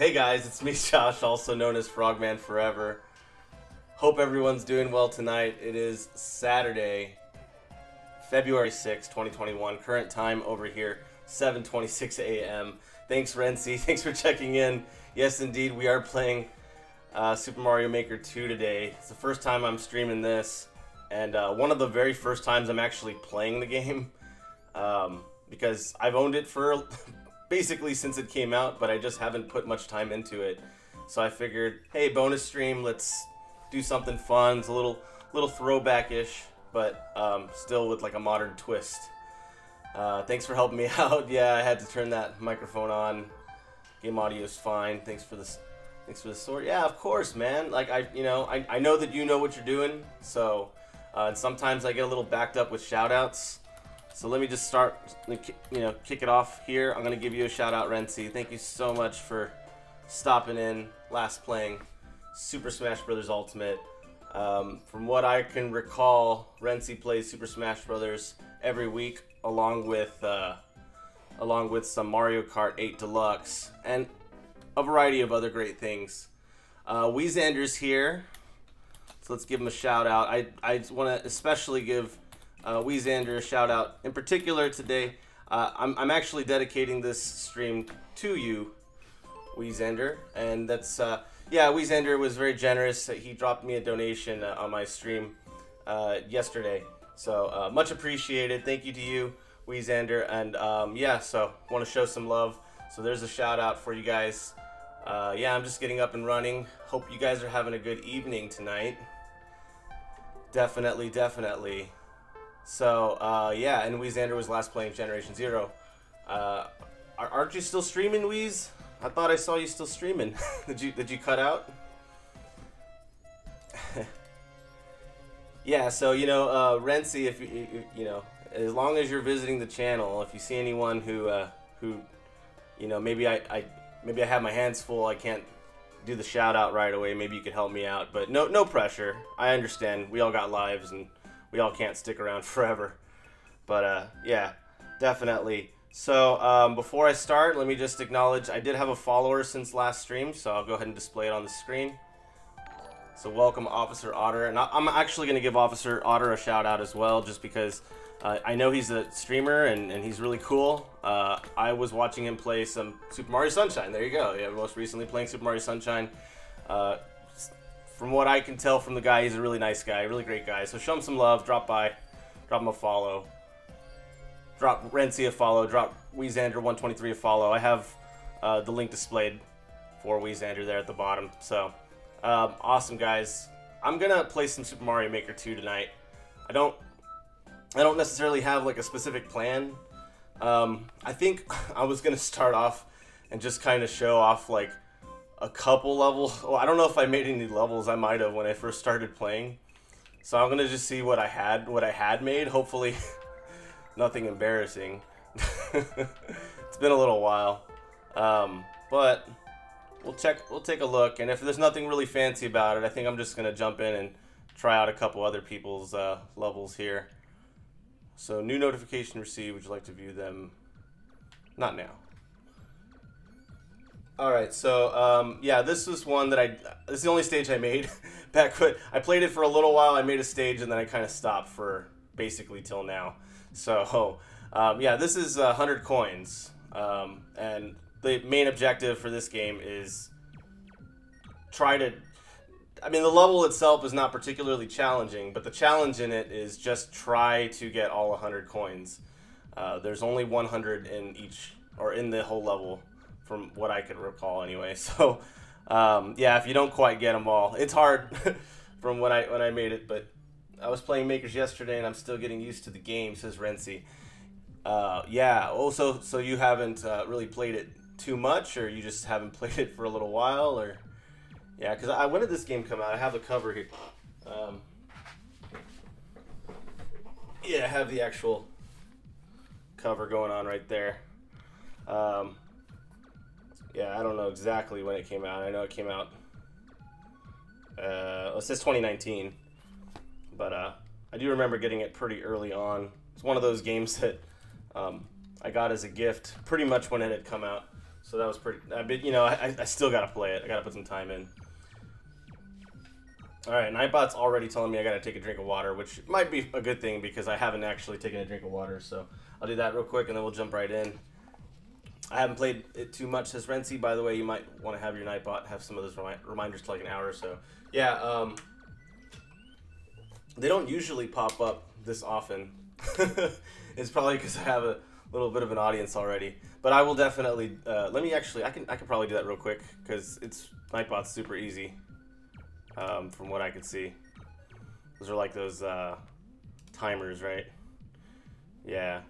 Hey guys, it's me, Josh, also known as Frogman Forever. Hope everyone's doing well tonight. It is Saturday, February 6, 2021. Current time over here, 7:26 a.m. Thanks, Rentsy. Thanks for checking in. Yes, indeed, we are playing uh, Super Mario Maker 2 today. It's the first time I'm streaming this, and uh, one of the very first times I'm actually playing the game. Um, because I've owned it for basically since it came out, but I just haven't put much time into it. So I figured, hey, bonus stream, let's do something fun. It's a little little throwback-ish, but um, still with like a modern twist. Uh, thanks for helping me out. yeah, I had to turn that microphone on. Game audio is fine. Thanks for this. Thanks for the sword. Yeah, of course, man. Like I, you know, I, I know that you know what you're doing. So, uh, sometimes I get a little backed up with shoutouts. So let me just start, you know, kick it off here. I'm gonna give you a shout out, Rentsy. Thank you so much for stopping in, last playing Super Smash Bros. Ultimate. Um, from what I can recall, Rentsy plays Super Smash Bros. every week, along with uh, along with some Mario Kart 8 Deluxe and a variety of other great things. Uh, Weezander's here, so let's give him a shout out. I I want to especially give uh, Weezander a shout out. In particular today, uh, I'm, I'm actually dedicating this stream to you, Weezander. And that's, uh, yeah, Weezander was very generous. He dropped me a donation uh, on my stream uh, yesterday. So uh, much appreciated. Thank you to you, Weezander. And um, yeah, so want to show some love. So there's a shout out for you guys. Uh, yeah, I'm just getting up and running. Hope you guys are having a good evening tonight. Definitely, definitely. So uh, yeah, and Weezander was last playing Generation Zero. Uh, aren't you still streaming, Weez? I thought I saw you still streaming. did you did you cut out? yeah, so you know, uh, Rentsy, if you, you know, as long as you're visiting the channel, if you see anyone who uh, who, you know, maybe I, I maybe I have my hands full, I can't do the shout out right away. Maybe you could help me out, but no no pressure. I understand. We all got lives and we all can't stick around forever. But uh, yeah, definitely. So um, before I start, let me just acknowledge I did have a follower since last stream, so I'll go ahead and display it on the screen. So welcome Officer Otter, and I'm actually going to give Officer Otter a shout out as well, just because uh, I know he's a streamer and, and he's really cool. Uh, I was watching him play some Super Mario Sunshine. There you go. Yeah, most recently playing Super Mario Sunshine. Uh, from what I can tell from the guy, he's a really nice guy, really great guy. So show him some love, drop by, drop him a follow. Drop Rentsy a follow, drop Weezander123 a follow. I have uh, the link displayed for Weezander there at the bottom. So, um, awesome guys. I'm gonna play some Super Mario Maker 2 tonight. I don't, I don't necessarily have like a specific plan. Um, I think I was gonna start off and just kind of show off like a couple levels. Well, I don't know if I made any levels. I might have when I first started playing. So I'm gonna just see what I had, what I had made. Hopefully, nothing embarrassing. it's been a little while, um, but we'll check. We'll take a look, and if there's nothing really fancy about it, I think I'm just gonna jump in and try out a couple other people's uh, levels here. So new notification received. Would you like to view them? Not now. All right, so um, yeah, this was one that I. This is the only stage I made back when I played it for a little while. I made a stage and then I kind of stopped for basically till now. So um, yeah, this is uh, 100 coins, um, and the main objective for this game is try to. I mean, the level itself is not particularly challenging, but the challenge in it is just try to get all 100 coins. Uh, there's only 100 in each, or in the whole level from what I could recall anyway. So, um, yeah, if you don't quite get them all, it's hard from when I when I made it. But I was playing Makers yesterday, and I'm still getting used to the game. Says Rentsy. Uh, yeah. Also, so you haven't uh, really played it too much, or you just haven't played it for a little while, or yeah? Because I when did this game come out? I have the cover here. Um, yeah, I have the actual cover going on right there. Um, yeah, I don't know exactly when it came out. I know it came out. Uh, it says 2019, but uh, I do remember getting it pretty early on. It's one of those games that um, I got as a gift, pretty much when it had come out. So that was pretty. I bit, you know, I, I still gotta play it. I gotta put some time in. All right, Nightbot's already telling me I gotta take a drink of water, which might be a good thing because I haven't actually taken a drink of water. So I'll do that real quick, and then we'll jump right in. I haven't played it too much, says Rentsy. By the way, you might want to have your Nightbot have some of those remi- reminders to like an hour or so. Yeah, um, they don't usually pop up this often. it's probably because I have a little bit of an audience already. But I will definitely uh, let me actually I can I can probably do that real quick because it's Nightbot's super easy. Um, from what I can see, those are like those uh, timers, right? Yeah.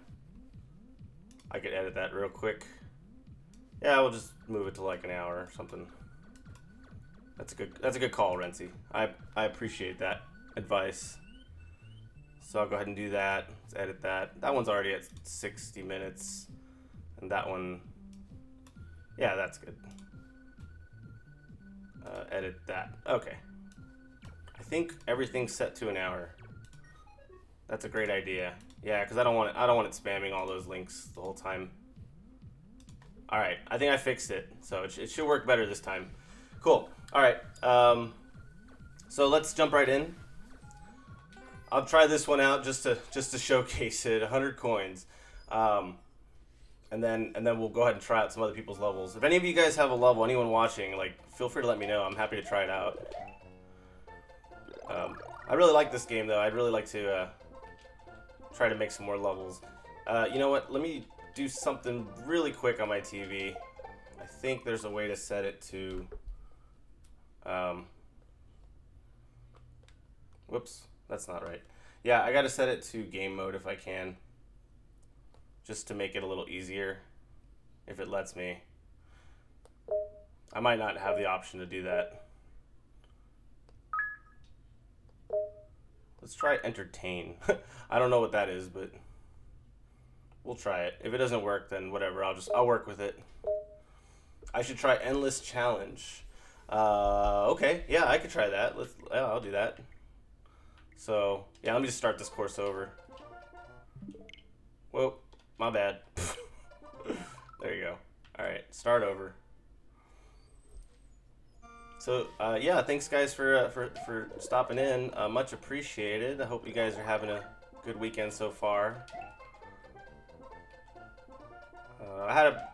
I could edit that real quick. Yeah, we'll just move it to like an hour or something. That's a good that's a good call, Rentsy. I I appreciate that advice. So I'll go ahead and do that. Let's edit that. That one's already at 60 minutes. And that one, yeah, that's good. Uh, edit that. Okay. I think everything's set to an hour. That's a great idea. Yeah, because I don't want it. I don't want it spamming all those links the whole time. All right, I think I fixed it, so it, sh it should work better this time. Cool. All right. Um, so let's jump right in. I'll try this one out just to just to showcase it. 100 coins, um, and then and then we'll go ahead and try out some other people's levels. If any of you guys have a level, anyone watching, like feel free to let me know. I'm happy to try it out. Um, I really like this game though. I'd really like to uh, try to make some more levels. Uh, you know what? Let me do something really quick on my TV. I think there's a way to set it to. Um, whoops. That's not right. Yeah, I gotta set it to game mode if I can. Just to make it a little easier. If it lets me. I might not have the option to do that. Let's try entertain. I don't know what that is, but we'll try it. If it doesn't work, then whatever. I'll just I'll work with it. I should try endless challenge. Uh, okay, yeah, I could try that. Let's. Yeah, I'll do that. So, yeah, let me just start this course over. Whoa, my bad. there you go. All right, start over. So, uh, yeah, thanks guys for, uh, for, for stopping in. Uh, much appreciated. I hope you guys are having a good weekend so far. I had a,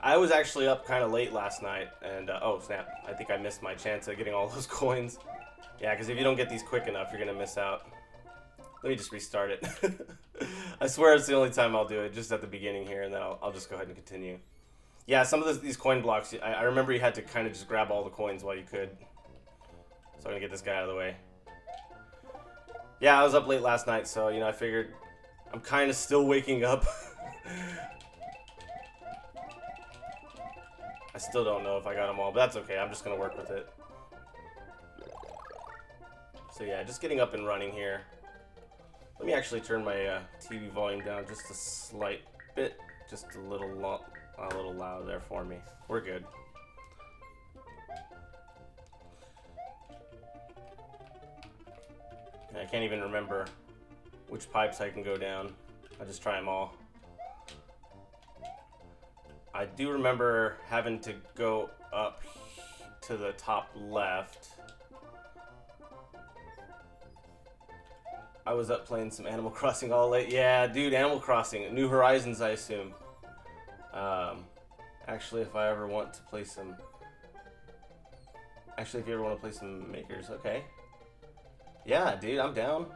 I was actually up kind of late last night, and uh, oh snap! I think I missed my chance of getting all those coins. Yeah, because if you don't get these quick enough, you're gonna miss out. Let me just restart it. I swear it's the only time I'll do it, just at the beginning here, and then I'll, I'll just go ahead and continue. Yeah, some of these coin blocks, I, I remember you had to kind of just grab all the coins while you could. So I'm gonna get this guy out of the way. Yeah, I was up late last night, so, you know, I figured I'm kind of still waking up. I still don't know if I got them all, but that's okay. I'm just gonna work with it. So yeah, just getting up and running here. Let me actually turn my uh, TV volume down just a slight bit, just a little a little loud there for me. We're good. I can't even remember which pipes I can go down. I just try them all. I do remember having to go up to the top left I was up playing some Animal Crossing all late. Yeah, dude, Animal Crossing. New Horizons, I assume. Um, actually, if I ever want to play some... Actually, if you ever want to play some Makers, okay. Yeah, dude, I'm down.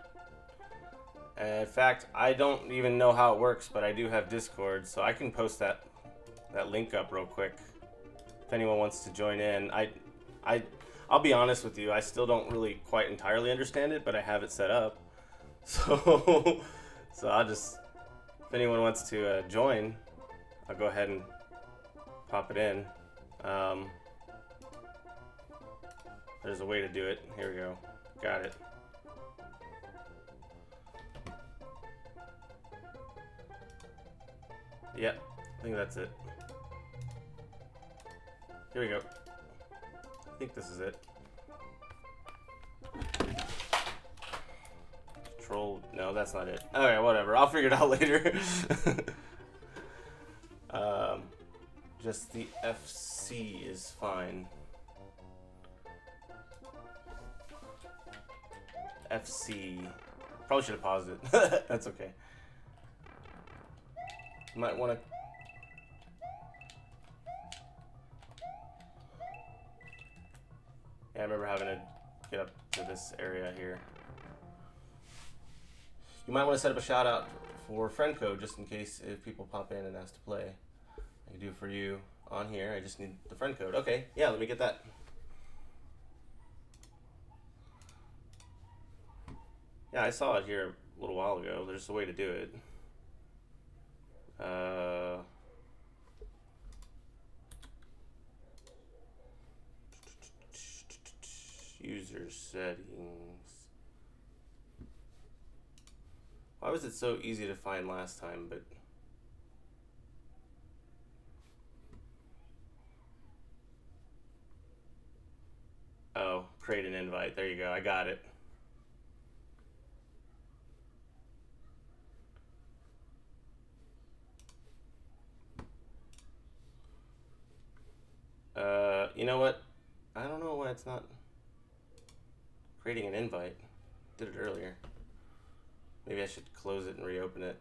in fact, I don't even know how it works, but I do have Discord, so I can post that that link up real quick. If anyone wants to join in, I, I, I'll be honest with you, I still don't really quite entirely understand it, but I have it set up. So, so I'll just, if anyone wants to uh, join, I'll go ahead and pop it in. Um, there's a way to do it. Here we go. Got it. Yep, I think that's it. Here we go. I think this is it. control. No, that's not it. Okay, whatever. I'll figure it out later. um, Just the FC is fine. FC. Probably should have paused it. That's okay. Might want to... I remember having to get up to this area here. You might want to set up a shout out for friend code just in case if people pop in and ask to play. I can do for you on here. I just need the friend code. Okay, yeah, let me get that. Yeah, I saw it here a little while ago. There's a way to do it. Uh, user settings. Why was it so easy to find last time, but... Oh, create an invite. There you go. I got it. Uh, you know what? I don't know why it's not creating an invite. Did it earlier. Maybe I should close it and reopen it.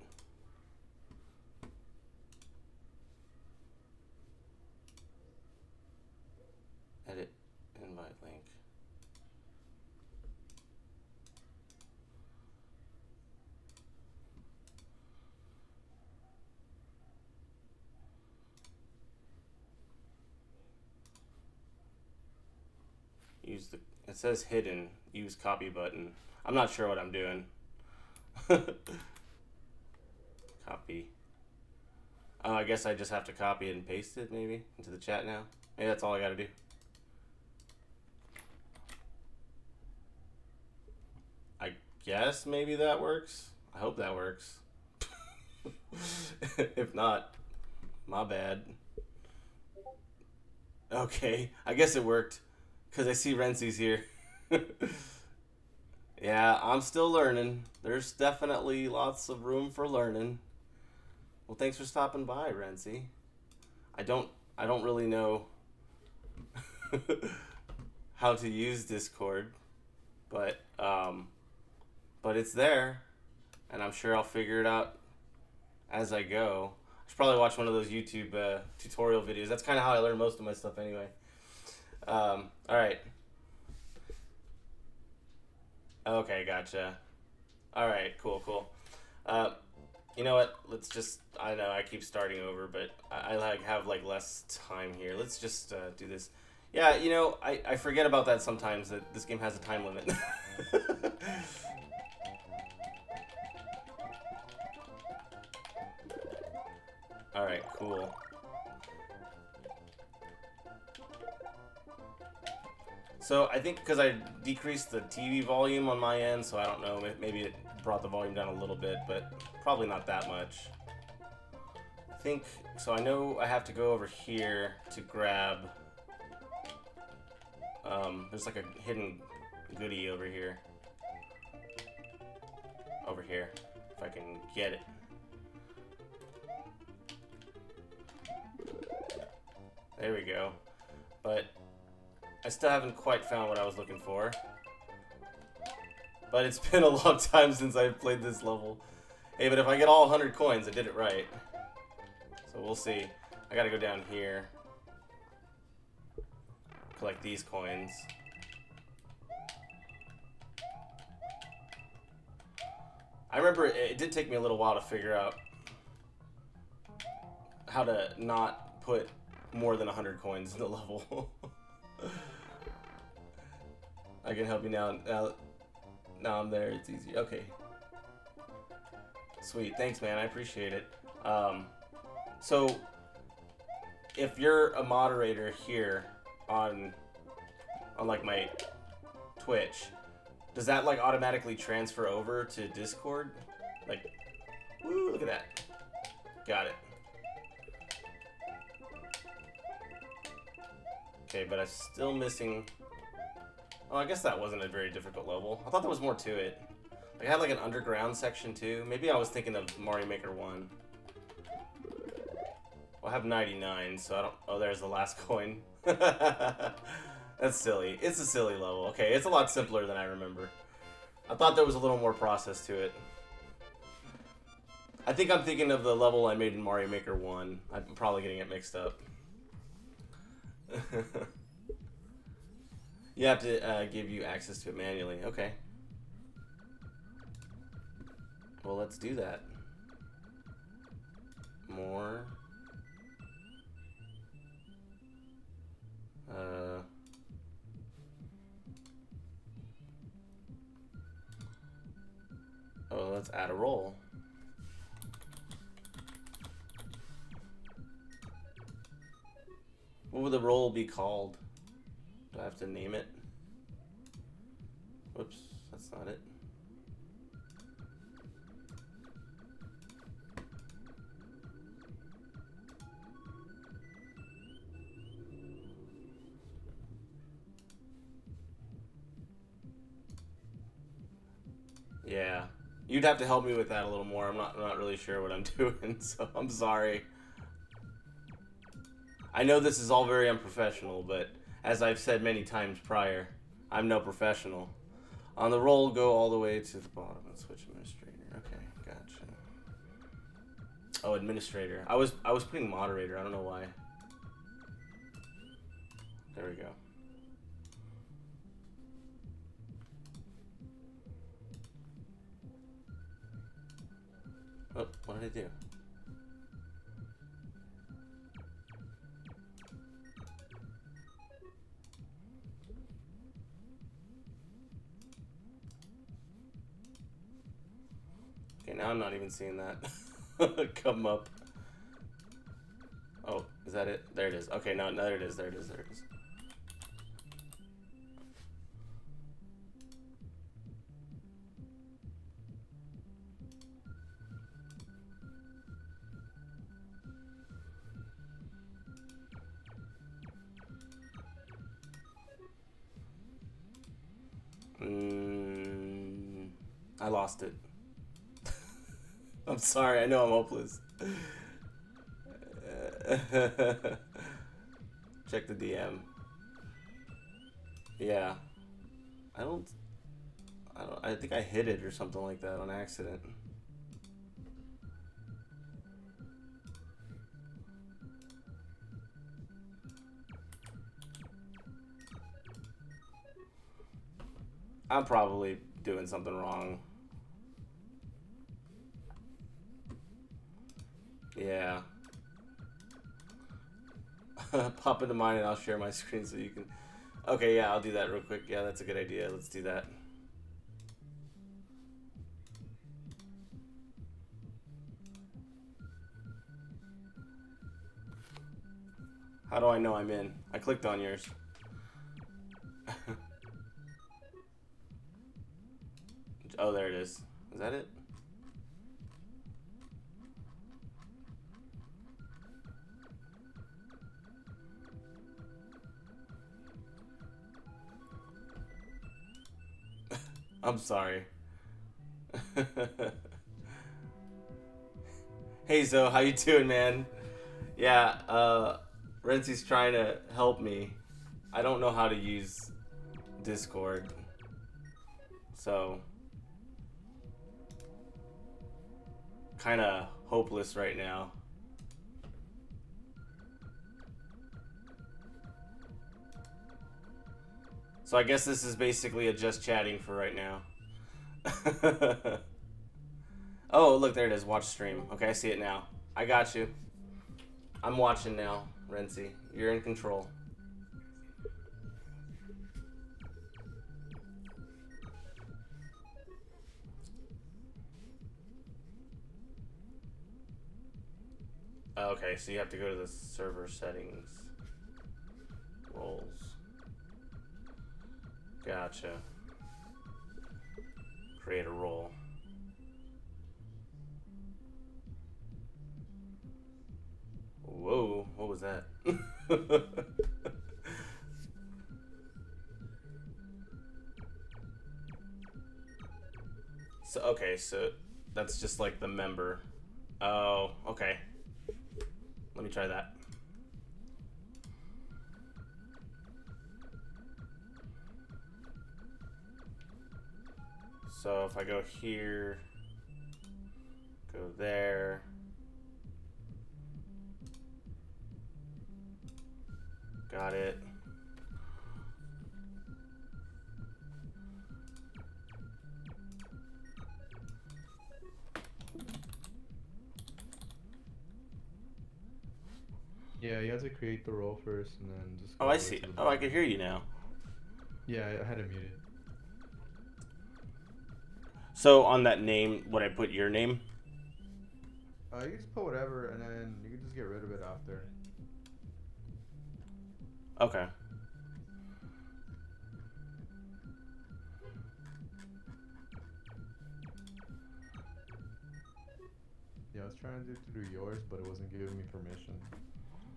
Edit invite link. Use the, it says hidden, use copy button. I'm not sure what I'm doing. copy. Oh, I guess I just have to copy it and paste it maybe into the chat now. Maybe that's all I gotta do. I guess maybe that works. I hope that works. if not, my bad. Okay, I guess it worked. Because I see Rentsy's here. yeah, I'm still learning. There's definitely lots of room for learning. Well, thanks for stopping by, Rentsy. I don't I don't really know how to use Discord, but um, but it's there, and I'm sure I'll figure it out as I go. I should probably watch one of those YouTube uh, tutorial videos. That's kind of how I learn most of my stuff anyway. Um, all right. Okay, gotcha. All right, cool, cool. Uh, you know what? Let's just. I know I keep starting over, but I, I like have like less time here. Let's just uh, do this. Yeah, you know, I, I forget about that sometimes that this game has a time limit. All right, cool. So I think because I decreased the TV volume on my end, so I don't know, maybe it brought the volume down a little bit, but probably not that much. I think, so I know I have to go over here to grab, um, there's like a hidden goodie over here. Over here, if I can get it. There we go. But I still haven't quite found what I was looking for. But it's been a long time since I've played this level. Hey, but if I get all 100 coins, I did it right. So we'll see. I gotta go down here. Collect these coins. I remember it, did take me a little while to figure out how to not put more than 100 coins in the level. I can help you now. Now, now I'm there. It's easy. Okay. Sweet. Thanks, man. I appreciate it. Um, so, if you're a moderator here on, on like my Twitch, does that like automatically transfer over to Discord? Like, woo, look at that. Got it. Okay, but I'm still missing... Oh, I guess that wasn't a very difficult level. I thought there was more to it. Like, I had like an underground section too. Maybe I was thinking of Mario Maker 1. I have 99, so I don't... Oh, there's the last coin. That's silly. It's a silly level. Okay, it's a lot simpler than I remember. I thought there was a little more process to it. I think I'm thinking of the level I made in Mario Maker 1. I'm probably getting it mixed up. you have to uh, give you access to it manually. Okay. Well, let's do that. More. Uh... Oh, let's add a role. What would the role be called? Do I have to name it? Whoops, that's not it. Yeah. You'd have to help me with that a little more. I'm not, I'm not really sure what I'm doing, so I'm sorry. I know this is all very unprofessional, but as I've said many times prior, I'm no professional. On the role, go all the way to the bottom and switch administrator. Okay, gotcha. Oh, administrator. I was I was putting moderator. I don't know why. There we go. Oh, what did I do? Now I'm not even seeing that come up. Oh, is that it? There it is. Okay, now, there it is. There it is. There it is. Mm, I lost it. I'm sorry, I know I'm hopeless. Check the DM. Yeah. I don't I don't I think I hit it or something like that on accident. I'm probably doing something wrong. Yeah. Pop into mine and I'll share my screen so you can... Okay, yeah, I'll do that real quick. Yeah, that's a good idea. Let's do that. How do I know I'm in? I clicked on yours. oh, there it is. Is that it? I'm sorry. hey Zo, how you doing, man? Yeah, uh, Rentsy's trying to help me. I don't know how to use Discord. So, kind of hopeless right now. So I guess this is basically a just chatting for right now. oh, look, there it is. Watch stream. Okay, I see it now. I got you. I'm watching now, Rentsy. You're in control. Oh, okay, so you have to go to the server settings. Roles. Gotcha. Create a role. Whoa, what was that? so, okay, so that's just like the member. Oh, okay. let me try that. So if I go here, go there. Got it. Yeah, you have to create the role first and then just. Oh, I see. Oh, I can hear you now. Yeah, I- I had it muted. So on that name, would I put your name? Uh, you just put whatever, and then you can just get rid of it after. Okay. Yeah, I was trying to do through yours, but it wasn't giving me permission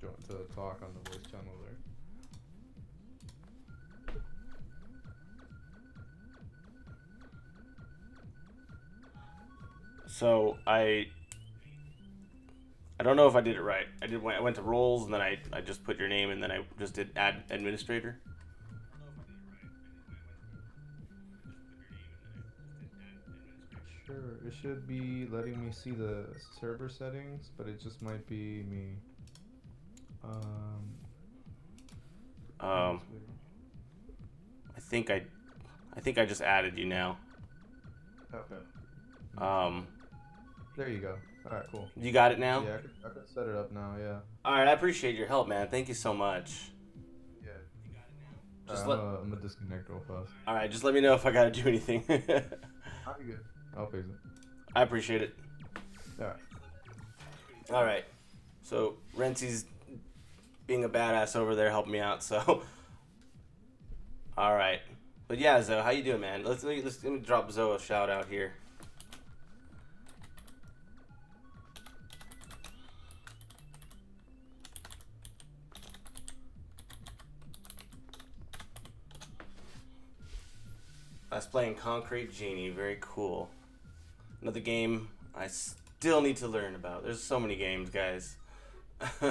to talk on the voice channel there. So I I don't know if I did it right. I did I went to roles and then I, I just put your name and then I just did add administrator. Sure, it should be letting me see the server settings, but it just might be me. Um. Um, I think I I think I just added you now. Okay. Um, There you go. All right, cool. you got it now. Yeah, I could, I could set it up now. Yeah. All right, I appreciate your help, man. Thank you so much. Yeah. Just Alright, let- I'm, gonna, I'm gonna disconnect real fast. All right, just let me know if I gotta do anything. I'll be good. I'll fix it. I appreciate it. Alright. All right. So Rentsy's being a badass over there helping me out. So. All right. But yeah, Zoe, how you doing, man? Let's let me, let's let me drop Zoe a shout out here. I was playing Concrete Genie. Very cool. Another game I still need to learn about. There's so many games, guys.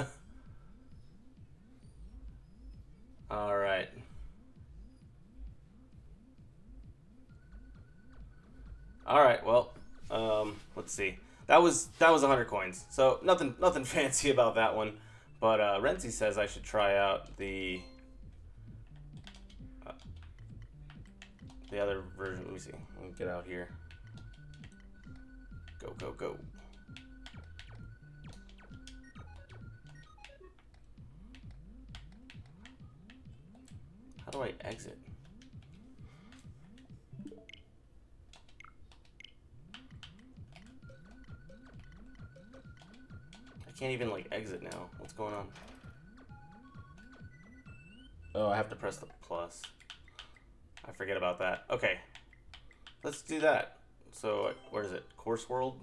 All right. All right. Well, um, let's see. That was that was 100 coins. So nothing nothing fancy about that one. But uh, Rentsy says I should try out the the other version. Let me see. Let me get out here. Go go go. How do I exit? I can't even like exit now. What's going on? Oh, I have to press the plus. I forget about that. Okay. Let's do that. So, where is it? Course World?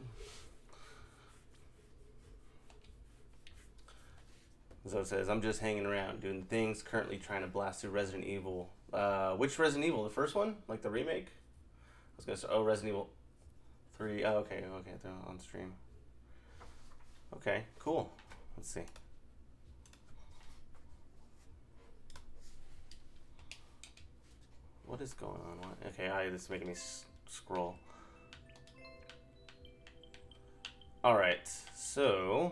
Zoe says, I'm just hanging around, doing things, currently trying to blast through Resident Evil. Uh, which Resident Evil? The first one? Like the remake? I was gonna say, oh, Resident Evil 3. Oh, okay, okay, they're on stream. Okay, cool. Let's see. What is going on? What? Okay, I, this is making me scroll. Alright, so.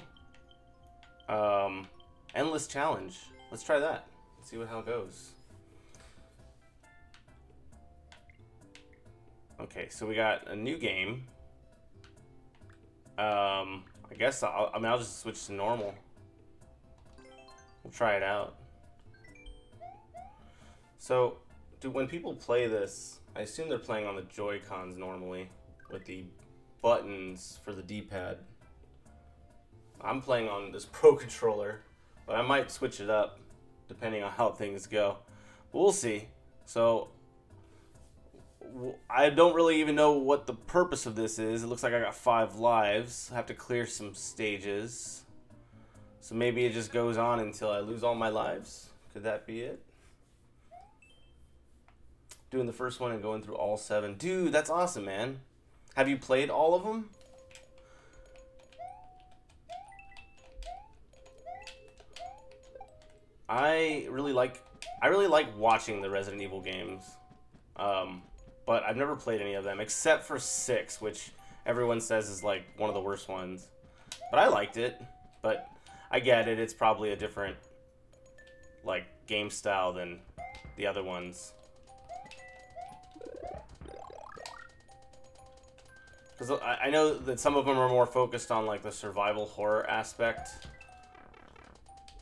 Um, Endless Challenge. Let's try that. Let's see what, how it goes. Okay, so we got a new game. Um, I guess I'll, I mean, I'll just switch to normal. We'll try it out. So, do when people play this, I assume they're playing on the Joy Cons normally with the buttons for the D-pad. I'm playing on this Pro controller, but I might switch it up depending on how things go. We'll see. So I don't really even know what the purpose of this is. It looks like I got five lives. I have to clear some stages. So maybe it just goes on until I lose all my lives. Could that be it? Doing the first one and going through all seven. Dude, that's awesome, man. Have you played all of them? I really like I really like watching the Resident Evil games, um, but I've never played any of them except for six, which everyone says is like one of the worst ones. But I liked it. But I get it. It's probably a different like game style than the other ones. Because I, I know that some of them are more focused on like the survival horror aspect.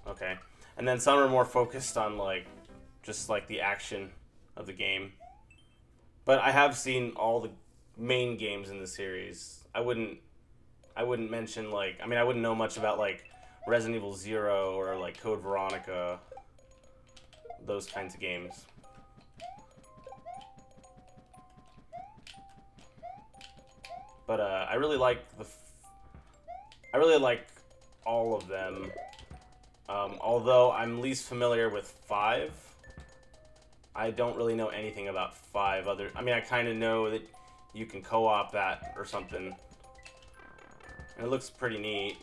Okay. And then some are more focused on like just like the action of the game. But I have seen all the main games in the series. I wouldn't I wouldn't mention like I mean I wouldn't know much about like Resident Evil 0 or like Code Veronica those kinds of games. But uh, I really like the I really like all of them. Um, although I'm least familiar with 5. I don't really know anything about 5 other I mean I kind of know that you can co-op that or something. And it looks pretty neat.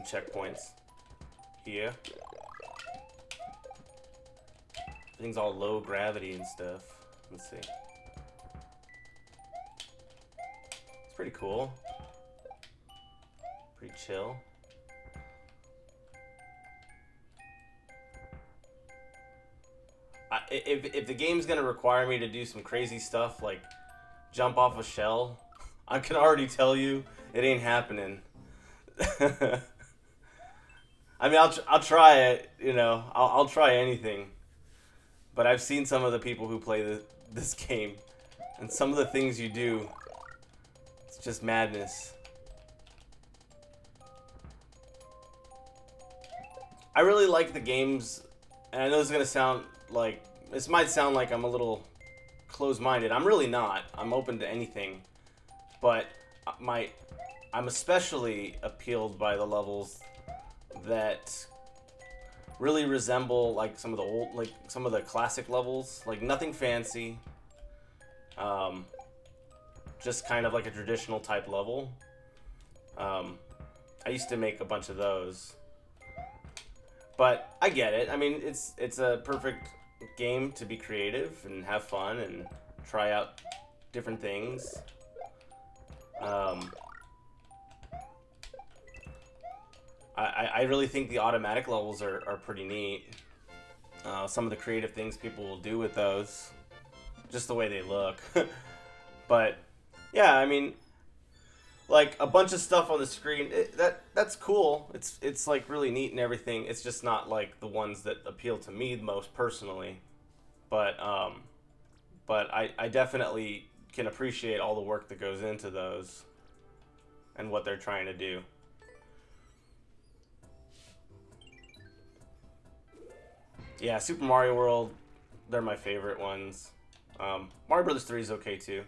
Some checkpoints here. Things all low gravity and stuff. Let's see. It's pretty cool. Pretty chill. I, if, if the game's gonna require me to do some crazy stuff like jump off a shell, I can already tell you it ain't happening. I mean, I'll, I'll try it, you know, I'll, I'll try anything. But I've seen some of the people who play this, this game, and some of the things you do, it's just madness. I really like the games, and I know this is going to sound like, this might sound like I'm a little closed-minded. I'm really not. I'm open to anything. But uh, my, I'm especially appealed by the levels that really resemble like some of the old like some of the classic levels. Like nothing fancy. Um, just kind of like a traditional type level. Um, I used to make a bunch of those. But I get it. I mean it's it's a perfect game to be creative and have fun and try out different things. Um, I, I really think the automatic levels are, are pretty neat. Uh, some of the creative things people will do with those, just the way they look. but yeah, I mean, like a bunch of stuff on the screen. It, that that's cool. It's it's like really neat and everything. It's just not like the ones that appeal to me most personally. But um, but I I definitely can appreciate all the work that goes into those and what they're trying to do. Yeah, Super Mario World, they're my favorite ones. Um, Mario Brothers 3 is okay too.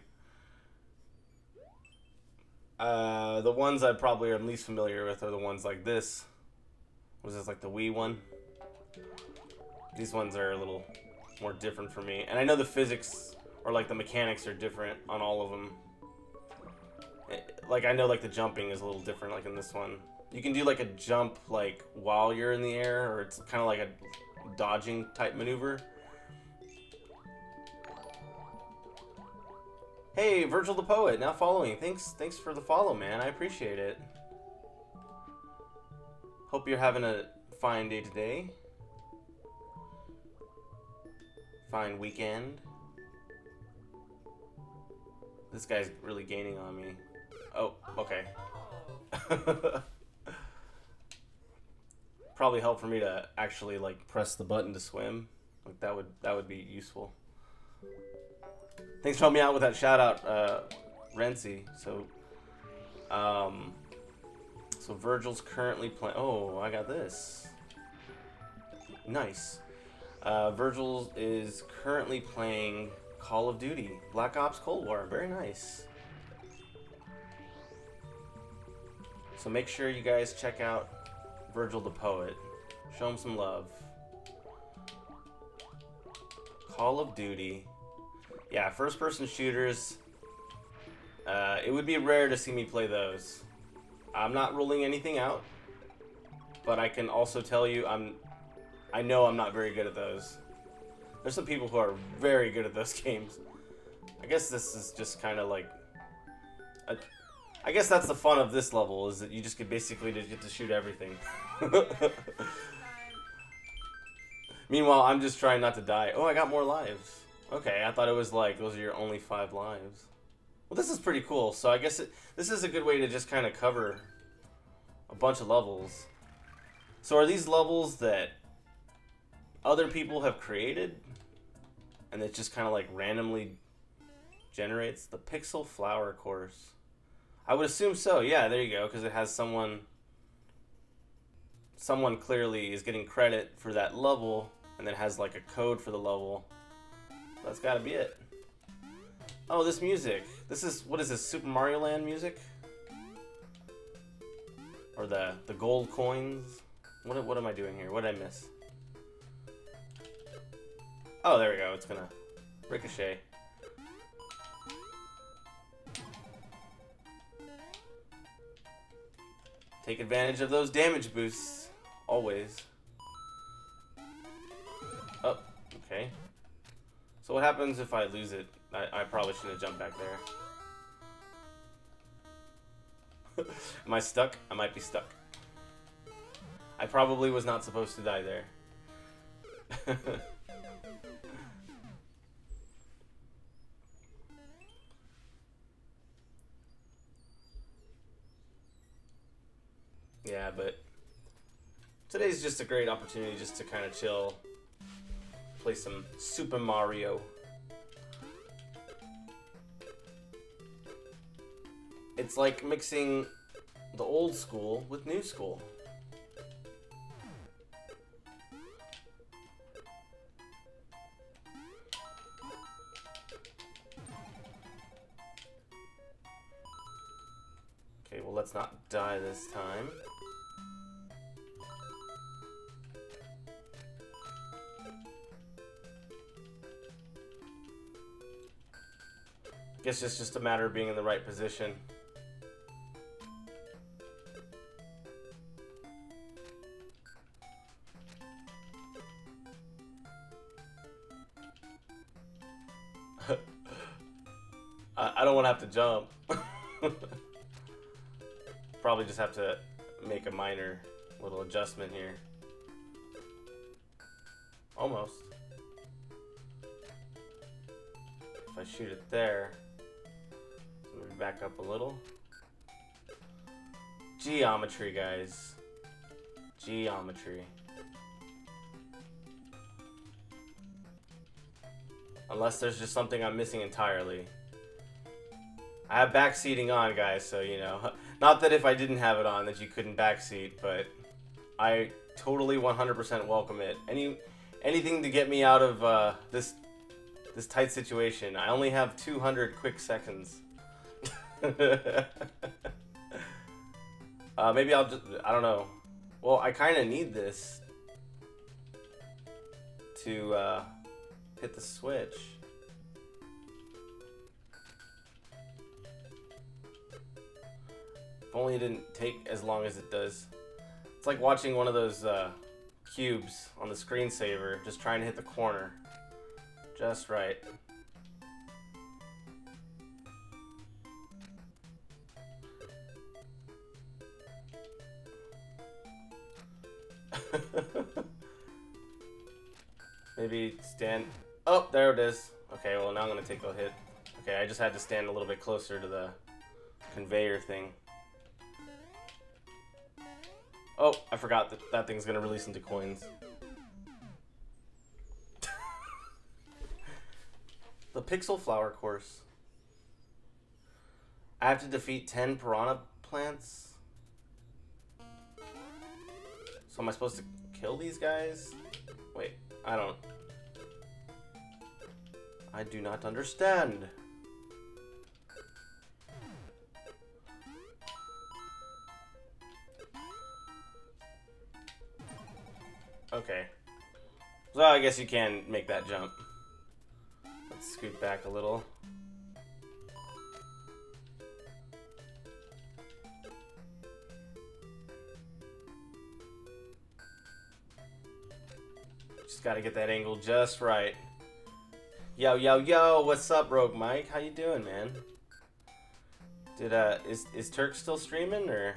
Uh, the ones I probably am least familiar with are the ones like this. Was this like the Wii one? These ones are a little more different for me. And I know the physics or like the mechanics are different on all of them. Eh, like I know like the jumping is a little different like in this one. You can do like a jump like while you're in the air or it's kind of like a dodging type maneuver. Hey, Virgil the Poet, now following. Thanks thanks for the follow, man. I appreciate it. Hope you're having a fine day today. Fine weekend. This guy's really gaining on me. Oh, okay. Oh. probably help for me to actually like press the button to swim. Like that would that would be useful. Thanks for helping me out with that shout out, uh, Rentsy. So, um, so Virgil's currently playing. Oh, I got this. Nice. Uh, Virgil is currently playing Call of Duty Black Ops Cold War. Very nice. So make sure you guys check out Virgil the Poet. Show him some love. Call of Duty. Yeah, first person shooters. Uh, it would be rare to see me play those. I'm not ruling anything out, but I can also tell you I'm I know I'm not very good at those. There's some people who are very good at those games. I guess this is just kind of like a, I guess that's the fun of this level is that you just get basically to get to shoot everything. Meanwhile, I'm just trying not to die. Oh, I got more lives. Okay, I thought it was like those are your only five lives. Well, this is pretty cool. So I guess it, this is a good way to just kind of cover a bunch of levels. So are these levels that other people have created and it just kind of like randomly generates the pixel flower course? I would assume so. Yeah, there you go because it has someone someone clearly is getting credit for that level and then has like a code for the level. That's got to be it. Oh, this music. This is what is this Super Mario Land music? Or the the gold coins? What what am I doing here? What did I miss? Oh, there we go. It's gonna ricochet. Take advantage of those damage boosts. Always. Oh, okay. So what happens if I lose it? I, I probably shouldn't have jumped back there. Am I stuck? I might be stuck. I probably was not supposed to die there. today's just a great opportunity just to kind of chill, play some Super Mario. It's like mixing the old school with new school. Okay, well let's not die this time. Guess it's just a matter of being in the right position. I, don't want to have to jump. Probably just have to make a minor little adjustment here. Almost. If I shoot it there, back up a little. Geometry, guys. Geometry. Unless there's just something I'm missing entirely. I have backseating on, guys, so you know. Not that if I didn't have it on that you couldn't backseat, but I totally 100% welcome it. Any anything to get me out of uh, this this tight situation. I only have 200 quick seconds. Uh, maybe I'll just I don't know. Well, I kind of need this to uh, hit the switch. If only it didn't take as long as it does. It's like watching one of those uh, cubes on the screensaver, just trying to hit the corner. Just right. Maybe stand... Oh, there it is. Okay, well now I'm gonna take the hit. Okay, I just had to stand a little bit closer to the conveyor thing. Oh, I forgot that that thing's gonna release into coins. the Pixel Flower course. I have to defeat 10 piranha plants? So am I supposed to kill these guys? Wait, I don't... I do not understand. Okay. So I guess you can make that jump. Let's scoot back a little. Gotta get that angle just right. Yo, yo, yo, what's up, Rogue Mike? How you doing, man? Did, uh, is, is Turk still streaming, or?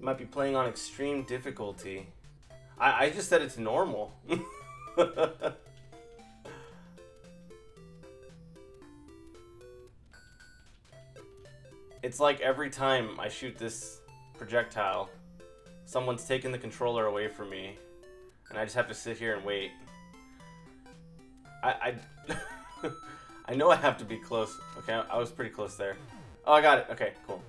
Might be playing on extreme difficulty. I, I just said it's normal. it's like every time I shoot this projectile, someone's taken the controller away from me, and I just have to sit here and wait. I I, I know I have to be close. Okay, I, I was pretty close there. Oh, I got it. Okay, cool.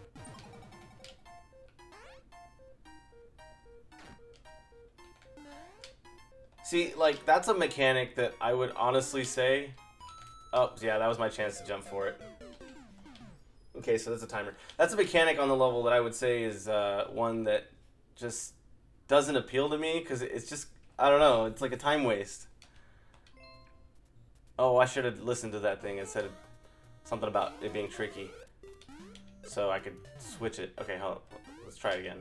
See, like, that's a mechanic that I would honestly say... Oh, yeah, that was my chance to jump for it. Okay, so that's a timer. That's a mechanic on the level that I would say is uh, one that just doesn't appeal to me, because it's just... I don't know, it's like a time waste. Oh, I should have listened to that thing and said something about it being tricky. So I could switch it. Okay, hold on. Let's try it again.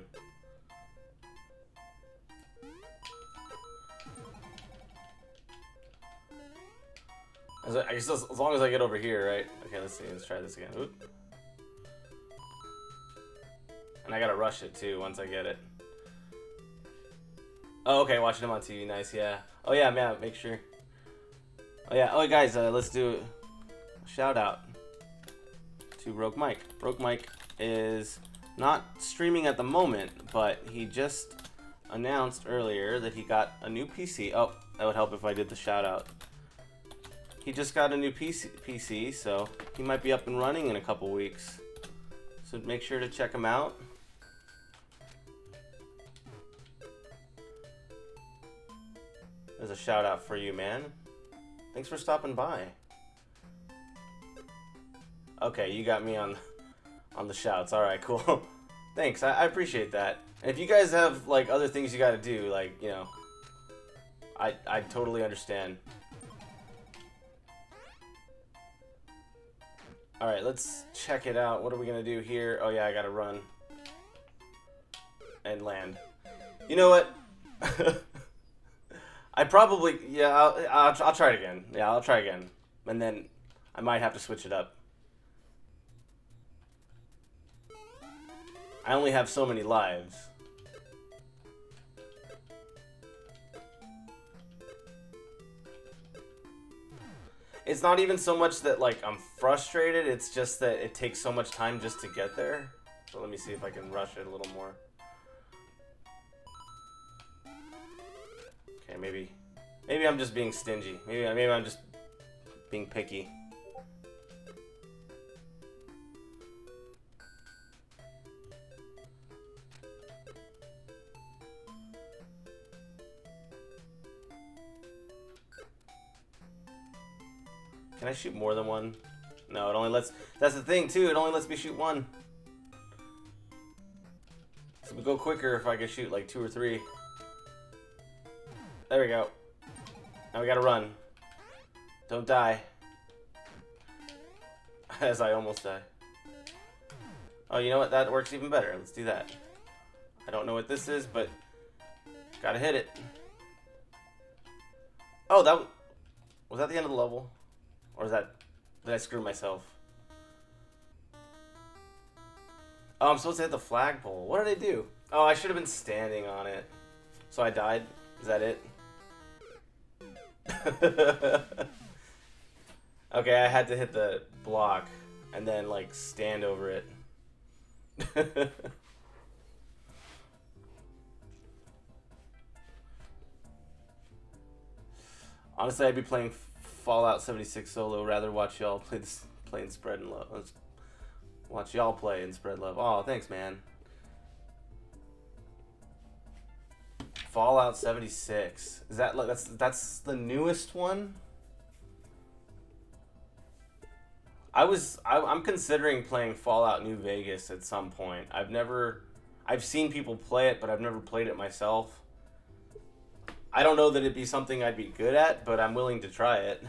As I guess as, as long as I get over here, right? Okay, let's see. Let's try this again. Oop. And I gotta rush it too once I get it. Oh, okay, watching him on TV. Nice, yeah. Oh yeah, man, make sure. Oh yeah. Oh guys, uh, let's do a shout out to Rogue Mike. Rogue Mike is not streaming at the moment, but he just announced earlier that he got a new PC. Oh, that would help if I did the shout out. He just got a new PC, PC, so he might be up and running in a couple weeks. So make sure to check him out. There's a shout out for you, man. Thanks for stopping by. Okay, you got me on on the shouts. All right, cool. Thanks, I, I appreciate that. And if you guys have like other things you got to do, like you know, I I totally understand. All right, let's check it out. What are we gonna do here? Oh yeah, I gotta run and land. You know what? I probably yeah. I'll, I'll I'll try it again. Yeah, I'll try again, and then I might have to switch it up. I only have so many lives. It's not even so much that like I'm frustrated, it's just that it takes so much time just to get there. So let me see if I can rush it a little more. Okay, maybe maybe I'm just being stingy. Maybe maybe I'm just being picky. Can I shoot more than one? No, it only lets... That's the thing, too. It only lets me shoot one. So we go quicker if I can shoot, like, two or three. There we go. Now we gotta run. Don't die. As I almost die. Oh, you know what? That works even better. Let's do that. I don't know what this is, but... Gotta hit it. Oh, that... Was that the end of the level? Or is that... Did I screw myself? Oh, I'm supposed to hit the flagpole. What did I do? Oh, I should have been standing on it. So I died? Is that it? okay, I had to hit the block and then, like, stand over it. Honestly, I'd be playing Fallout 76 solo. Rather watch y'all play this, play and spread and love. Watch y'all play and spread love. Oh, thanks, man. Fallout 76. Is that like that's that's the newest one? I was I, I'm considering playing Fallout New Vegas at some point. I've never I've seen people play it, but I've never played it myself. I don't know that it'd be something I'd be good at, but I'm willing to try it.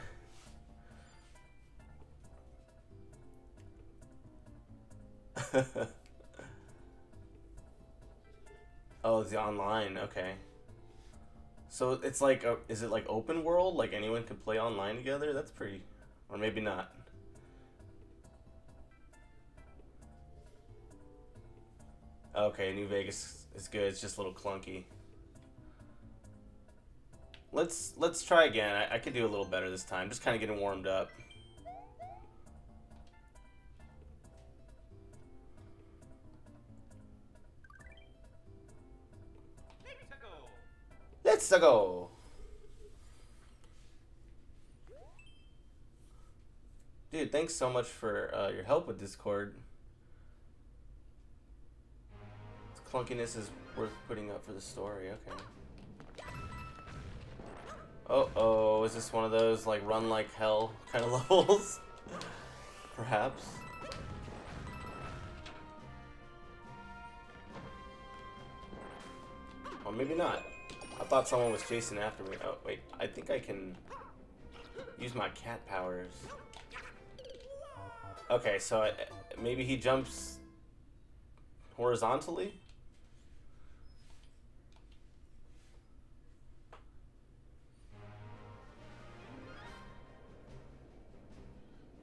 oh, it's the online. Okay. So it's like, a, is it like open world? Like anyone can play online together? That's pretty, or maybe not. Okay, New Vegas is good. It's just a little clunky. Let's let's try again. I, I could do a little better this time. Just kind of getting warmed up. Let's go. Dude, thanks so much for uh, your help with Discord. This clunkiness is worth putting up for the story. Okay. Oh, oh, is this one of those like run like hell kind of levels? Perhaps. Or maybe not. I thought someone was chasing after me. Oh, wait. I think I can use my cat powers. Okay, so I, maybe he jumps horizontally?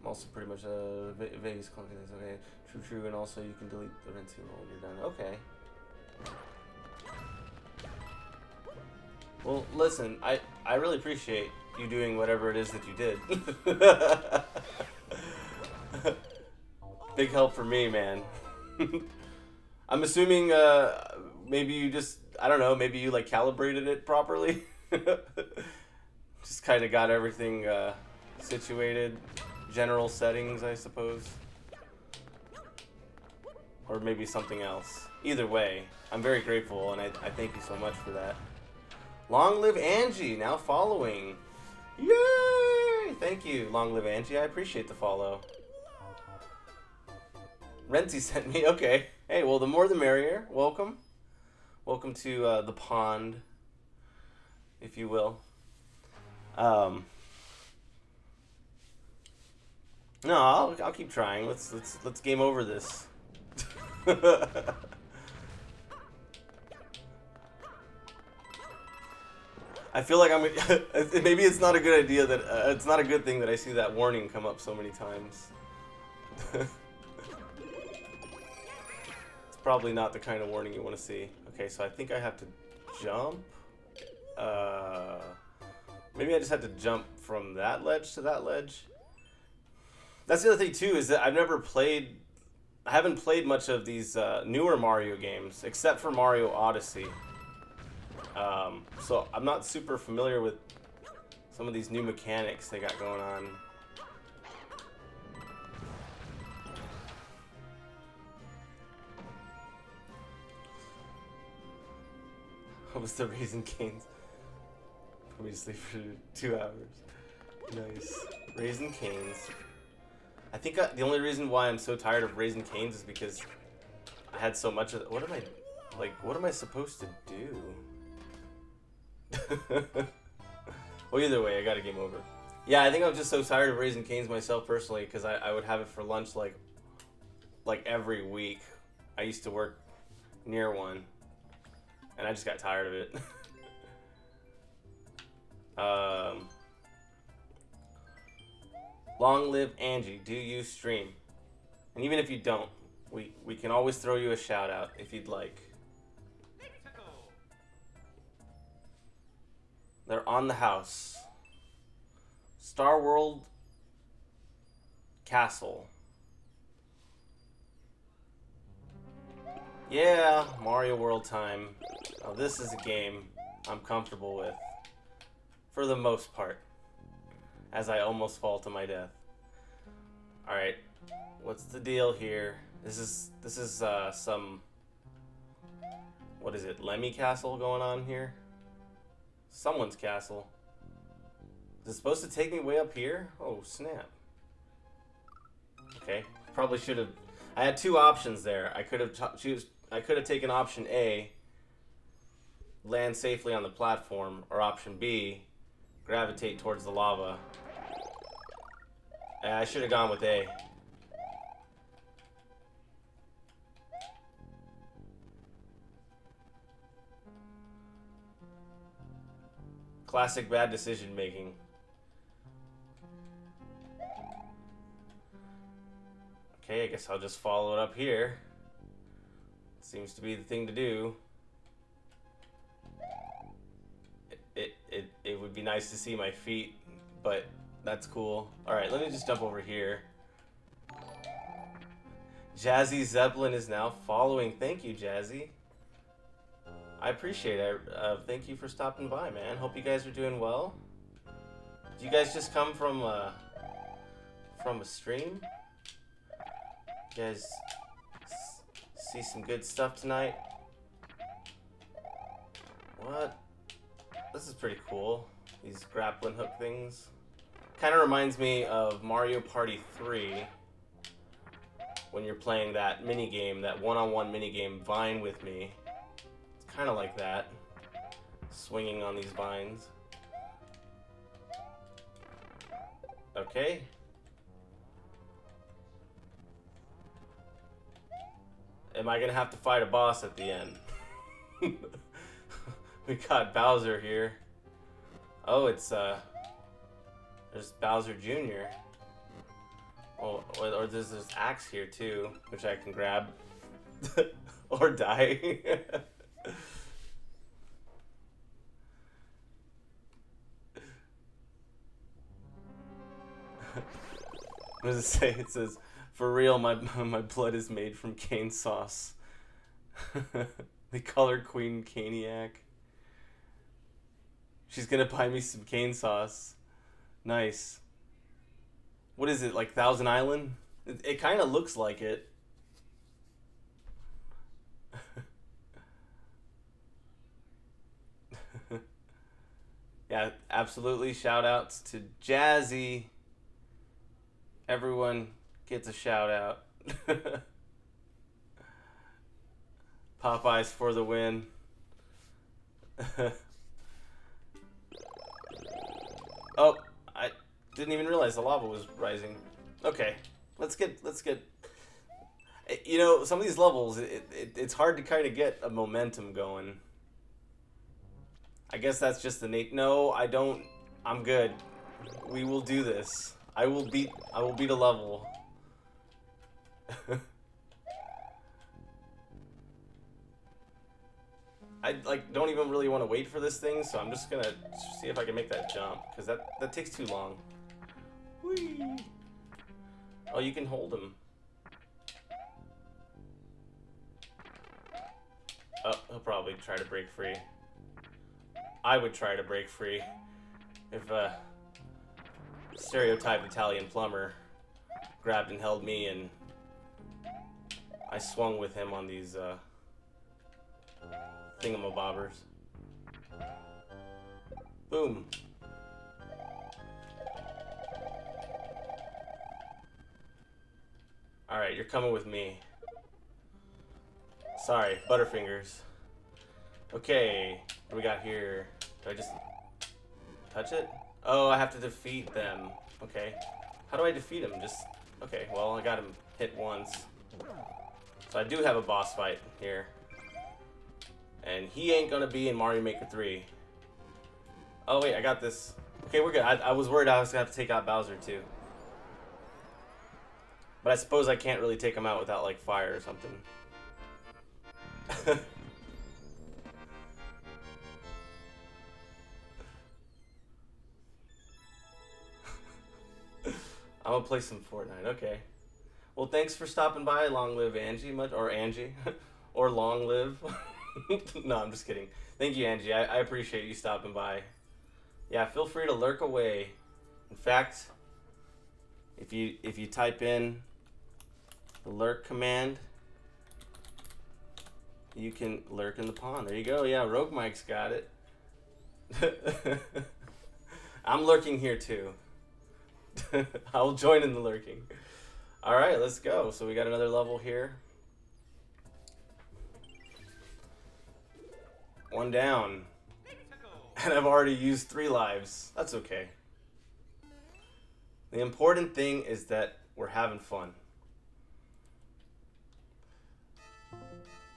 I'm also pretty much a uh, Vegas clunkiness. Okay, true, true, and also you can delete the Rentsy when you're done. Okay. Well, listen, I, I really appreciate you doing whatever it is that you did. Big help for me, man. I'm assuming uh, maybe you just, I don't know, maybe you like calibrated it properly. just kind of got everything uh, situated. General settings, I suppose. Or maybe something else. Either way, I'm very grateful and I, I thank you so much for that. Long live Angie, now following. Yay! Thank you, long live Angie. I appreciate the follow. Rentsy sent me. Okay. Hey, well, the more the merrier. Welcome. Welcome to uh, the pond, if you will. Um. No, I'll, I'll keep trying. Let's let's let's game over this. I feel like I'm. maybe it's not a good idea that uh, it's not a good thing that I see that warning come up so many times. it's probably not the kind of warning you want to see. Okay, so I think I have to jump. Uh, maybe I just have to jump from that ledge to that ledge. That's the other thing too is that I've never played. I haven't played much of these uh, newer Mario games except for Mario Odyssey. Um, so I'm not super familiar with some of these new mechanics they got going on. What was the Raising Cane's? Put me sleep for two hours. Nice. Raising Cane's. I think I, the only reason why I'm so tired of Raising Cane's is because I had so much of. What am I, like? What am I supposed to do? well, either way, I got a game over. Yeah, I think I'm just so tired of Raising Cane's myself personally because I, I would have it for lunch like like every week. I used to work near one, and I just got tired of it. um, long live Angie. Do you stream? And even if you don't, we we can always throw you a shout out if you'd like. They're on the house. Star World Castle. Yeah, Mario World time. Now this is a game I'm comfortable with. For the most part. As I almost fall to my death. Alright. What's the deal here? This is this is uh, some what is it, Lemmy Castle going on here? Someone's castle. Is it supposed to take me way up here? Oh, snap. Okay, probably should have... I had two options there. I could have choose. I could have taken option A land safely on the platform, or option B, gravitate towards the lava. I should have gone with A. Classic bad decision making. Okay, I guess I'll just follow it up here. Seems to be the thing to do. It, it, it, it would be nice to see my feet, but that's cool. Alright, let me just jump over here. Jazzy Zeppelin is now following. Thank you, Jazzy. I appreciate it. Uh, thank you for stopping by, man. Hope you guys are doing well. Did you guys just come from uh, from a stream? You guys see some good stuff tonight? What? This is pretty cool. These grappling hook things. Kind of reminds me of Mario Party 3 when you're playing that mini game, that one-on-one mini game Vine with me. Kind of like that, swinging on these vines. Okay. Am I gonna have to fight a boss at the end? we got Bowser here. Oh, it's uh, there's Bowser Jr. Oh, or, or there's this axe here too, which I can grab or die. what does it say? It says, "For real, my my blood is made from cane sauce." the color queen caniac. She's gonna buy me some cane sauce. Nice. What is it, like Thousand Island? It, it kind of looks like it. Yeah, absolutely. Shout outs to Jazzy. Everyone gets a shout out. Popeyes for the win. oh, I didn't even realize the lava was rising. Okay, let's get let's get. You know, some of these levels, it, it it's hard to kind of get a momentum going. I guess that's just the Nate. No, I don't. I'm good. We will do this. I will beat. I will beat a level. I like don't even really want to wait for this thing, so I'm just gonna see if I can make that jump because that that takes too long. Whee! Oh, you can hold him. Oh, he'll probably try to break free. I would try to break free if a stereotyped Italian plumber grabbed and held me and I swung with him on these uh, thingamabobbers. Boom. Alright, you're coming with me. Sorry, Butterfingers. Okay, what do we got here? Do I just touch it? Oh, I have to defeat them. Okay. How do I defeat him? Just, okay, well, I got him hit once. So I do have a boss fight here. And he ain't gonna be in Mario Maker 3. Oh wait, I got this. Okay, we're good. I, I was worried I was gonna have to take out Bowser too. But I suppose I can't really take him out without like fire or something. I'm gonna play some Fortnite. Okay. Well, thanks for stopping by. Long live Angie, much or Angie, or long live. no, I'm just kidding. Thank you, Angie. I, I appreciate you stopping by. Yeah, feel free to lurk away. In fact, if you if you type in the lurk command, you can lurk in the pond. There you go. Yeah, Rogue Mike's got it. I'm lurking here too. I'll join in the lurking. All right, let's go. So we got another level here. One down. And I've already used three lives. That's okay. The important thing is that we're having fun.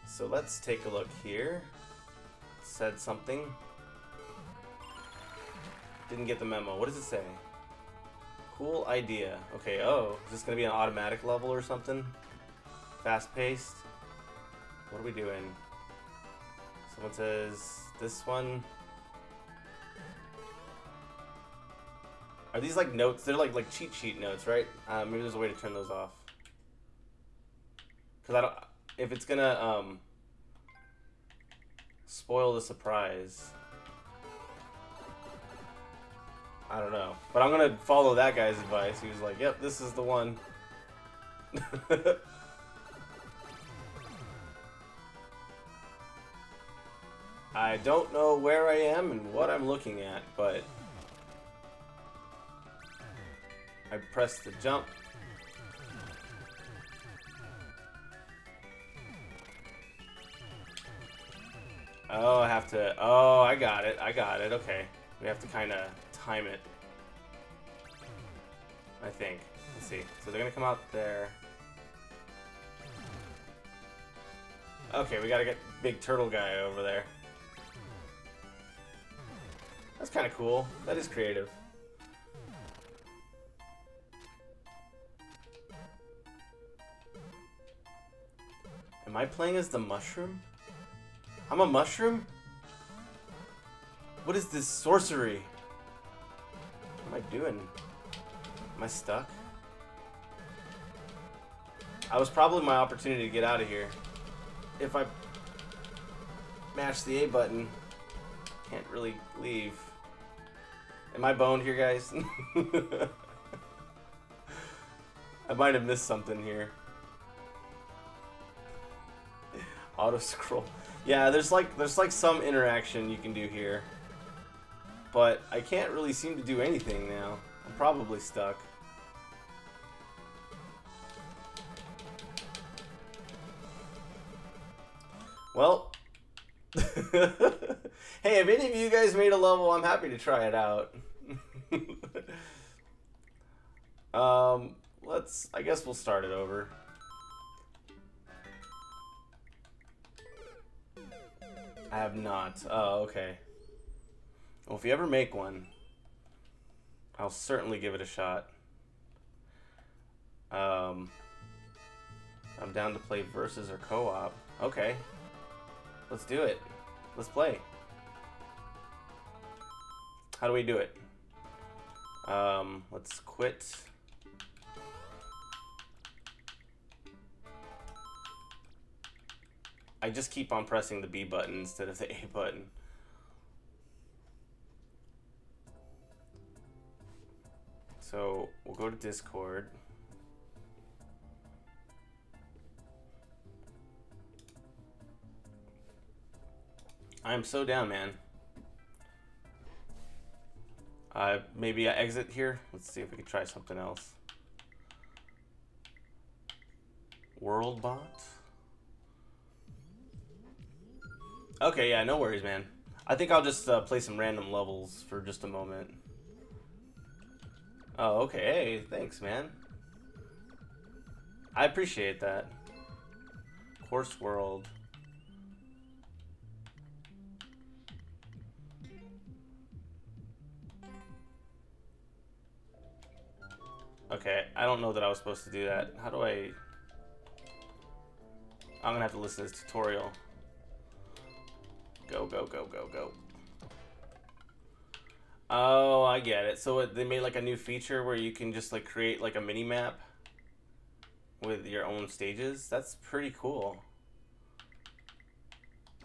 So let's take a look here. said something. Didn't get the memo. What does it say? Cool idea. Okay, oh, is this gonna be an automatic level or something? Fast paced? What are we doing? Someone says this one. Are these like notes? They're like like cheat sheet notes, right? Uh, maybe there's a way to turn those off. Cause I don't. If it's gonna um spoil the surprise. I don't know. But I'm gonna follow that guy's advice. He was like, yep, this is the one. I don't know where I am and what I'm looking at, but I press the jump. Oh, I have to. Oh, I got it. I got it. Okay. We have to kind of time it. I think. Let's see. So they're to come out there. Okay, we got to get big turtle guy over there. That's kind of cool. That is creative. Am I playing as the mushroom? I'm a mushroom? What is this sorcery? Am I doing? Am I stuck? I was probably my opportunity to get out of here. If I mash the A button, can't really leave. Am I boned here, guys? I might have missed something here. Auto scroll. Yeah, there's like there's like some interaction you can do here. But I can't really seem to do anything now. I'm probably stuck. Well, hey, if any of you guys made a level, I'm happy to try it out. um, let's, I guess we'll start it over. I have not. Oh, okay. Well, if you ever make one, I'll certainly give it a shot. Um, I'm down to play versus or co-op. Okay. Let's do it. Let's play. How do we do it? Um, let's quit. I just keep on pressing the B button instead of the A button. So we'll go to Discord. I'm so down, man. Uh, maybe I exit here. Let's see if we can try something else. Worldbot? Okay, yeah, no worries, man. I think I'll just uh, play some random levels for just a moment. Oh, okay. Hey, thanks, man. I appreciate that. Course World. Okay, I don't know that I was supposed to do that. How do I... I'm gonna have to listen to this tutorial. Go, go, go, go, go. Oh, I get it. So they made like a new feature where you can just like create like a mini map with your own stages. That's pretty cool.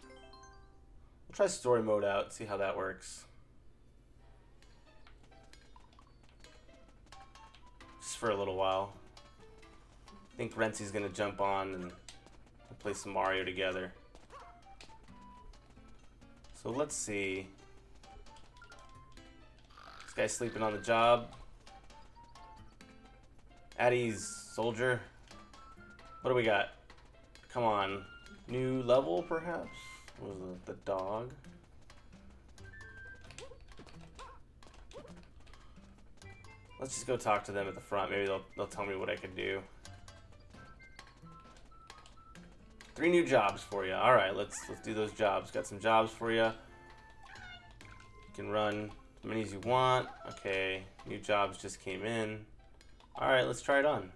We'll try story mode out, see how that works. Just for a little while. I think Rentsy's gonna jump on and play some Mario together. So let's see. Guy's sleeping on the job. Addie's soldier. What do we got? Come on. New level, perhaps? What was the, the dog? Let's just go talk to them at the front. Maybe they'll, they'll tell me what I can do. Three new jobs for you. All right, let's let's do those jobs. Got some jobs for you. You can run many as you want. Okay, new jobs just came in. All right, let's try it on.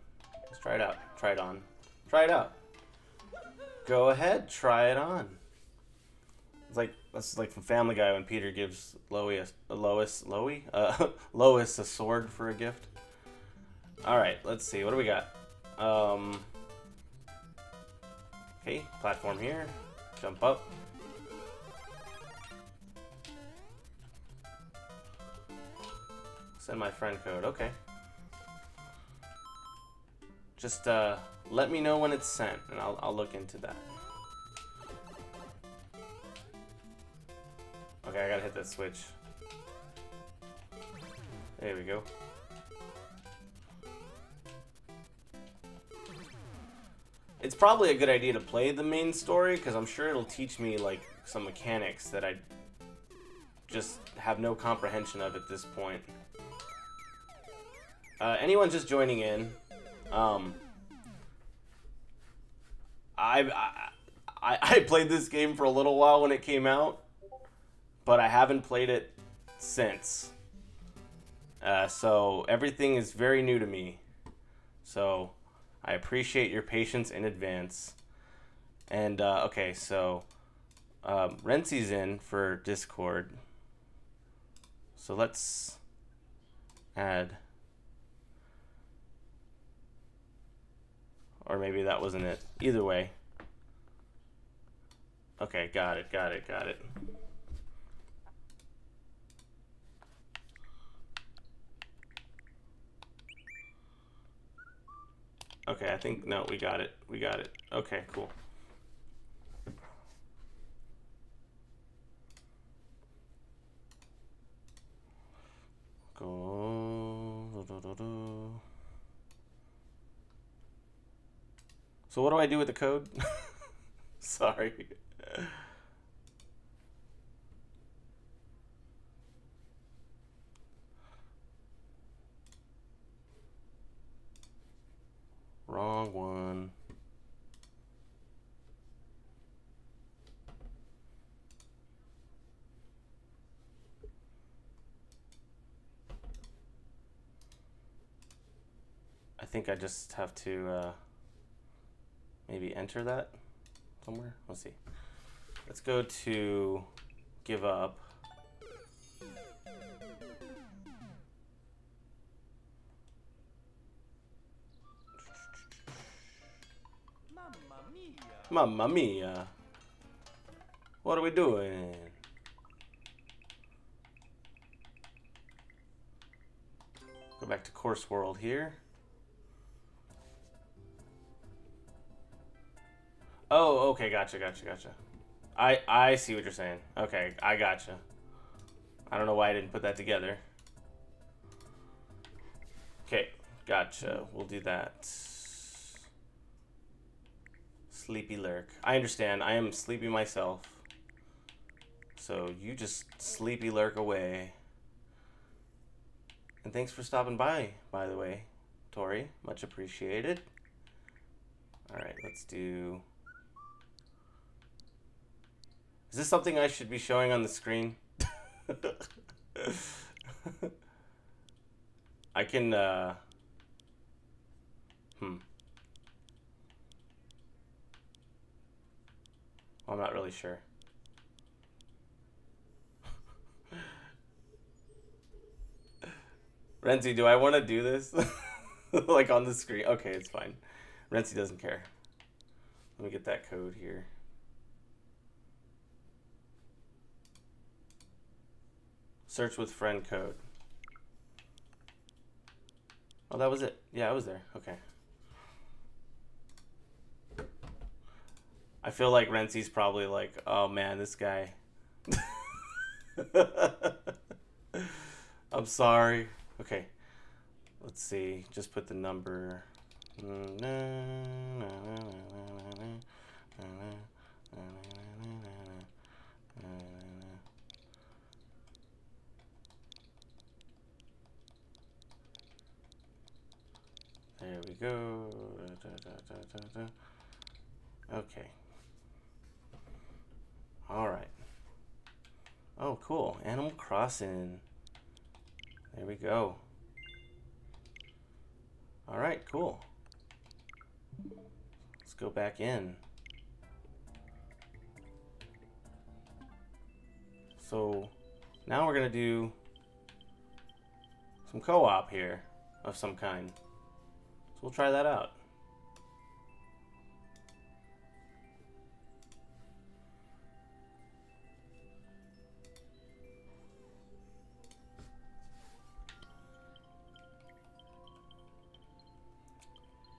Let's try it out. Try it on. Try it out. Go ahead, try it on. It's like that's like from Family Guy when Peter gives Lois a, Lois Lois uh, Lois a sword for a gift. All right, let's see. What do we got? Um, okay, platform here. Jump up. Send my friend code. Okay. Just uh, let me know when it's sent, and I'll, I'll look into that. Okay, I gotta hit that switch. There we go. It's probably a good idea to play the main story, because I'm sure it'll teach me, like, some mechanics that I just have no comprehension of at this point. Uh, anyone just joining in, um, I, I, I played this game for a little while when it came out, but I haven't played it since. Uh, so everything is very new to me. So I appreciate your patience in advance. And uh, okay, so um, Rentsy's in for Discord. So let's add. Or maybe that wasn't it. Either way. Okay, got it, got it, got it. Okay, I think, no, we got it. We got it. Okay, cool. Go. do, do, do. So what do I do with the code? Sorry. Wrong one. I think I just have to uh, maybe enter that somewhere. Let's see. Let's go to give up. Mamma mia! What are we doing? Go back to course world here. Oh, okay, gotcha, gotcha, gotcha. I I see what you're saying. Okay, I gotcha. I don't know why I didn't put that together. Okay, gotcha. We'll do that. Sleepy lurk. I understand. I am sleepy myself. So you just sleepy lurk away. And thanks for stopping by, by the way, Tori. Much appreciated. Alright, let's do... Is this something I should be showing on the screen? I can, uh... Hmm. I'm not really sure. Rentsy, do I want to do this? like on the screen? Okay, it's fine. Rentsy doesn't care. Let me get that code here. Search with friend code. Oh, that was it. Yeah, I was there. Okay. I feel like Rentsy's probably like, oh man, this guy. I'm sorry. Okay. Let's see. Just put the number. Go. Da, da, da, da, da. Okay. All right. Oh, cool. Animal Crossing. There we go. All right, cool. Let's go back in. So now we're gonna do some co-op here of some kind. So we'll try that out.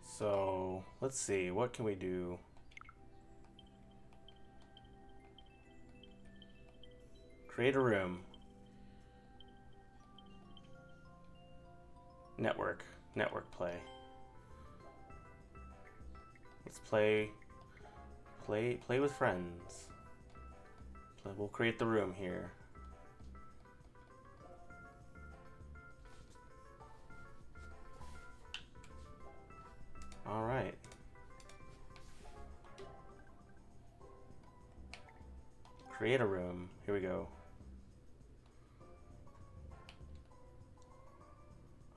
So let's see, what can we do? Create a room. Network. Network play. Let's play play play with friends. We'll create the room here. All right. Create a room. Here we go.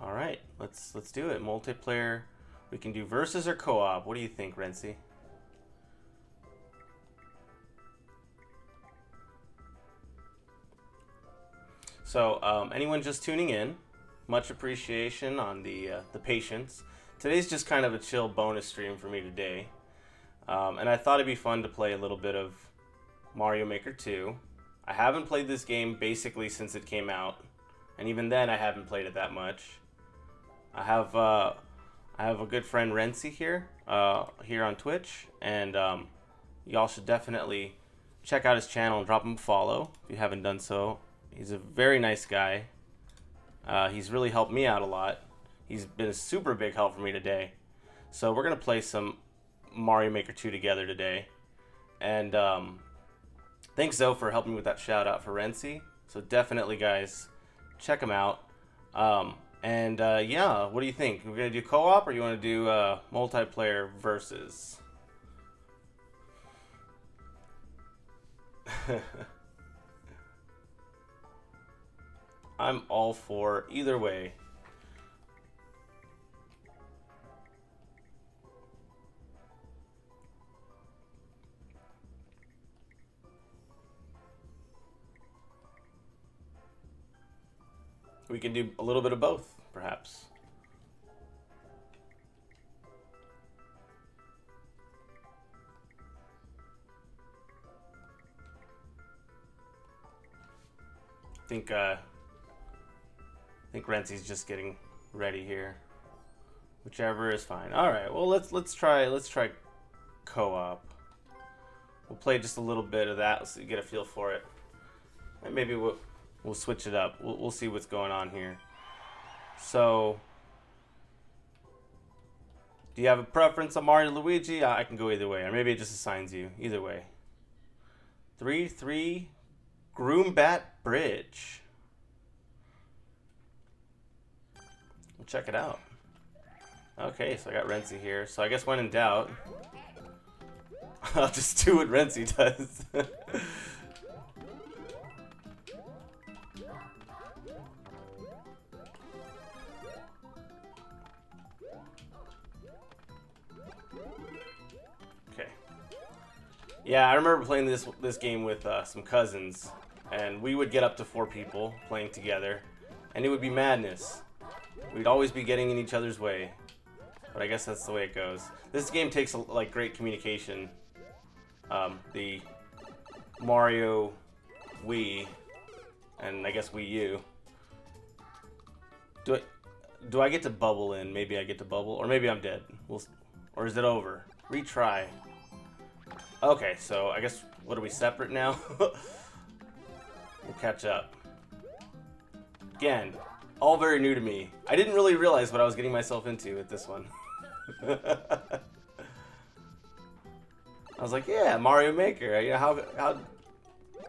All right, let's let's do it. Multiplayer. We can do versus or co-op. What do you think, Rentsy? So, um, anyone just tuning in, much appreciation on the uh, the patience. Today's just kind of a chill bonus stream for me today, um, and I thought it'd be fun to play a little bit of Mario Maker 2. I haven't played this game basically since it came out, and even then I haven't played it that much. I have uh, I have a good friend Rentsy here uh, here on Twitch, and um, y'all should definitely check out his channel and drop him a follow if you haven't done so. He's a very nice guy. Uh, he's really helped me out a lot. He's been a super big help for me today. So we're gonna play some Mario Maker 2 together today, and um, thanks Zoe for helping me with that shout out for Rentsy. So definitely, guys, check him out. Um, and uh, yeah, what do you think? We're gonna do co-op, or you want to do uh, multiplayer versus? I'm all for either way. We can do a little bit of both, perhaps. I think uh, I think Rentsy's just getting ready here. Whichever is fine. All right. Well, let's let's try let's try co-op. We'll play just a little bit of that so you get a feel for it. And maybe we'll we'll switch it up. We'll, we'll see what's going on here. So, do you have a preference on Mario Luigi? I can go either way, or maybe it just assigns you. Either way. 3 3 Groombat Bridge. We'll check it out. Okay, so I got Rentsy here. So I guess when in doubt, I'll just do what Rentsy does. Yeah, I remember playing this this game with uh, some cousins, and we would get up to four people playing together, and it would be madness. We'd always be getting in each other's way, but I guess that's the way it goes. This game takes like great communication. Um, the Mario Wii, and I guess Wii U. Do I do I get to bubble in? Maybe I get to bubble, or maybe I'm dead. We'll, or is it over? Retry. Okay, so I guess, what are we, separate now? we'll catch up. Again, all very new to me. I didn't really realize what I was getting myself into with this one. I was like, yeah, Mario Maker. You know, how, how,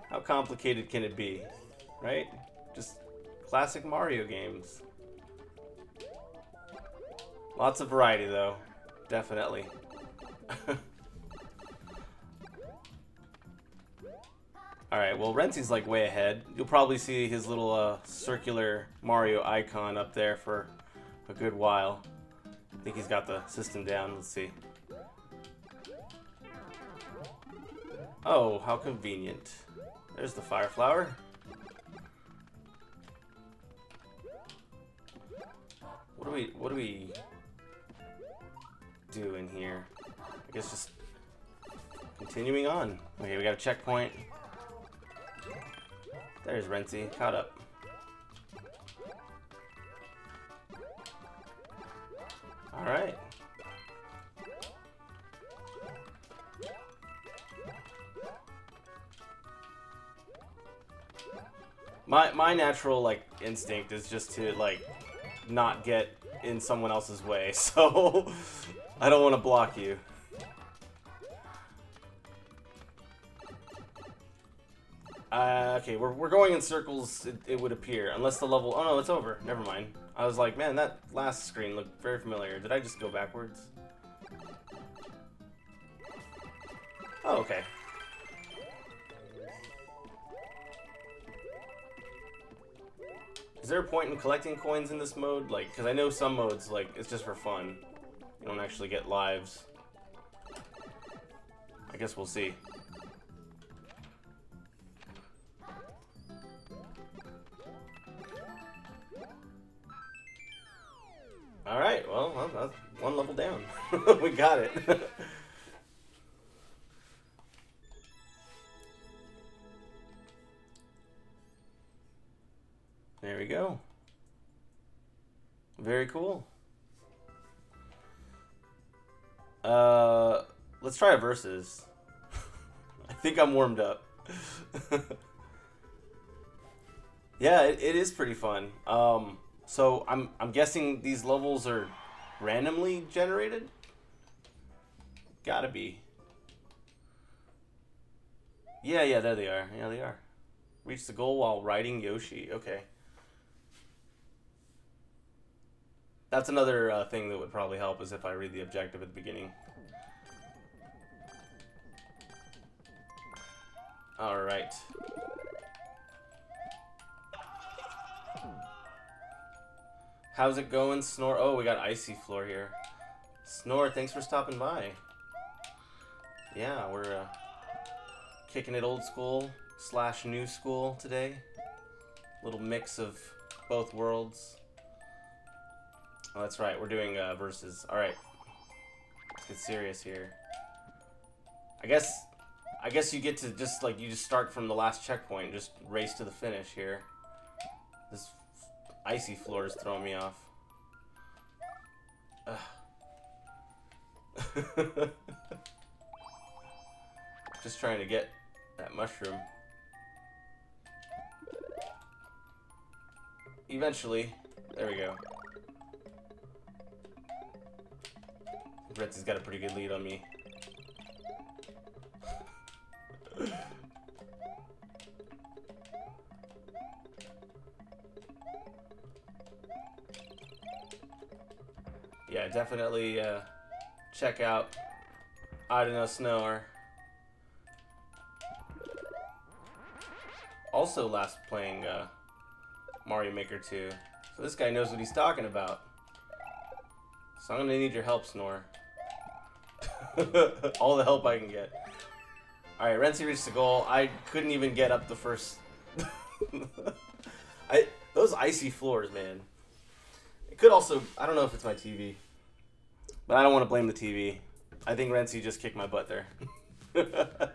how complicated can it be? Right? Just classic Mario games. Lots of variety, though. Definitely. Alright, well, Rentsy's like way ahead. You'll probably see his little uh, circular Mario icon up there for a good while. I think he's got the system down. Let's see. Oh, how convenient. There's the fire flower. What do we what do we do in here? I guess just continuing on. Okay, we got a checkpoint. There's Rentsy, caught up. Alright. My my natural like instinct is just to like not get in someone else's way, so I don't want to block you. Uh, okay, we're, we're going in circles, it, it would appear. Unless the level... Oh, no, it's over. Never mind. I was like, man, that last screen looked very familiar. Did I just go backwards? Oh, okay. Is there a point in collecting coins in this mode? Like, because I know some modes, like, it's just for fun. You don't actually get lives. I guess we'll see. Alright, well, well, that's one level down. we got it. there we go. Very cool. Uh, let's try a versus. I think I'm warmed up. yeah, it, it is pretty fun. Um, so I'm I'm guessing these levels are randomly generated. Gotta be. Yeah, yeah, there they are. Yeah, they are. Reach the goal while riding Yoshi. Okay. That's another uh, thing that would probably help is if I read the objective at the beginning. Alright. How's it going, Snore? Oh, we got Icy Floor here. Snore, thanks for stopping by. Yeah, we're uh, kicking it old school slash new school today. Little mix of both worlds. Oh, that's right. We're doing uh, verses. All right. Let's get serious here. I guess, I guess you get to just like you just start from the last checkpoint, just race to the finish here. This icy floor is throwing me off. just trying to get that mushroom. Eventually, there we go. Rentsy's got a pretty good lead on me. yeah, definitely uh, check out I Don't Know Snower. Also last playing uh, Mario Maker 2. So this guy knows what he's talking about. So I'm gonna need your help, Snore. All the help I can get. Alright, Rentsy reached the goal. I couldn't even get up the first... I Those icy floors, man. It could also... I don't know if it's my TV. But I don't want to blame the TV. I think Rentsy just kicked my butt there.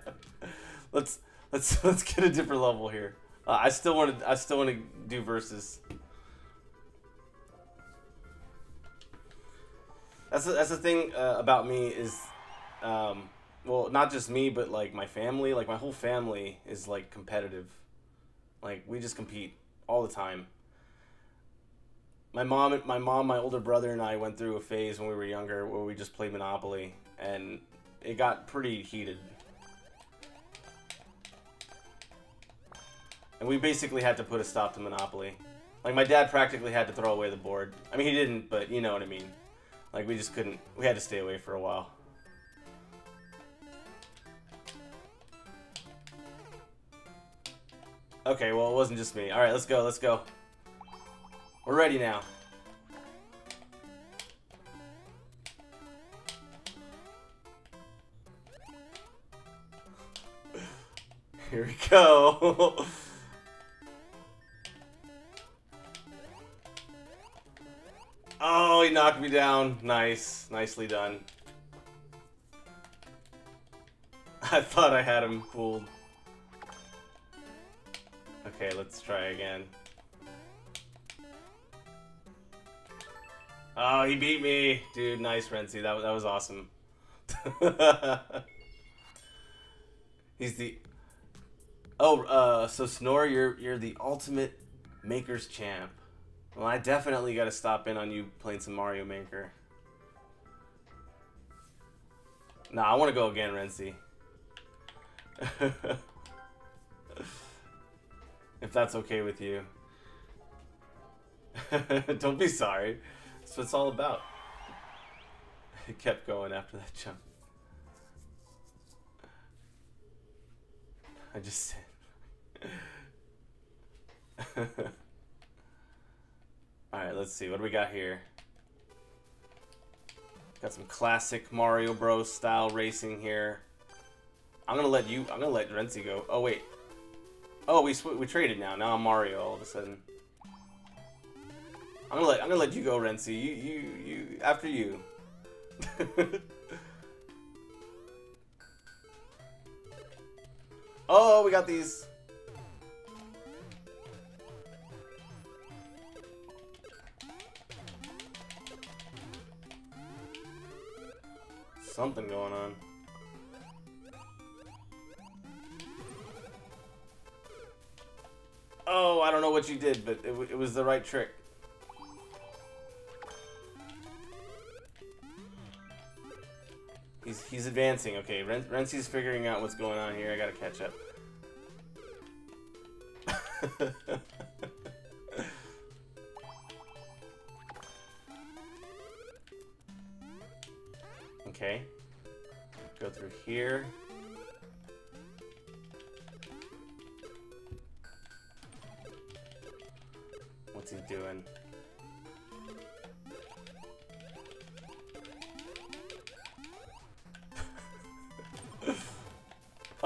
let's let's let's get a different level here. Uh, I still want to I still want to do versus. That's the, that's the thing uh, about me is um, well, not just me, but like my family, like my whole family is like competitive. Like we just compete all the time. My mom, my mom, my older brother, and I went through a phase when we were younger where we just played Monopoly, and it got pretty heated. And we basically had to put a stop to Monopoly. Like my dad practically had to throw away the board. I mean, he didn't, but you know what I mean. Like we just couldn't. We had to stay away for a while. Okay, well it wasn't just me. All right, let's go. Let's go. We're ready now. Here we go. oh, he knocked me down. Nice. Nicely done. I thought I had him fooled. Okay, let's try again. Oh, he beat me. Dude, nice, Rentsy. That, that was awesome. He's the Oh, uh, so Snore, you're you're the ultimate Maker's champ. Well, I definitely got to stop in on you playing some Mario Maker. Nah, I want to go again, Rentsy. if that's okay with you. Don't be sorry. That's what it's all about. It kept going after that jump. I just said. Alright, let's see. What do we got here? Got some classic Mario Bros. style racing here. I'm gonna let you. I'm gonna let Rentsy go. Oh wait. Oh, we we traded now. Now I'm Mario all of a sudden. I'm gonna let I'm gonna let you go, Rentsy. You you you after you. oh, we got these. Something going on. Oh, I don't know what you did, but it, it was the right trick. He's, he's advancing. Okay, Ren Rentsy's figuring out what's going on here. I gotta catch up. Okay. Go through here. What's he doing?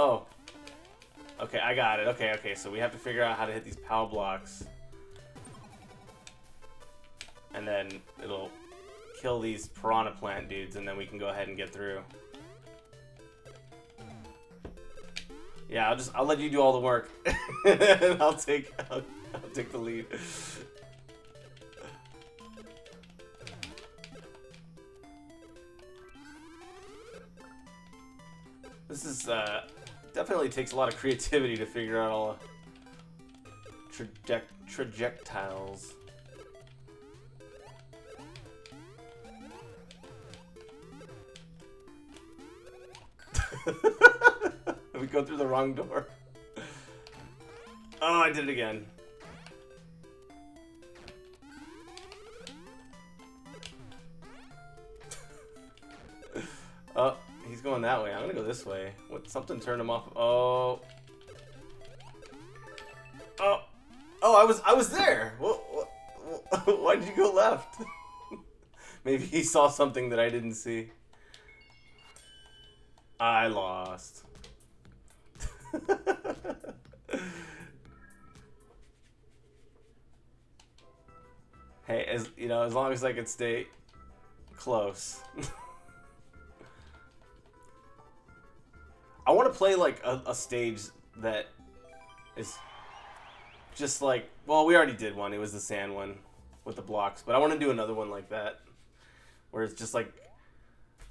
Oh. Okay, I got it. Okay, okay, so we have to figure out how to hit these power blocks. And then it'll kill these piranha plant dudes and then we can go ahead and get through. Yeah, I'll just I'll let you do all the work. I'll take I'll, I'll take the lead. Definitely takes a lot of creativity to figure out all the traje trajectiles. we go through the wrong door. Oh, I did it again. Going that way. I'm gonna go this way. What? Something turned him off. Oh. Oh. Oh, I was I was there. What? what, why did you go left? Maybe he saw something that I didn't see. I lost. hey, as you know, as long as I can stay close. I want to play like a, a stage that is just like well, we already did one. It was the sand one with the blocks, but I want to do another one like that where it's just like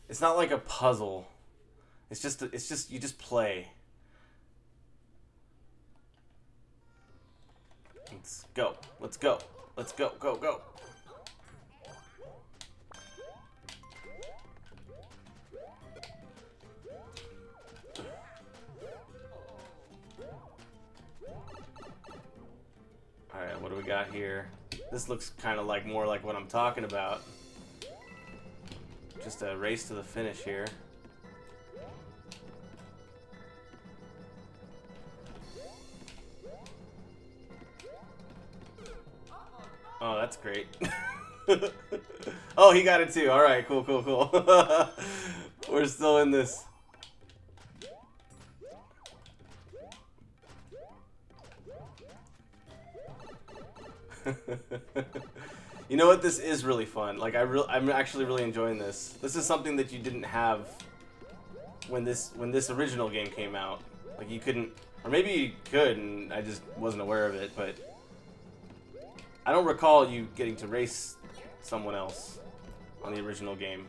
it's not like a puzzle it's just it's just you just play. Let's go. Let's go. Let's go. Go go. Got here? This looks kind of like more like what I'm talking about. just a race to the finish here. Oh, that's great. oh, he got it too. All right, cool, cool, cool. We're still in this. you know what? This is really fun. Like I real, I'm actually really enjoying this. This is something that you didn't have when this when this original game came out. Like you couldn't, or maybe you could, and I just wasn't aware of it. But I don't recall you getting to race someone else on the original game.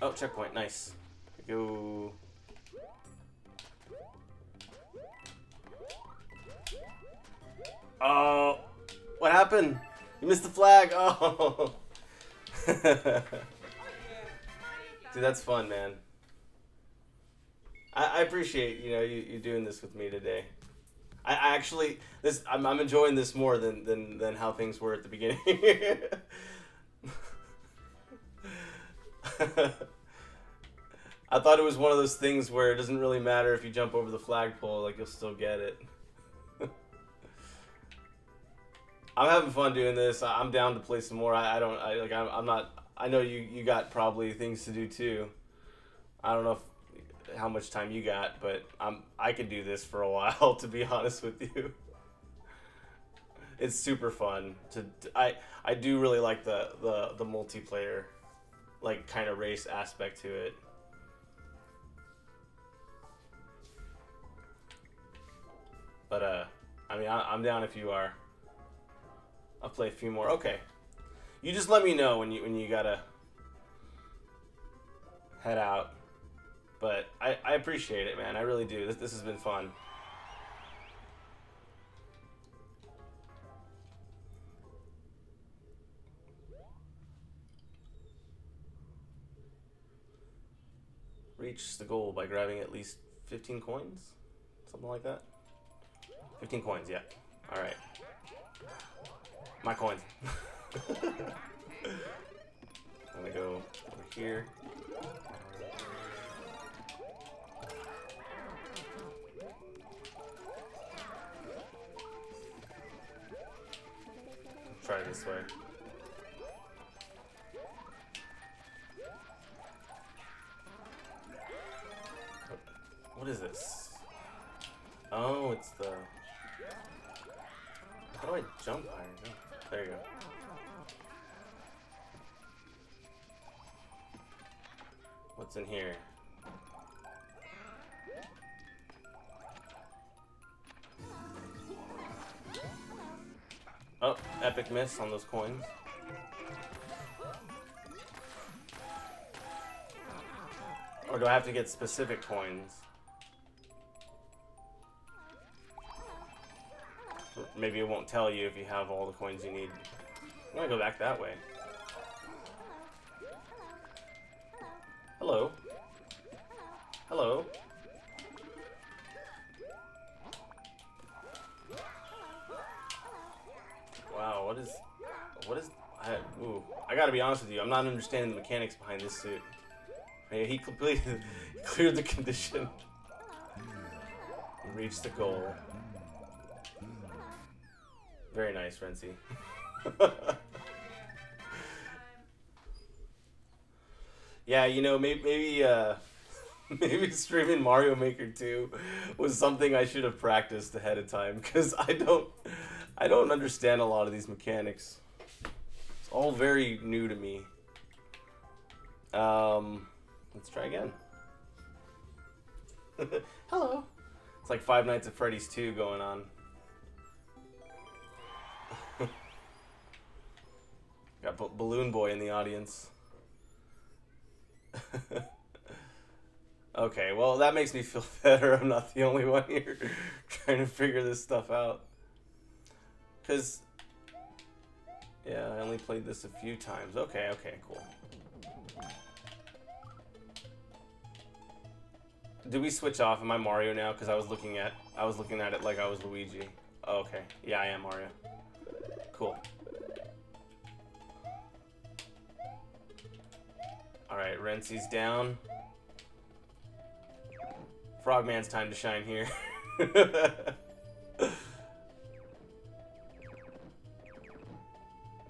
Oh, checkpoint, nice. Go. Oh, what happened? You missed the flag. Oh. Dude, that's fun, man. I, I appreciate you know you, you doing this with me today. I, I actually this I'm, I'm enjoying this more than, than than how things were at the beginning. I thought it was one of those things where it doesn't really matter if you jump over the flagpole, like you'll still get it. I'm having fun doing this. I'm down to play some more. I, I don't. I like. I'm, I'm not. I know you. You got probably things to do too. I don't know if, how much time you got, but I'm. I could do this for a while. To be honest with you, it's super fun. To I. I do really like the the the multiplayer, like kind of race aspect to it. But uh, I mean, I, I'm down if you are. I'll play a few more. Okay. You just let me know when you when you gotta head out. But I, I appreciate it, man. I really do. This this has been fun. Reach the goal by grabbing at least 15 coins? Something like that? 15 coins, yeah. Alright. My coins. I'm gonna go over here. Try this way. What is this? Oh, it's the. How do I jump higher? No. There you go. What's in here? Oh, epic miss on those coins. Or do I have to get specific coins? Maybe it won't tell you if you have all the coins you need. I'm gonna go back that way. Hello. Hello. Wow, what is... What is... I, ooh, I gotta be honest with you, I'm not understanding the mechanics behind this suit. He completed... cleared the condition. Reached the goal. Very nice, Rentsy. yeah, you know, maybe maybe uh, maybe streaming Mario Maker 2 was something I should have practiced ahead of time because I don't I don't understand a lot of these mechanics. It's all very new to me. Um, let's try again. Hello. It's like Five Nights at Freddy's 2 going on. Got B- Balloon Boy in the audience. okay, well, that makes me feel better. I'm not the only one here trying to figure this stuff out. Because, yeah, I only played this a few times. Okay, okay, cool. did we switch off? Am I Mario now? Because I was looking at I was looking at it like I was Luigi. Oh, okay. Yeah, I am Mario. Cool. Alright, Rentsy's down. Frogman's time to shine here.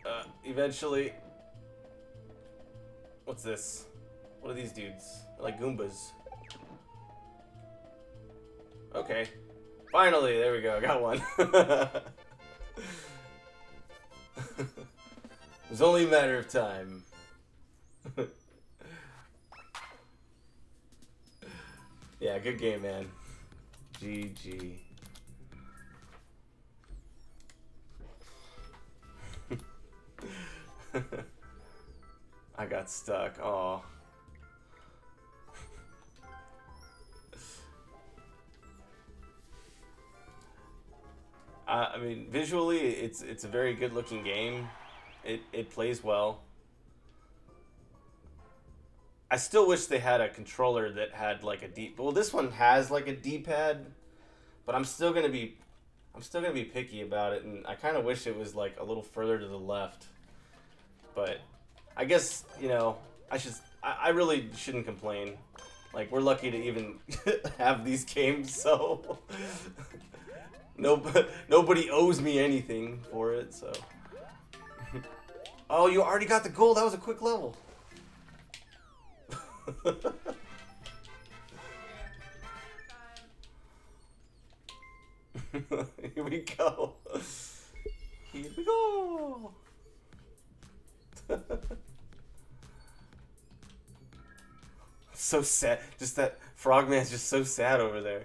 uh, eventually. What's this? What are these dudes? They're like Goombas. Okay. Finally, there we go. Got one. it was only a matter of time. yeah, good game, man. GG. I got stuck. Oh. I mean, visually, it's it's a very good looking game. It it plays well. I still wish they had a controller that had like a D. Well, this one has like a D pad, but I'm still gonna be, I'm still gonna be picky about it, and I kind of wish it was like a little further to the left. But I guess you know I should. I, I really shouldn't complain. Like we're lucky to even have these games, so. No, nobody owes me anything for it, so. oh, you already got the gold. That was a quick level. Here we go. Here we go. so sad. Just that Frogman's just so sad over there.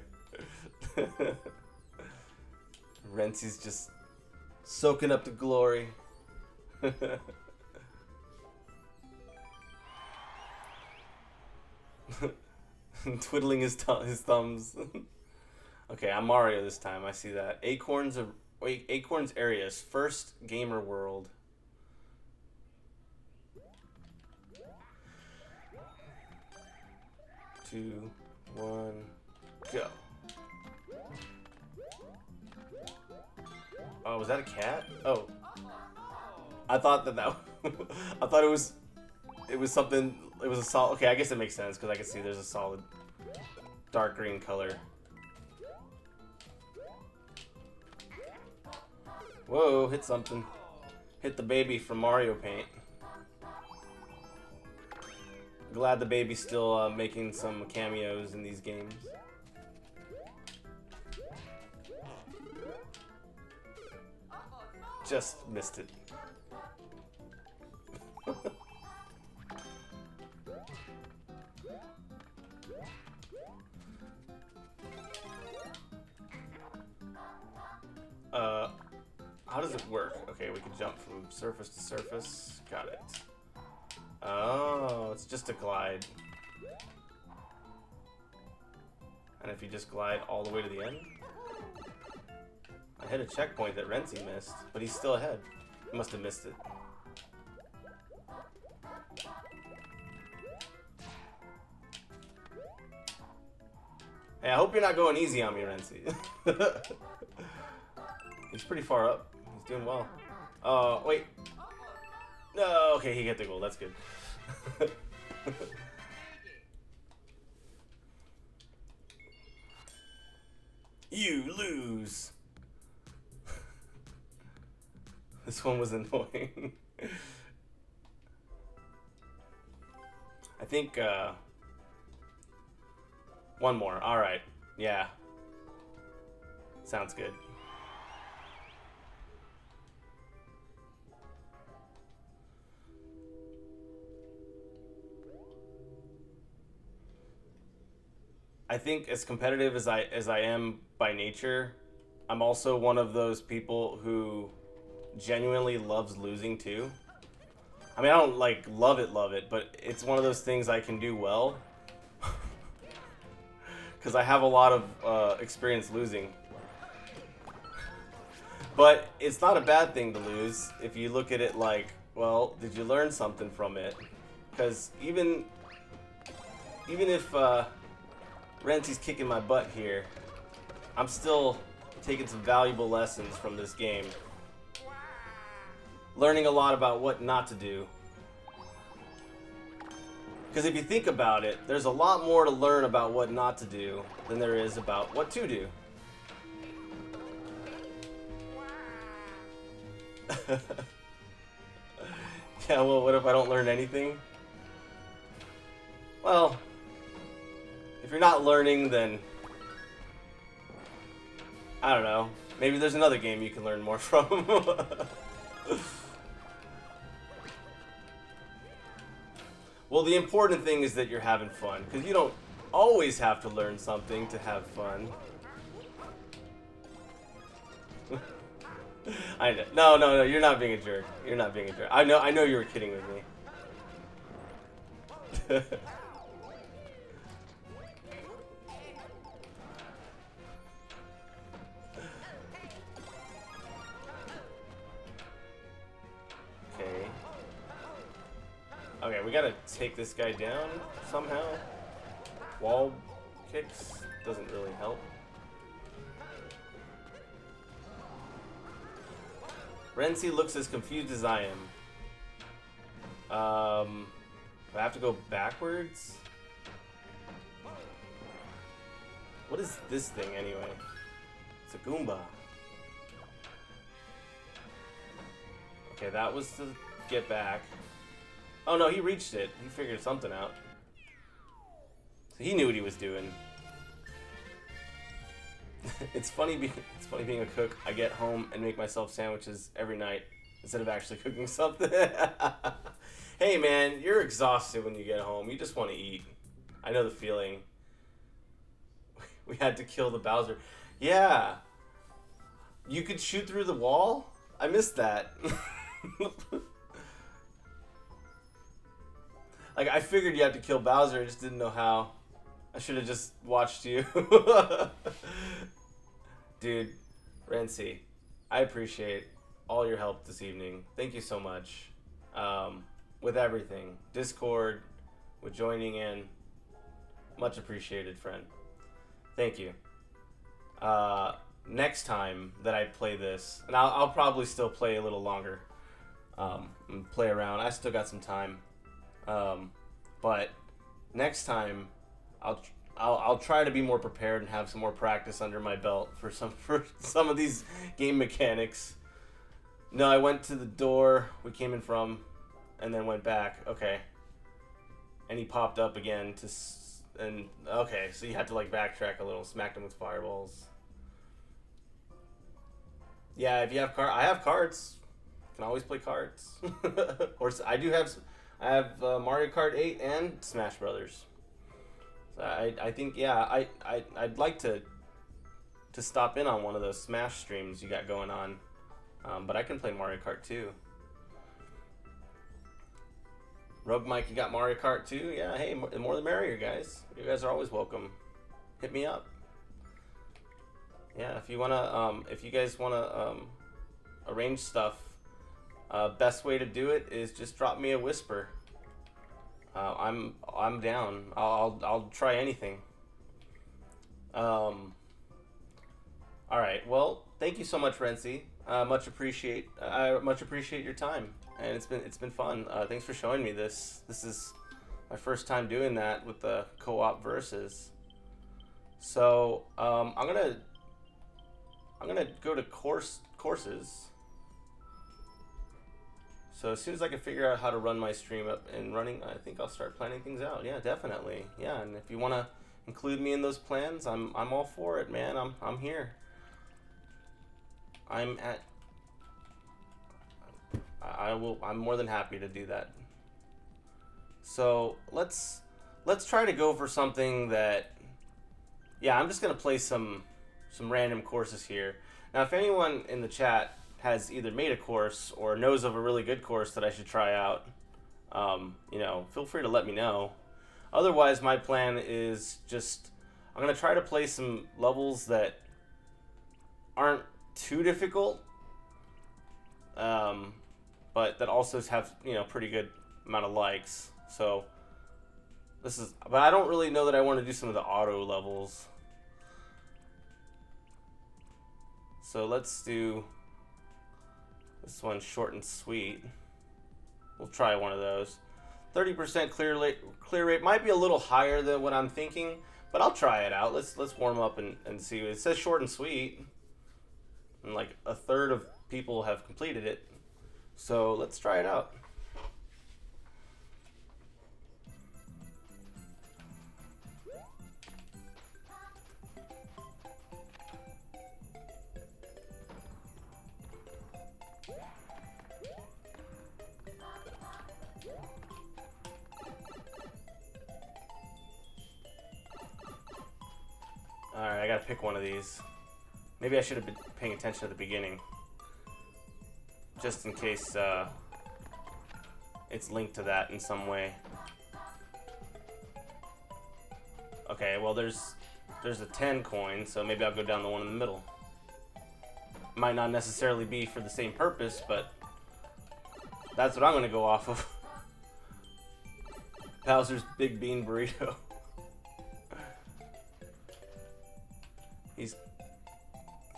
Rentsy's just soaking up the glory. Twiddling his th his thumbs. okay, I'm Mario this time. I see that. Acorns of wait, Acorns Areas first gamer world. Two, one, go. Oh, was that a cat? Oh. I thought that that... I thought it was... It was something... It was a solid... Okay, I guess it makes sense, because I can see there's a solid dark green color. Whoa, hit something. Hit the baby from Mario Paint. Glad the baby's still uh, making some cameos in these games. Just missed it. Does it work? Okay, we can jump from surface to surface. Got it. Oh, it's just a glide. And if you just glide all the way to the end? I hit a checkpoint that Rentsy missed, but he's still ahead. He must have missed it. Hey, I hope you're not going easy on me, Rentsy. he's pretty far up. Doing well. Oh, uh, wait. No, okay, he got the goal. That's good. you lose. This one was annoying. I think, uh... One more. Alright. Yeah. Sounds good. I think as competitive as I as I am by nature, I'm also one of those people who genuinely loves losing too. I mean, I don't like love it, love it, but it's one of those things I can do well. Because I have a lot of uh, experience losing. But it's not a bad thing to lose if you look at it like, well, did you learn something from it? Because even, even if, uh, Rentsy's kicking my butt here. I'm still taking some valuable lessons from this game. Learning a lot about what not to do. Because if you think about it, there's a lot more to learn about what not to do than there is about what to do. yeah, well, what if I don't learn anything? Well, if you're not learning, then I don't know. Maybe there's another game you can learn more from. well, the important thing is that you're having fun, because you don't always have to learn something to have fun. I know. No, no, no. You're not being a jerk. You're not being a jerk. I know. I know you were kidding with me. Okay, we gotta take this guy down somehow. Wall kicks doesn't really help. Rentsy looks as confused as I am. Um, I have to go backwards? What is this thing anyway? It's a Goomba. Okay, that was to get back. Oh no, he reached it. He figured something out. So he knew what he was doing. it's funny being it's funny being a cook. I get home and make myself sandwiches every night instead of actually cooking something. hey man, you're exhausted when you get home. You just want to eat. I know the feeling. We had to kill the Bowser. Yeah. You could shoot through the wall? I missed that. Like I figured you had to kill Bowser, I just didn't know how. I should have just watched you. Dude, Rentsy, I appreciate all your help this evening. Thank you so much. Um, with everything. Discord, with joining in. Much appreciated, friend. Thank you. Uh, next time that I play this, and I'll, I'll probably still play a little longer, um, and play around. I still got some time. Um, but next time, I'll, I'll I'll try to be more prepared and have some more practice under my belt for some for some of these game mechanics. No, I went to the door we came in from, and then went back. Okay. And he popped up again to, and okay, so you had to like backtrack a little, smacked him with fireballs. Yeah, if you have card, I have cards. Can always play cards. or I do have, I have uh, Mario Kart 8 and Smash Brothers. So I, I think yeah, I, I I'd like to to stop in on one of those Smash streams you got going on. Um, but I can play Mario Kart too. Rogue Mike, you got Mario Kart too? Yeah, hey, mo- the more the merrier, guys. You guys are always welcome. Hit me up. Yeah, if you wanna, um, if you guys wanna um, arrange stuff, uh, best way to do it is just drop me a whisper. Uh, I'm I'm down. I'll I'll, try anything. Um. All right. Well, thank you so much, Rentsy. Uh, much appreciate. I much appreciate your time, and it's been it's been fun. Uh, thanks for showing me this. This is my first time doing that with the co-op versus. So um, I'm gonna I'm gonna go to course courses. So as soon as I can figure out how to run my stream up and running, I think I'll start planning things out. Yeah, definitely. Yeah, and if you want to include me in those plans, I'm I'm all for it, man. I'm I'm here. I'm at. I will. I'm more than happy to do that. So let's let's try to go for something that. Yeah, I'm just gonna play some some random courses here. Now, if anyone in the chat has either made a course or knows of a really good course that I should try out, um, you know, feel free to let me know. Otherwise, my plan is just I'm gonna try to play some levels that aren't too difficult, um, but that also have you know pretty good amount of likes. So This is, but I don't really know that I want to do some of the auto levels. So let's do this one short and sweet. We'll try one of those. 30% clear rate, clear rate might be a little higher than what I'm thinking, but I'll try it out. Let's let's warm up and, and see. It says short and sweet. And like a third of people have completed it. So let's try it out. Pick one of these. Maybe I should have been paying attention at the beginning. Just in case uh, it's linked to that in some way. Okay, well there's there's a 10 coin, so maybe I'll go down the one in the middle. Might not necessarily be for the same purpose, but that's what I'm gonna go off of. Bowser's Big Bean Burrito. He's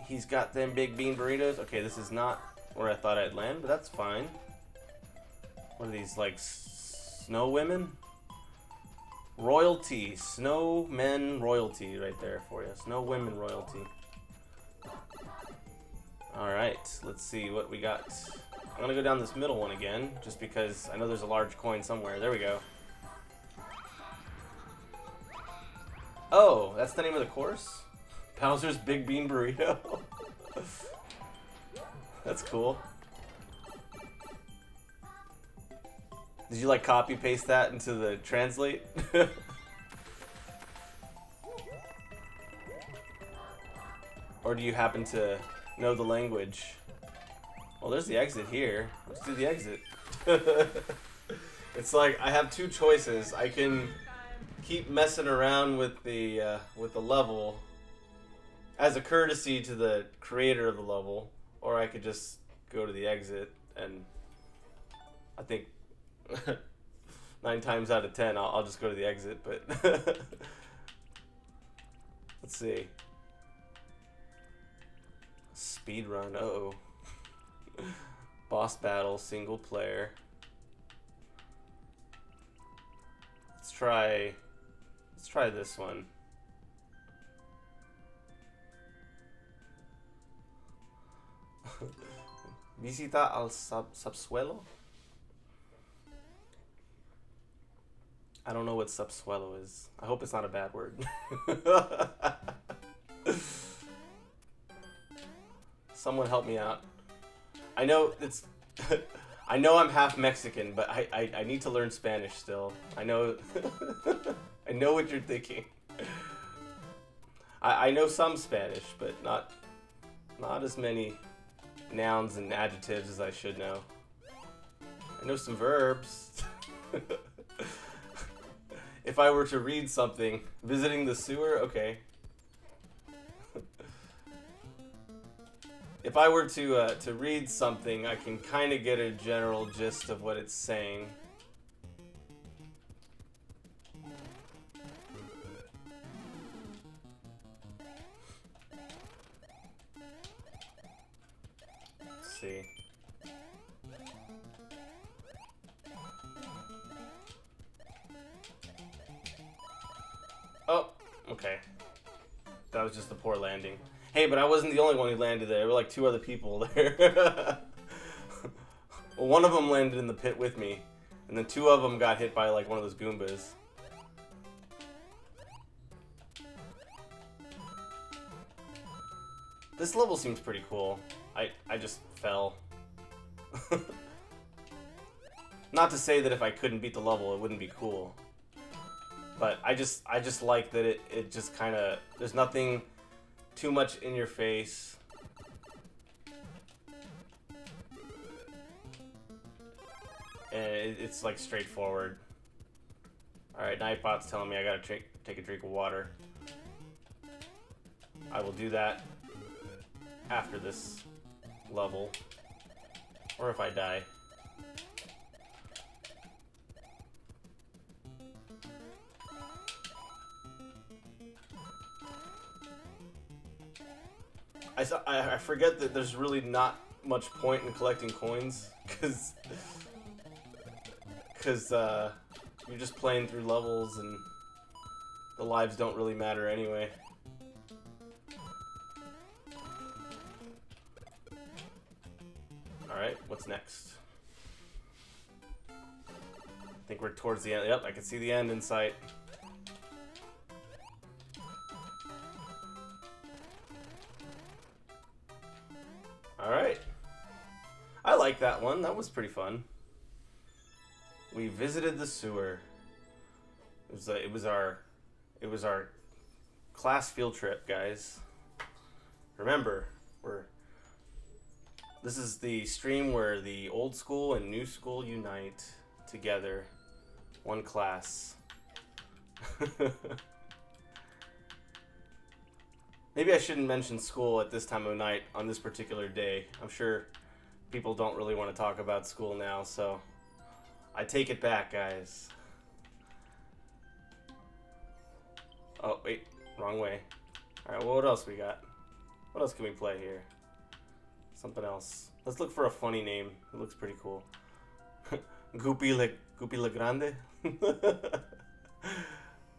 he's got them big bean burritos. Okay, this is not where I thought I'd land, but that's fine. What are these like snow women? Royalty, snow men royalty right there for you. Snow women royalty. All right, let's see what we got. I'm gonna go down this middle one again, just because I know there's a large coin somewhere. There we go. Oh, that's the name of the course? Bowser's Big Bean Burrito. That's cool. Did you like copy paste that into the translate? or do you happen to know the language? Well, there's the exit here. Let's do the exit. it's like I have two choices. I can keep messing around with the uh, with the level as a courtesy to the creator of the level, or I could just go to the exit and I think nine times out of ten I'll, just go to the exit. But let's see. Speed run. Uh oh. Boss battle, single player. Let's try. Let's try this one. Visita al sub subsuelo. I don't know what subsuelo is. I hope it's not a bad word. Someone help me out. I know it's. I know I'm half Mexican, but I, I, I need to learn Spanish still. I know. I know what you're thinking. I, I know some Spanish, but not not as many nouns and adjectives as I should know. I know some verbs. if I were to read something, visiting the sewer, okay. if I were to uh, to read something, I can kind of get a general gist of what it's saying. One who landed there. There were like two other people there. well, one of them landed in the pit with me, and then two of them got hit by like one of those Goombas. This level seems pretty cool. I I just fell. Not to say that if I couldn't beat the level, it wouldn't be cool. But I just I just like that it it just kind of there's nothing too much in your face. And it's like straightforward. Alright, Nightbot's telling me I gotta take, take a drink of water. I will do that after this level. Or if I die. I, I forget that there's really not much point in collecting coins because because uh, you're just playing through levels and the lives don't really matter anyway. All right, what's next? I think we're towards the end. Yep, I can see the end in sight. Like that one. That was pretty fun. We visited the sewer. It was a, it was our it was our class field trip, guys. Remember, we're this is the stream where the old school and new school unite together. One class. Maybe I shouldn't mention school at this time of night on this particular day. I'm sure people don't really want to talk about school now, so I take it back, guys. Oh, wait, wrong way. Alright, well, what else we got? What else can we play here? Something else. Let's look for a funny name. It looks pretty cool. Goopy Le, Goopy Le Grande?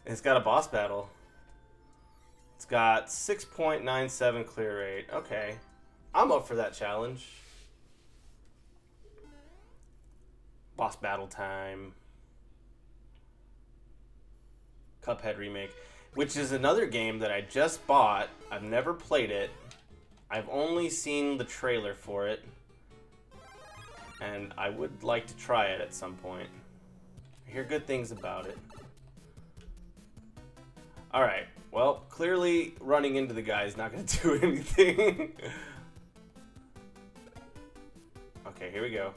it's got a boss battle. It's got 6.97 clear rate. Okay. I'm up for that challenge. Boss battle time. Cuphead remake, which is another game that I just bought. I've never played it. I've only seen the trailer for it. And I would like to try it at some point. I hear good things about it. Alright, well, clearly running into the guy is not going to do anything. okay, here we go.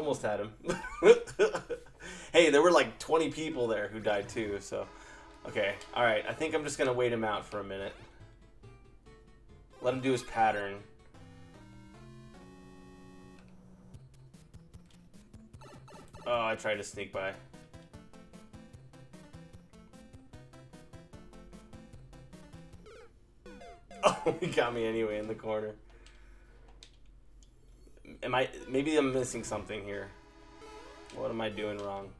Almost had him. hey, there were like 20 people there who died too, so. Okay, alright, I think I'm just gonna wait him out for a minute. Let him do his pattern. Oh, I tried to sneak by. Oh, he got me anyway in the corner. Am I, maybe I'm missing something here. What am I doing wrong?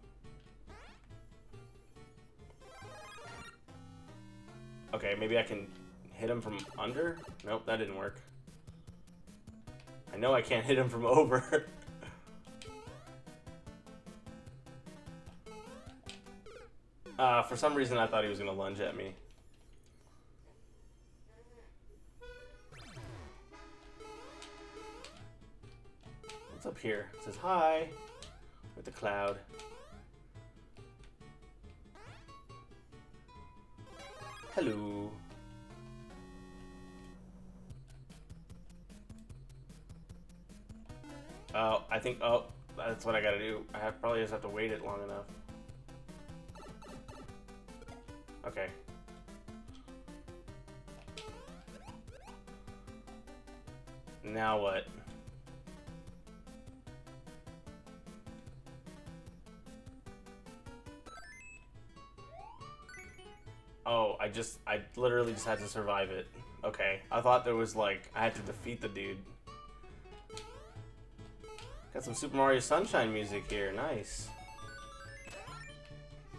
Okay, maybe I can hit him from under? Nope, that didn't work. I know I can't hit him from over. uh, for some reason I thought he was gonna lunge at me. What's up here? It says hi with the cloud. Hello. Oh, I think. Oh, that's what I gotta do. I have, probably just have to wait it long enough. Okay. Now what? Oh, I just, I literally just had to survive it. Okay, I thought there was like, I had to defeat the dude. Got some Super Mario Sunshine music here, nice.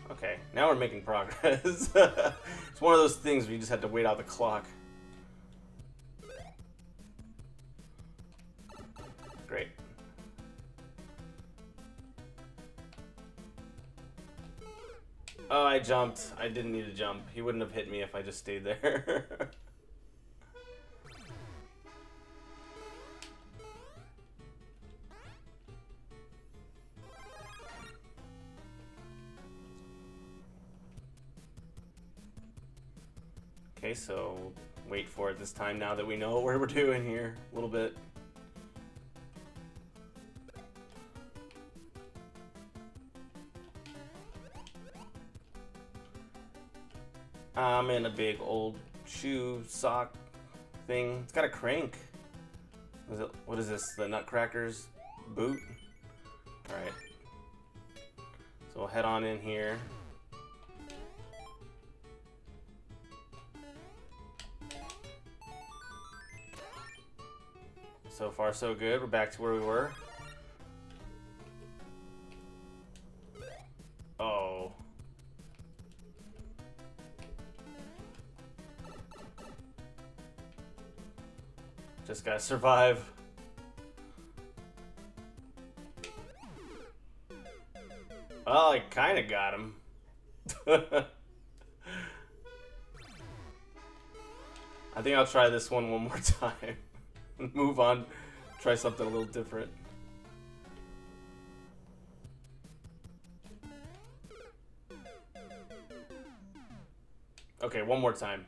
Okay, now we're making progress. it's one of those things where you just had to wait out the clock. Oh, I jumped. I didn't need to jump. He wouldn't have hit me if I just stayed there. okay, so wait for it this time now that we know what we're doing here a little bit. I'm in a big old shoe sock thing. It's got a crank. Is it, what is this? The Nutcracker's boot? Alright. So we'll head on in here. So far so good. We're back to where we were. Survive. Well, I kinda got him. I think I'll try this one one more time. Move on. Try something a little different. Okay, one more time.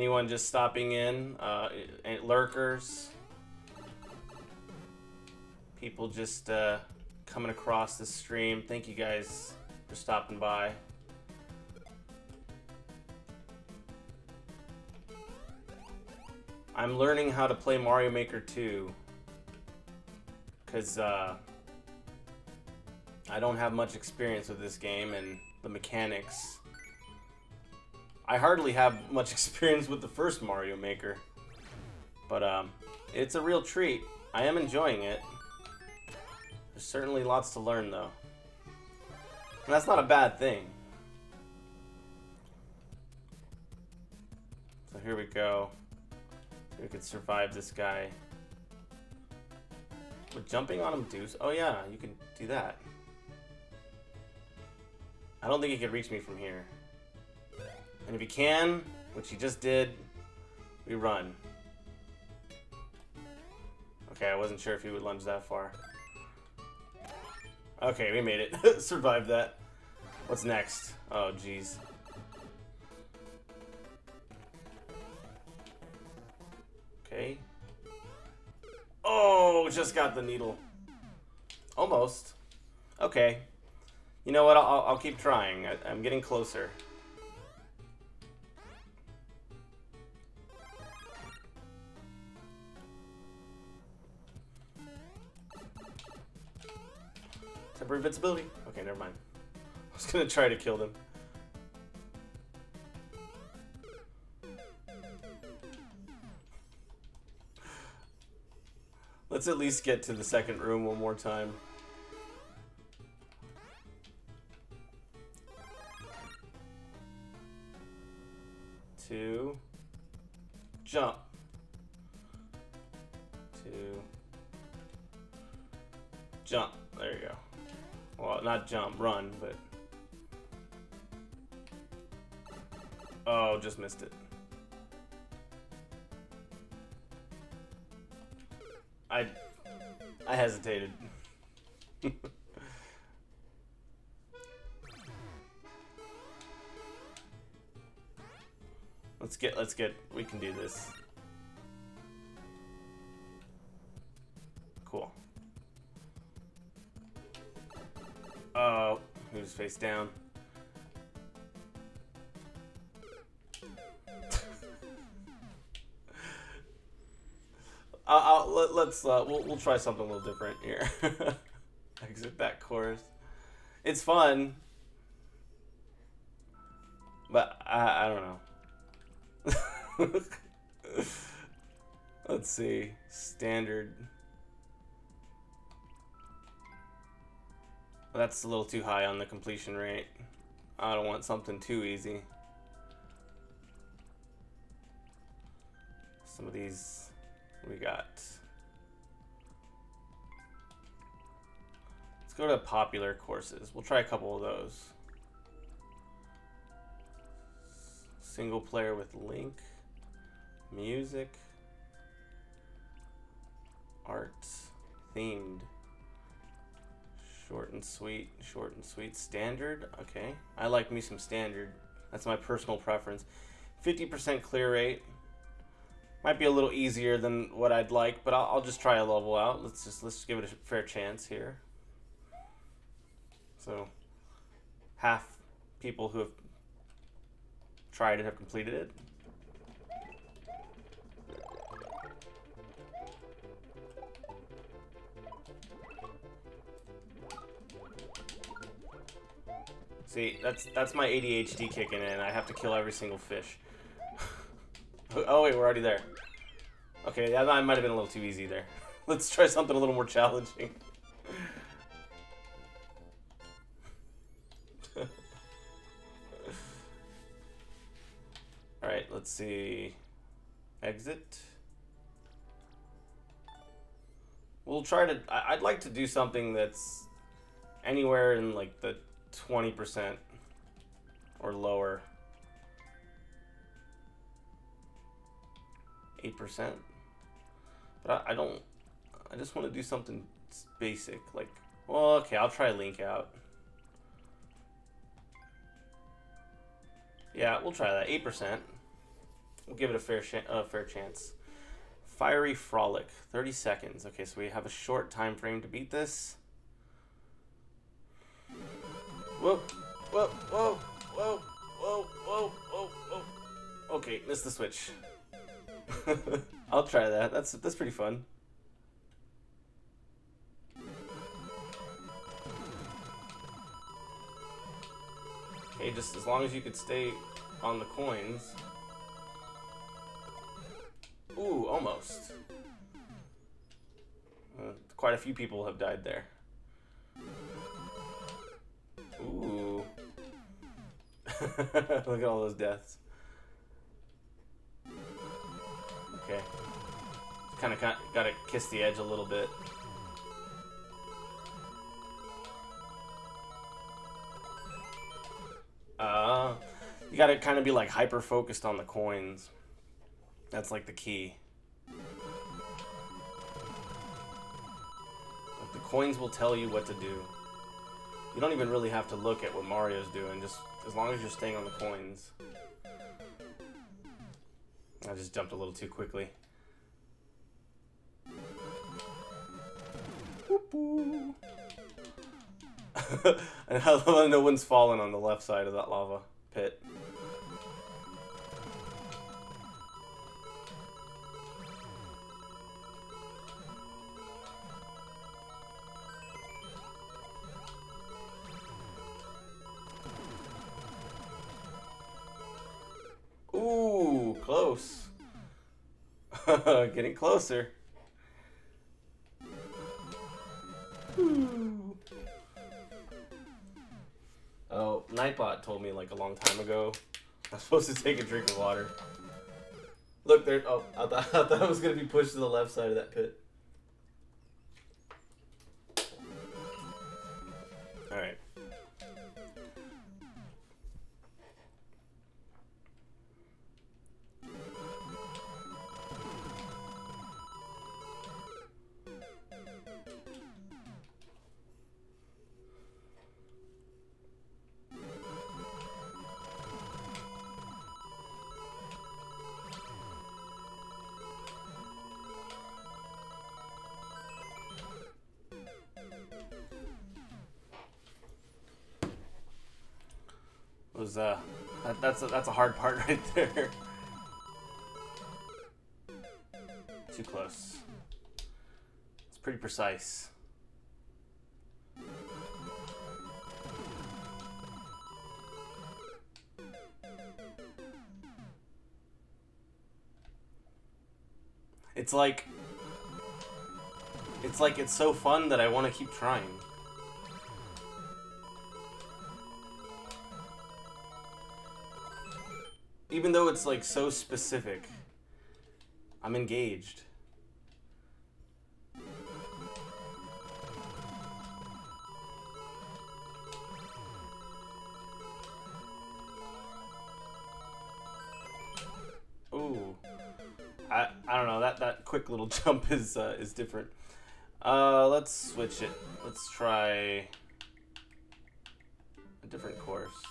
Anyone just stopping in? Uh, lurkers? People just uh, coming across the stream. Thank you guys for stopping by. I'm learning how to play Mario Maker 2 because uh, I don't have much experience with this game and the mechanics. I hardly have much experience with the first Mario Maker, but um, it's a real treat. I am enjoying it. There's certainly lots to learn, though. And that's not a bad thing. So here we go. We could survive this guy. Would jumping on him do... Oh yeah, you can do that. I don't think he could reach me from here. And if he can, which he just did, we run. Okay, I wasn't sure if he would lunge that far. Okay, we made it. Survived that. What's next? Oh, jeez. Okay. Oh, just got the needle. Almost. Okay. You know what? I'll, I'll keep trying. I, I'm getting closer. Temporary invincibility. Okay, never mind. I was gonna try to kill them. Let's at least get to the second room one more time. Two. Jump. Two. Jump. There you go. Well, not jump, run, but... Oh, just missed it. I... I hesitated. let's get, let's get, we can do this. Was face down. I'll, I'll, let, us uh, we'll, we'll try something a little different here. Exit that course. It's fun, but I, I don't know. Let's see. Standard. That's a little too high on the completion rate. I don't want something too easy. Some of these we got. Let's go to popular courses. We'll try a couple of those. Single player with Link. Music. Art. Themed. Short and sweet, short and sweet. Standard, okay. I like me some standard. That's my personal preference. 50% clear rate. Might be a little easier than what I'd like, but I'll, I'll just try a level out. Let's just let's give it a fair chance here. So, half people who have tried it have completed it. See, that's that's my ADHD kicking in. I have to kill every single fish. oh wait, we're already there. Okay, that might have been a little too easy there. Let's try something a little more challenging. Alright, let's see. Exit. We'll try to... I'd like to do something that's anywhere in like the 20% or lower. 8%. But I, I don't... I just want to do something basic. Like, well, okay, I'll try Link out. Yeah, we'll try that. 8%. We'll give it a fair, uh, fair chance. Fiery Frolic. 30 seconds. Okay, so we have a short time frame to beat this. Whoa, whoa, whoa, whoa, whoa, whoa, whoa, whoa. Okay, missed the switch. I'll try that. That's that's pretty fun. Okay, just as long as you could stay on the coins. Ooh, almost. Uh, quite a few people have died there. Look at all those deaths. Okay. Kind of gotta kiss the edge a little bit. Uh, you gotta kind of be like hyper focused on the coins. That's like the key. Like the coins will tell you what to do. You don't even really have to look at what Mario's doing, just as long as you're staying on the coins. I just jumped a little too quickly. I love how no one's fallen on the left side of that lava pit. Getting closer. Oh, Nightbot told me like a long time ago I'm supposed to take a drink of water. Look there. Oh, I thought, I thought I was gonna be pushed to the left side of that pit. Was uh, that, that's a, that's a hard part right there. Too close. It's pretty precise. It's like it's like it's so fun that I want to keep trying. Even though it's like so specific, I'm engaged. Ooh, I I don't know that that quick little jump is uh, is different. Uh, let's switch it. Let's try a different course.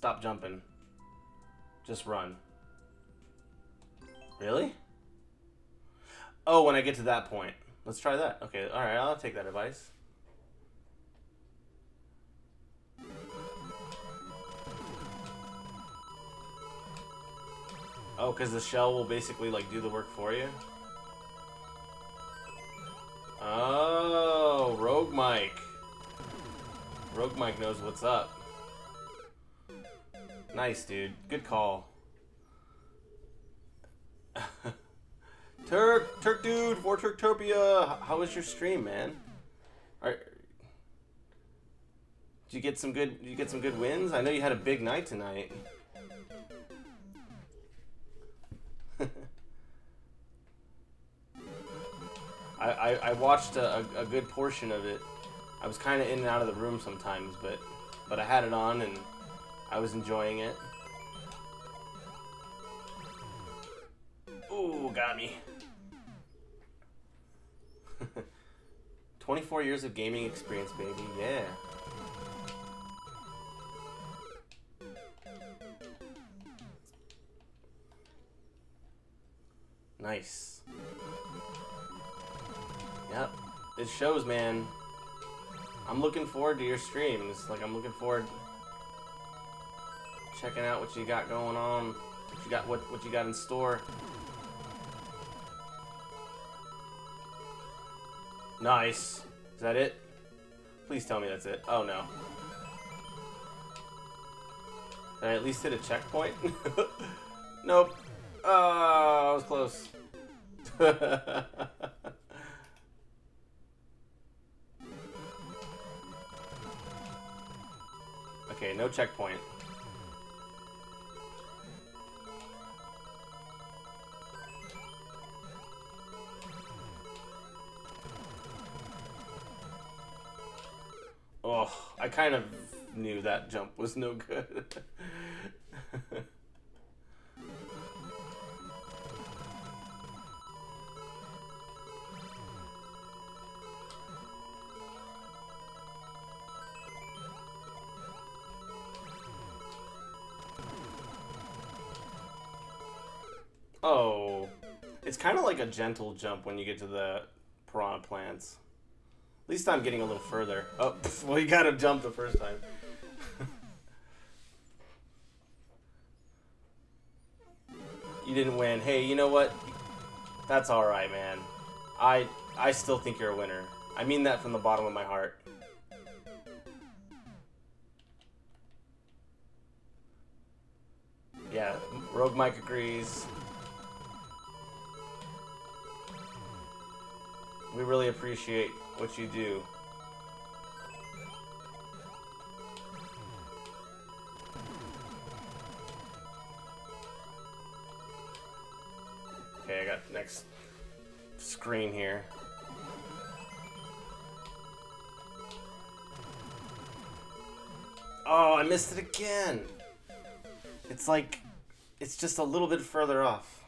Stop jumping. Just run. Really? Oh, when I get to that point. Let's try that. Okay, alright, I'll take that advice. Oh, because the shell will basically, like, do the work for you? Oh, Oh, Rogue Mike. Rogue Mike knows what's up. Nice, dude. Good call. Turk, Turk dude, for Turktopia. How was your stream, man? Are, did you get some good? You get some good wins? I know you had a big night tonight. I, I, I watched a, a, a good portion of it. I was kind of in and out of the room sometimes, but but I had it on and I was enjoying it. Ooh, got me. 24 years of gaming experience, baby. Yeah. Nice. Yep. It shows, man. I'm looking forward to your streams. Like, I'm looking forward checking out what you got going on. What you got what what you got in store. Nice. Is that it? Please tell me that's it. Oh no. Did I at least hit a checkpoint? nope. Oh, I was close. okay, no checkpoint. Oh, I kind of knew that jump was no good. oh, it's kind of like a gentle jump when you get to the piranha plants. Least I'm getting a little further. Oh, well, you gotta jump the first time. you didn't win. Hey, you know what? That's all right, man. I I still think you're a winner. I mean that from the bottom of my heart. Yeah, Rogue Mike agrees. We really appreciate what you do. Okay, I got next screen here. Oh, I missed it again. It's like, it's just a little bit further off.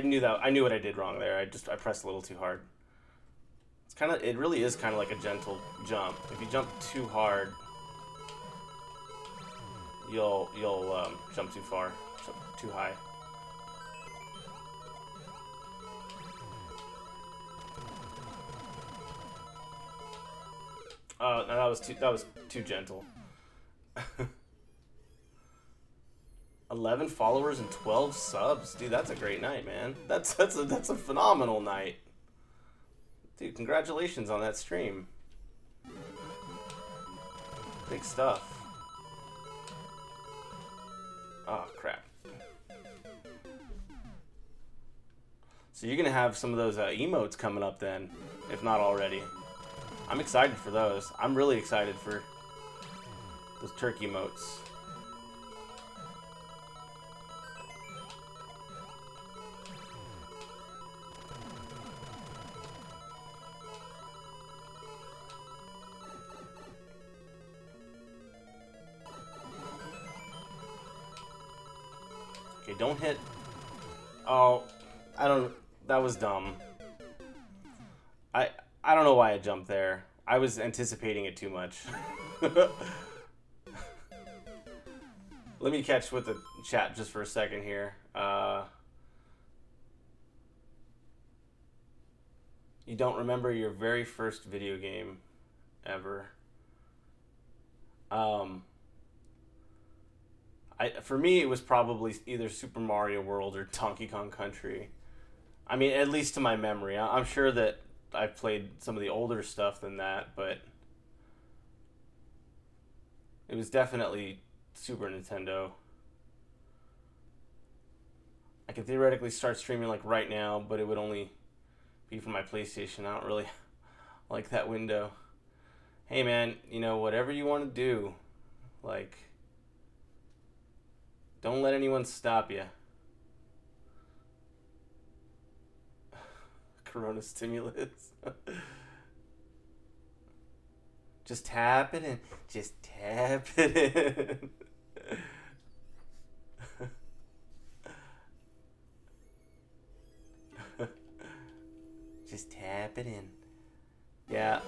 I, knew that. I knew what I did wrong there. I just I pressed a little too hard. It's kind of. It really is kind of like a gentle jump. If you jump too hard, you'll you'll um, jump too far, jump too high. Oh, no, that was too that was too gentle. 11 followers and 12 subs. Dude, that's a great night, man. That's that's a that's a phenomenal night. Dude, congratulations on that stream. Big stuff. Oh, crap. So you're going to have some of those uh, emotes coming up then, if not already. I'm excited for those. I'm really excited for those turkey emotes. Don't hit. Oh, I don't. That was dumb. I I don't know why I jumped there. I was anticipating it too much. Let me catch with the chat just for a second here. Uh, you don't remember your very first video game ever. Um, I for me it was probably either Super Mario World or Donkey Kong Country. I mean, at least to my memory. I- I'm sure that I've played some of the older stuff than that, but it was definitely Super Nintendo. I could theoretically start streaming like right now, but it would only be for my PlayStation. I don't really like that window. Hey man, you know, whatever you want to do, like, don't let anyone stop you. Corona stimulus. Just tap it in. Just tap it in. Just tap it in. Yeah.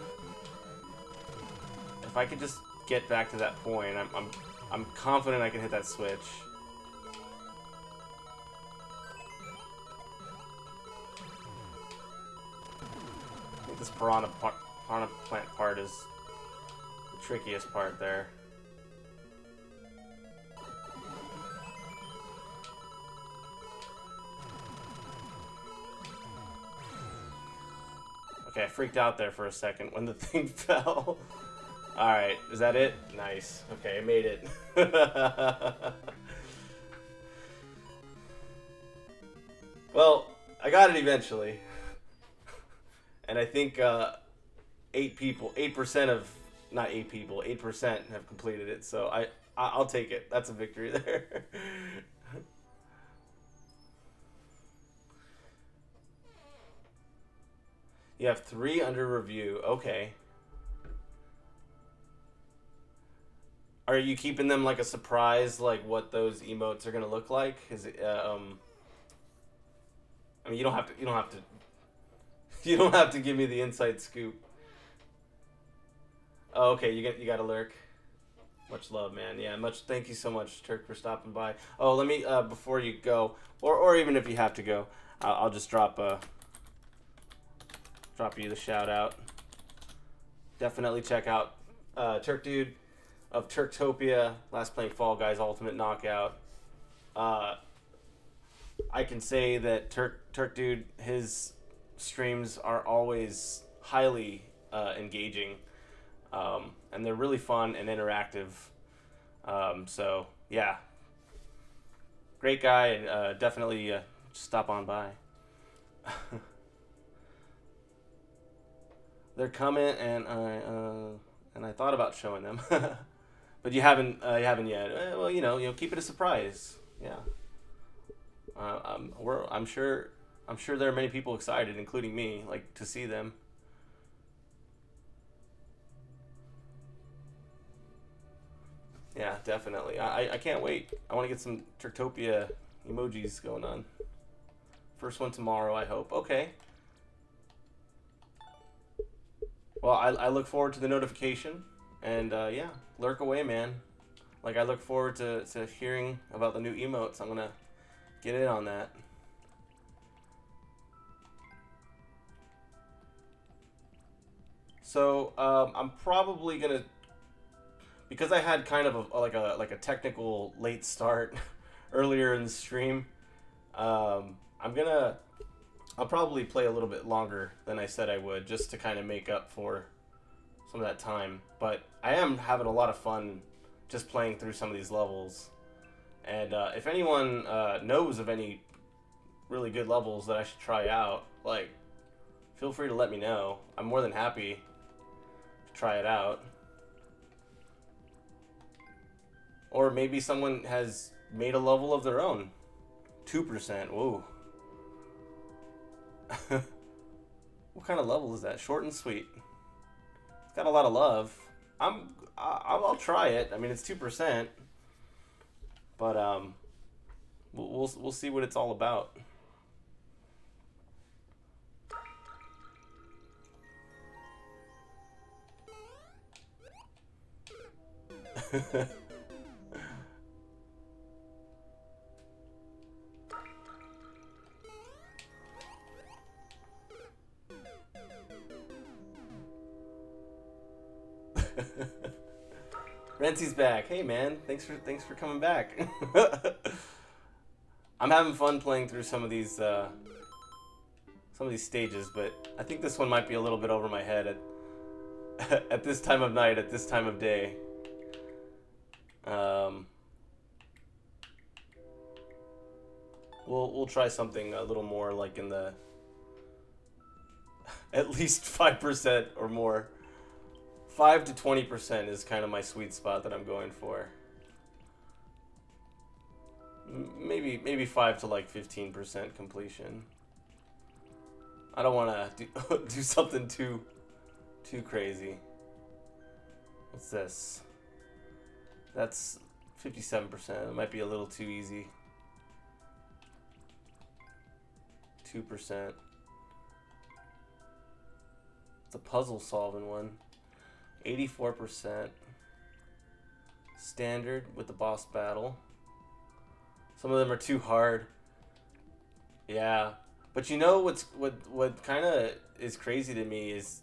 If I could just get back to that point, I'm I'm I'm confident I can hit that switch. This piranha, piranha plant part is the trickiest part there. Okay, I freaked out there for a second when the thing fell. Alright, is that it? Nice. Okay, I made it. well, I got it eventually. And I think uh, eight people, 8% of, not eight people, 8% have completed it. So I, I I'll take it. That's a victory there. You have three under review. Okay. Are you keeping them like a surprise, like what those emotes are gonna look like? Is it? Uh, um. I mean, you don't have to. You don't have to. You don't have to give me the inside scoop. Oh, okay. You get. You got to lurk. Much love, man. Yeah, much. Thank you so much, Turk, for stopping by. Oh, let me. Uh, before you go, or or even if you have to go, I'll, I'll just drop a drop you the shout out. Definitely check out uh, Turk Dude of Turktopia, last playing Fall Guys Ultimate Knockout. Uh, I can say that Turk Turk Dude, his streams are always highly uh, engaging, um, and they're really fun and interactive. Um, so yeah, great guy, and uh, definitely uh, stop on by. they're coming, and I uh, and I thought about showing them, but you haven't uh, you haven't yet. Well, you know, you know, keep it a surprise. Yeah. Uh, I'm we're, I'm sure I'm sure there are many people excited, including me, like to see them. Yeah, definitely. I, I can't wait. I want to get some Turktopia emojis going on. First one tomorrow, I hope. Okay. Well, I, I look forward to the notification, and uh, yeah, lurk away, man. Like I look forward to, to hearing about the new emotes. I'm gonna get in on that. So um, I'm probably gonna because I had kind of a, like a like a technical late start earlier in the stream. Um, I'm gonna I'll probably play a little bit longer than I said I would, just to kind of make up for some of that time. But I am having a lot of fun just playing through some of these levels. And uh, if anyone uh, knows of any really good levels that I should try out, like, feel free to let me know. I'm more than happy try it out. Or maybe someone has made a level of their own. 2%. Whoa. what kind of level is that? Short and sweet. It's got a lot of love. I'm. I, I'll try it. I mean, it's two percent, but um, we'll, we'll we'll see what it's all about. Rentsy's back. Hey man, thanks for thanks for coming back. I'm having fun playing through some of these uh, some of these stages, but I think this one might be a little bit over my head at at this time of night, at this time of day. Um, we'll we'll try something a little more like in the at least five percent or more. Five to twenty percent is kind of my sweet spot that I'm going for. Maybe maybe five to like fifteen percent completion. I don't want to do, do something too too crazy. What's this? That's fifty-seven percent. It might be a little too easy. Two percent. It's a puzzle solving one. 84% standard with the boss battle. Some of them are too hard. Yeah. But you know what's what what kind of is crazy to me is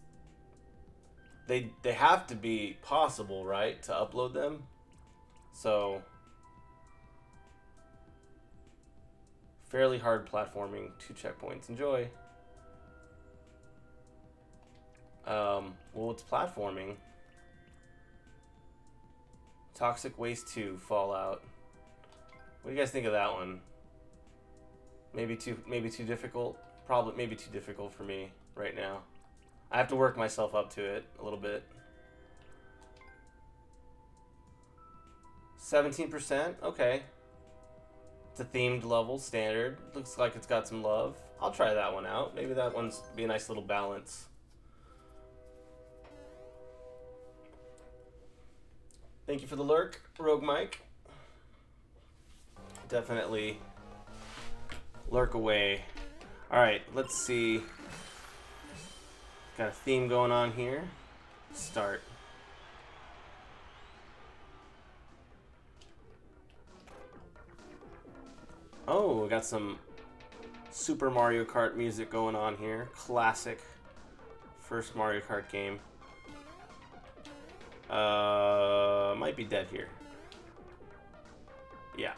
they they have to be possible, right, to upload them. So fairly hard platforming, two checkpoints. Enjoy. Um, well, it's platforming. Toxic Waste 2, Fallout. What do you guys think of that one? Maybe too maybe too difficult? Probably maybe too difficult for me right now. I have to work myself up to it a little bit. 17%? Okay. It's a themed level, standard. Looks like it's got some love. I'll try that one out. Maybe that one's be a nice little balance. Thank you for the lurk, Rogue Mike. Definitely lurk away. All right, let's see. Got a theme going on here. Start. Oh, we got some Super Mario Kart music going on here. Classic first Mario Kart game. Uh, might be dead here. Yeah,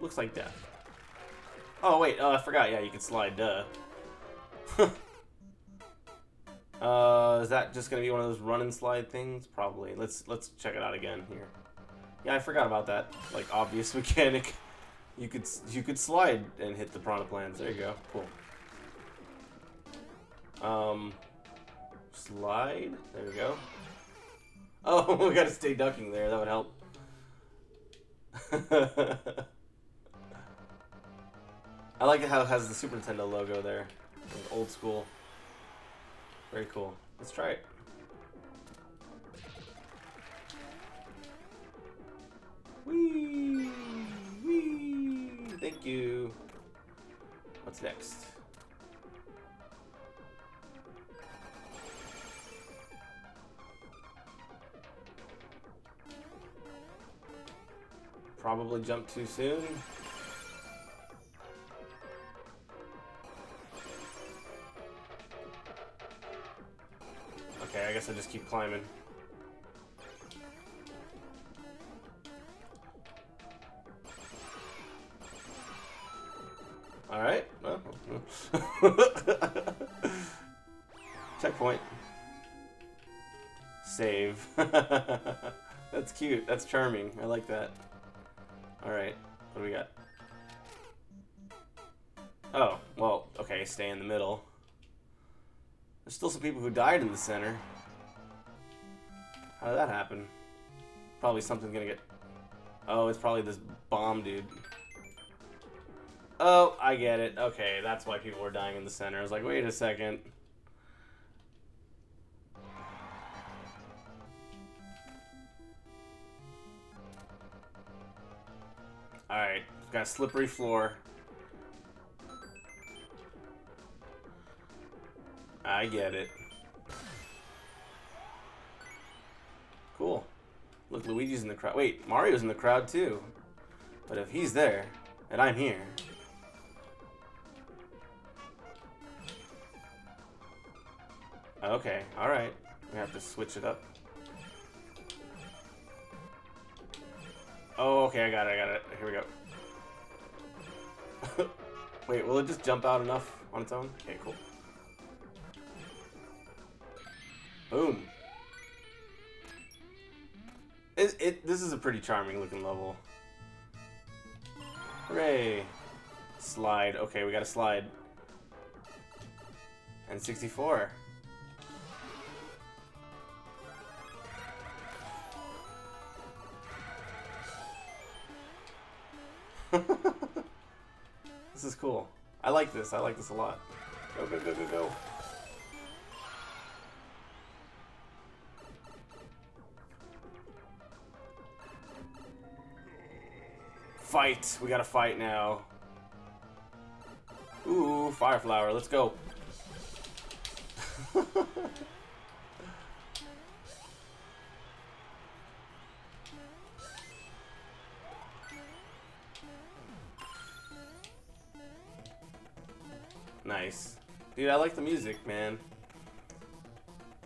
looks like death. Oh wait, uh, I forgot. Yeah, you can slide. Duh. uh, is that just gonna be one of those run and slide things? Probably. Let's let's check it out again here. Yeah, I forgot about that. Like obvious mechanic. You could you could slide and hit the piranha plants. There you go. Cool. Um, slide. There we go. Oh, we gotta stay ducking there. That would help. I like how it has the Super Nintendo logo there. Like old school. Very cool. Let's try it. Whee! Thank you. What's next? Probably jump too soon. Okay, I guess I just keep climbing. Alright. Well, Checkpoint. Save. That's cute. That's charming. I like that. Alright. What do we got? Oh, well, okay, stay in the middle. There's still some people who died in the center. How did that happen? Probably something's gonna get... Oh, it's probably this bomb dude. Oh, I get it. Okay, that's why people were dying in the center. I was like, wait a second. Alright, got slippery floor. I get it. Cool. Look, Luigi's in the crowd. Wait, Mario's in the crowd too. But if he's there, and I'm here. Okay, alright. We have to switch it up. Oh, okay, I got it, I got it. Here we go. Wait, will it just jump out enough on its own? Okay, cool. Boom. It, it, this is a pretty charming looking level. Hooray. Slide. Okay, we got a slide. And 64. this is cool. I like this. I like this a lot. Go, go, go, go, go. Fight. We gotta fight now. Ooh, fire flower. Let's go. nice. Dude, I like the music, man.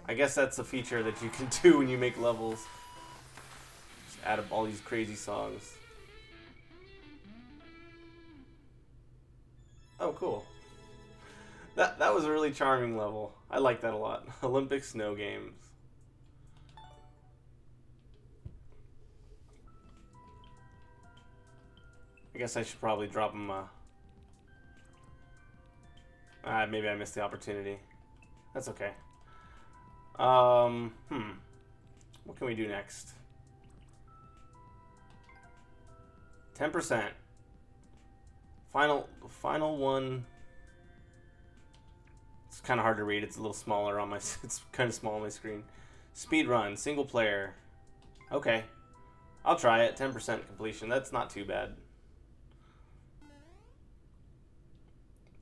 I guess that's a feature that you can do when you make levels. Just add up all these crazy songs. Oh, cool. That that was a really charming level. I like that a lot. Olympic snow games. I guess I should probably drop him. Uh, uh, maybe I missed the opportunity. That's okay. Um, hmm. What can we do next? 10%. Final, final one. It's kind of hard to read. It's a little smaller on my. It's kind of small on my screen. Speed run, single player. Okay, I'll try it. 10% completion. That's not too bad.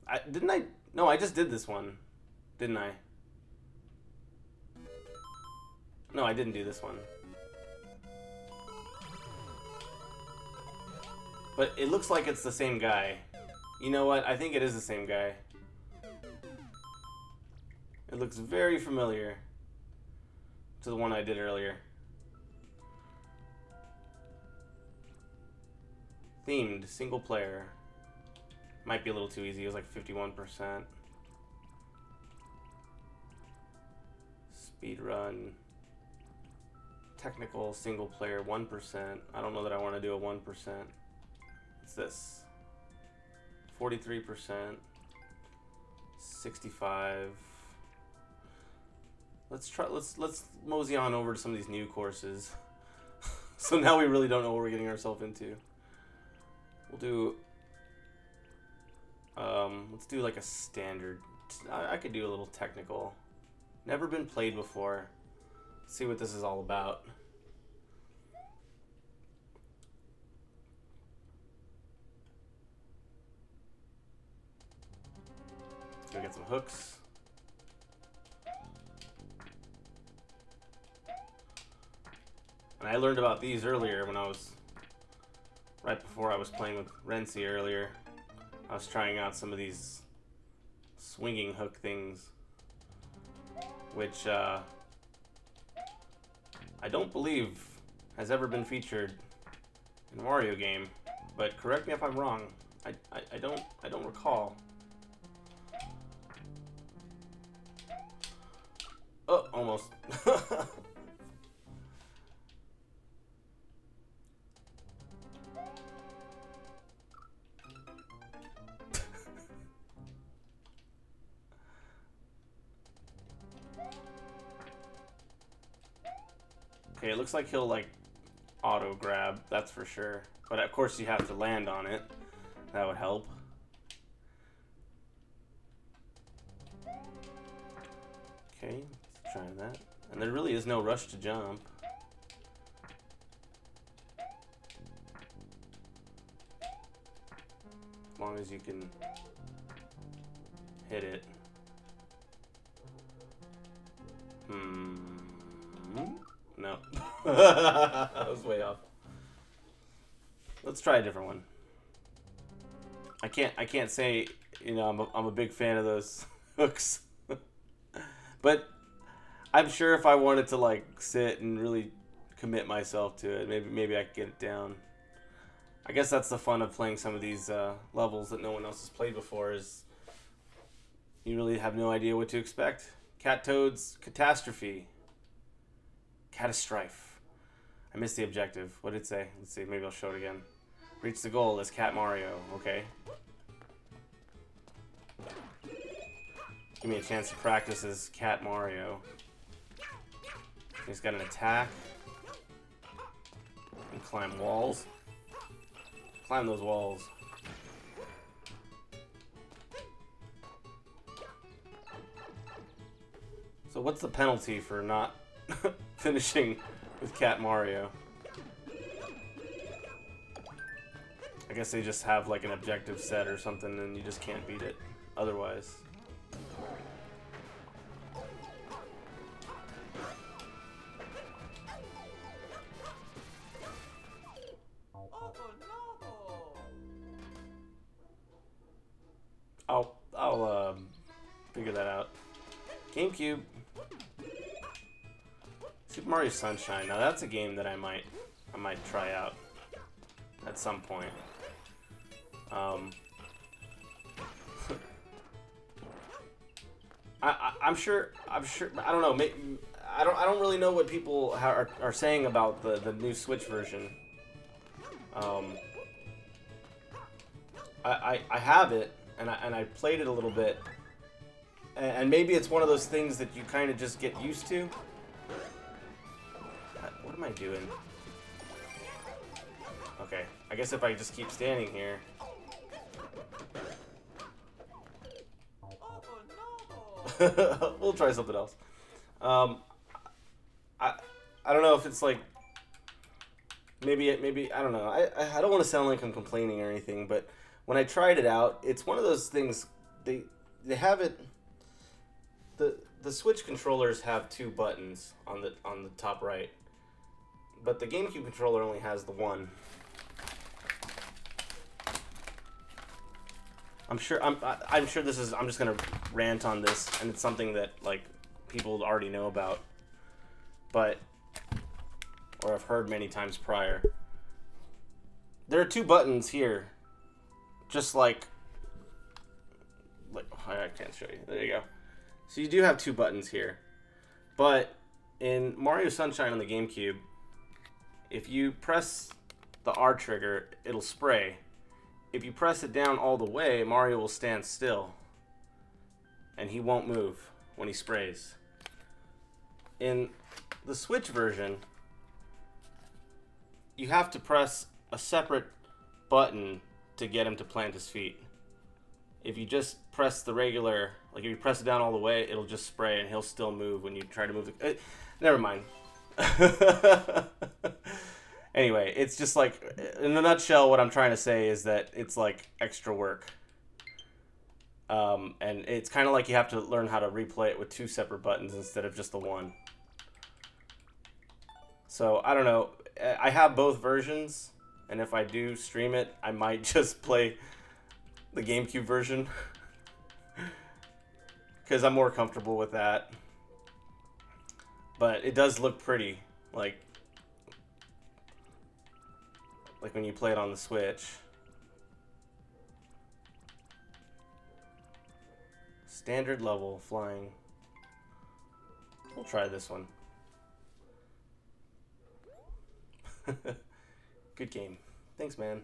I didn't I. No, I just did this one, didn't I? No, I didn't do this one. But it looks like it's the same guy. You know what? I think it is the same guy. It looks very familiar to the one I did earlier. Themed, single player. Might be a little too easy. It was like 51%. Speed run. Technical, single player, 1%. I don't know that I want to do a 1%. What's this? 43%. 65. Let's try let's let's mosey on over to some of these new courses. so now we really don't know what we're getting ourselves into. We'll do um, let's do like a standard. I, I could do a little technical. Never been played before. Let's see what this is all about. Go get some hooks. And I learned about these earlier when I was right before I was playing with Rentsy earlier. I was trying out some of these swinging hook things, which uh, I don't believe has ever been featured in a Mario game. But correct me if I'm wrong. I, I, I don't I don't recall. Oh, almost. looks like he'll like auto grab, that's for sure. But of course you have to land on it. That would help. Okay, let's try that. And there really is no rush to jump. As long as you can hit it. Hmm. No. I was way off. Let's try a different one. I can't I can't say, you know, I'm a, I'm a big fan of those hooks. but I'm sure if I wanted to like sit and really commit myself to it, maybe maybe I could get it down. I guess that's the fun of playing some of these uh, levels that no one else has played before. Is you really have no idea what to expect. Cat Toad's catastrophe. Catastrophe. I missed the objective. What did it say? Let's see. Maybe I'll show it again. Reach the goal as Cat Mario. Okay. Give me a chance to practice as Cat Mario. He's got an attack. And climb walls. Climb those walls. So what's the penalty for not finishing with Cat Mario? I guess they just have like an objective set or something and you just can't beat it otherwise. I'll I'll um, figure that out. GameCube. Super Mario Sunshine. Now that's a game that I might I might try out at some point. Um, I, I I'm sure I'm sure I don't know. May, I don't I don't really know what people are, are saying about the the new Switch version. Um, I, I, I have it and I, and I played it a little bit and maybe it's one of those things that you kind of just get used to. What am I doing? Okay, I guess if I just keep standing here. We'll try something else. Um, I I don't know if it's like maybe it maybe I don't know. I I I don't want to sound like I'm complaining or anything, but when I tried it out, it's one of those things they they have it. The the Switch controllers have two buttons on the on the top right, but the GameCube controller only has the one. I'm sure I'm I'm sure this is I'm just gonna rant on this and it's something that like people already know about, but or I've heard many times prior. There are two buttons here, just like like oh, I can't show you. There you go. So you do have two buttons here, but in Mario Sunshine on the GameCube, if you press the R trigger, it'll spray if you press it down all the way, Mario will stand still. And he won't move when he sprays. In the Switch version, you have to press a separate button to get him to plant his feet. If you just press the regular, like if you press it down all the way, it'll just spray and he'll still move when you try to move the. Uh, never mind. anyway, it's just like in a nutshell, what I'm trying to say is that it's like extra work. Um, and it's kind of like you have to learn how to replay it with two separate buttons instead of just the one. So I don't know. I have both versions, and if I do stream it, I might just play the GameCube version because I'm more comfortable with that. But it does look pretty, like like when you play it on the Switch. Standard level flying. We'll try this one. Good game. Thanks, man.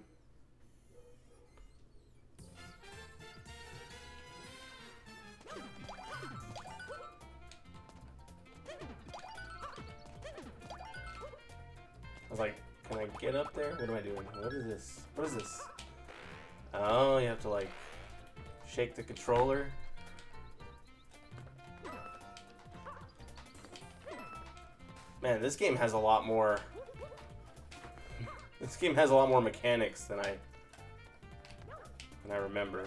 I was like, can I get up there? What am I doing? What is this? What is this? Oh, you have to like shake the controller. Man, this game has a lot more. This game has a lot more mechanics than I than I remember.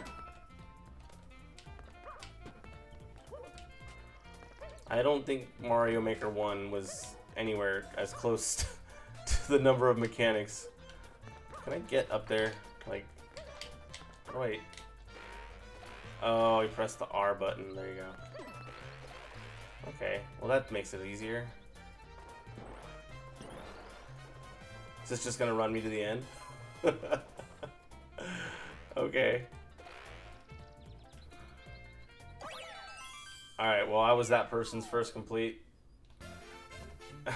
I don't think Mario Maker 1 was anywhere as close to the number of mechanics. Can I get up there? Like, oh, wait. Oh, you press the R button. There you go. Okay, well that makes it easier. Is this just gonna run me to the end? okay. Alright, well, I was that person's first complete.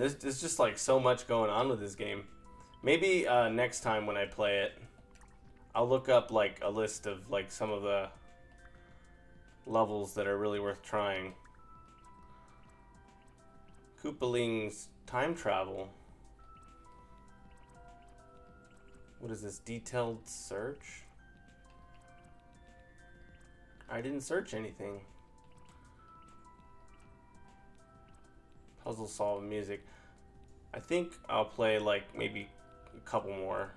there's, there's just like so much going on with this game. Maybe uh, next time when I play it, I'll look up like a list of like some of the levels that are really worth trying. Koopaling's time travel. What is this? Detailed search? I didn't search anything. Puzzle solve music. I think I'll play like maybe a couple more.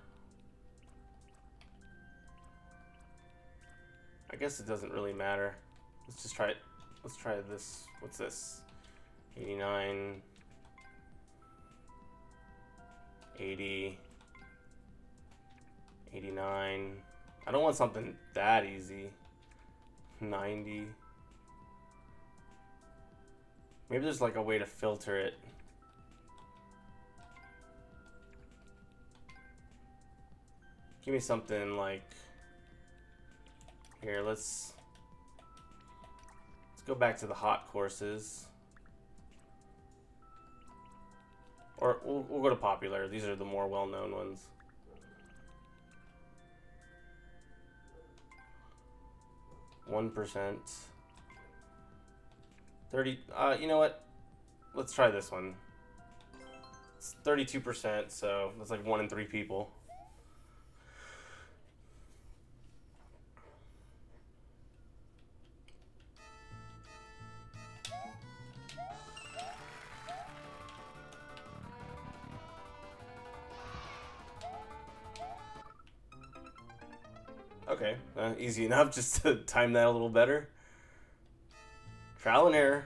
I guess it doesn't really matter. Let's just try it. Let's try this. What's this? 89 80 89 I don't want something that easy 90 maybe there's like a way to filter it give me something like here let's let's go back to the hot courses Or we'll, we'll go to popular. These are the more well-known ones. One percent. Thirty. Uh, you know what? Let's try this one. It's thirty-two percent, so that's like one in three people. Okay, uh, easy enough just to time that a little better. Trial and error.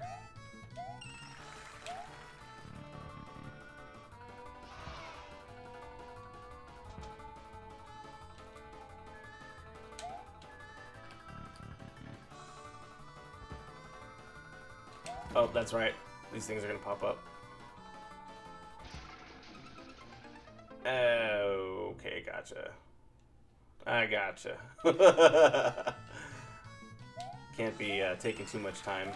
Oh, that's right. These things are gonna pop up. Okay, gotcha. I gotcha. Can't be uh, taking too much time.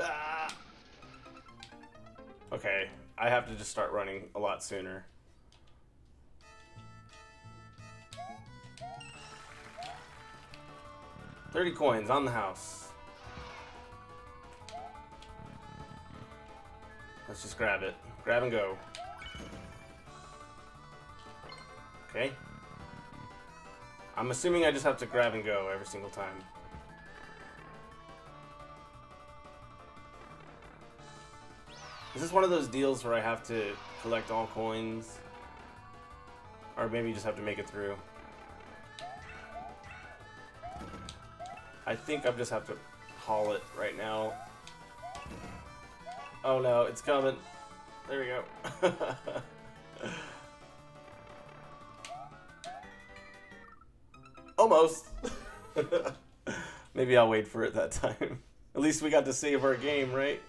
Ah! Okay, I have to just start running a lot sooner. Thirty coins on the house. Let's just grab it. Grab and go. Okay. I'm assuming I just have to grab and go every single time. Is this one of those deals where I have to collect all coins? Or maybe you just have to make it through? I think I just have to haul it right now. Oh no, it's coming. There we go. Almost. Maybe I'll wait for it that time. At least we got to save our game, right?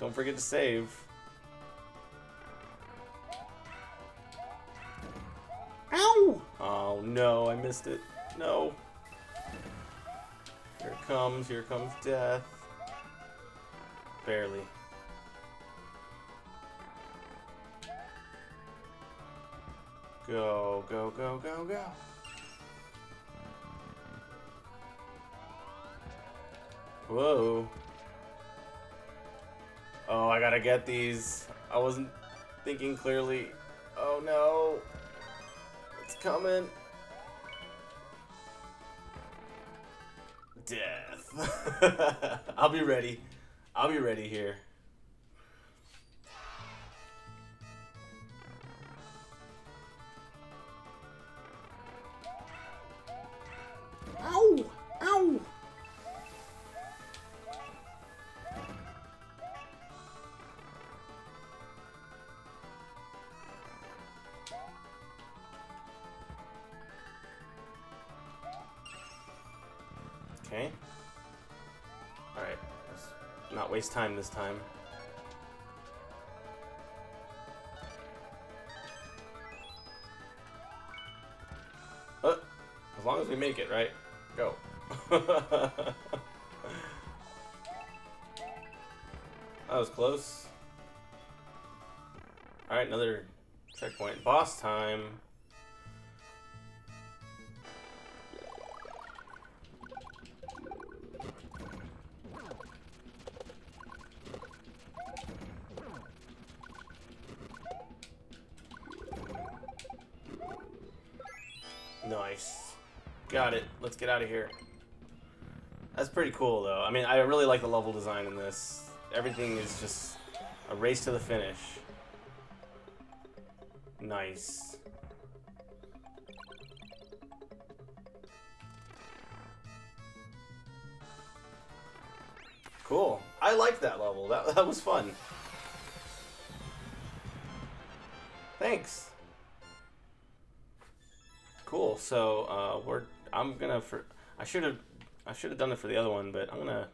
Don't forget to save. Ow! Oh no, I missed it. No. Comes, here comes death. Barely. Go, go, go, go, go. Whoa. Oh, I gotta get these. I wasn't thinking clearly. Oh no. It's coming. Death. I'll be ready. I'll be ready here. Okay. Alright, let's not waste time this time. Uh, as long as we make it, right? Go. that was close. Alright, another checkpoint. Boss time. Out of here. That's pretty cool, though. I mean, I really like the level design in this. Everything is just a race to the finish. Nice. Cool. I like that level. That, that was fun. I'm gonna. For I should have. I should have done it for the other one, but I'm gonna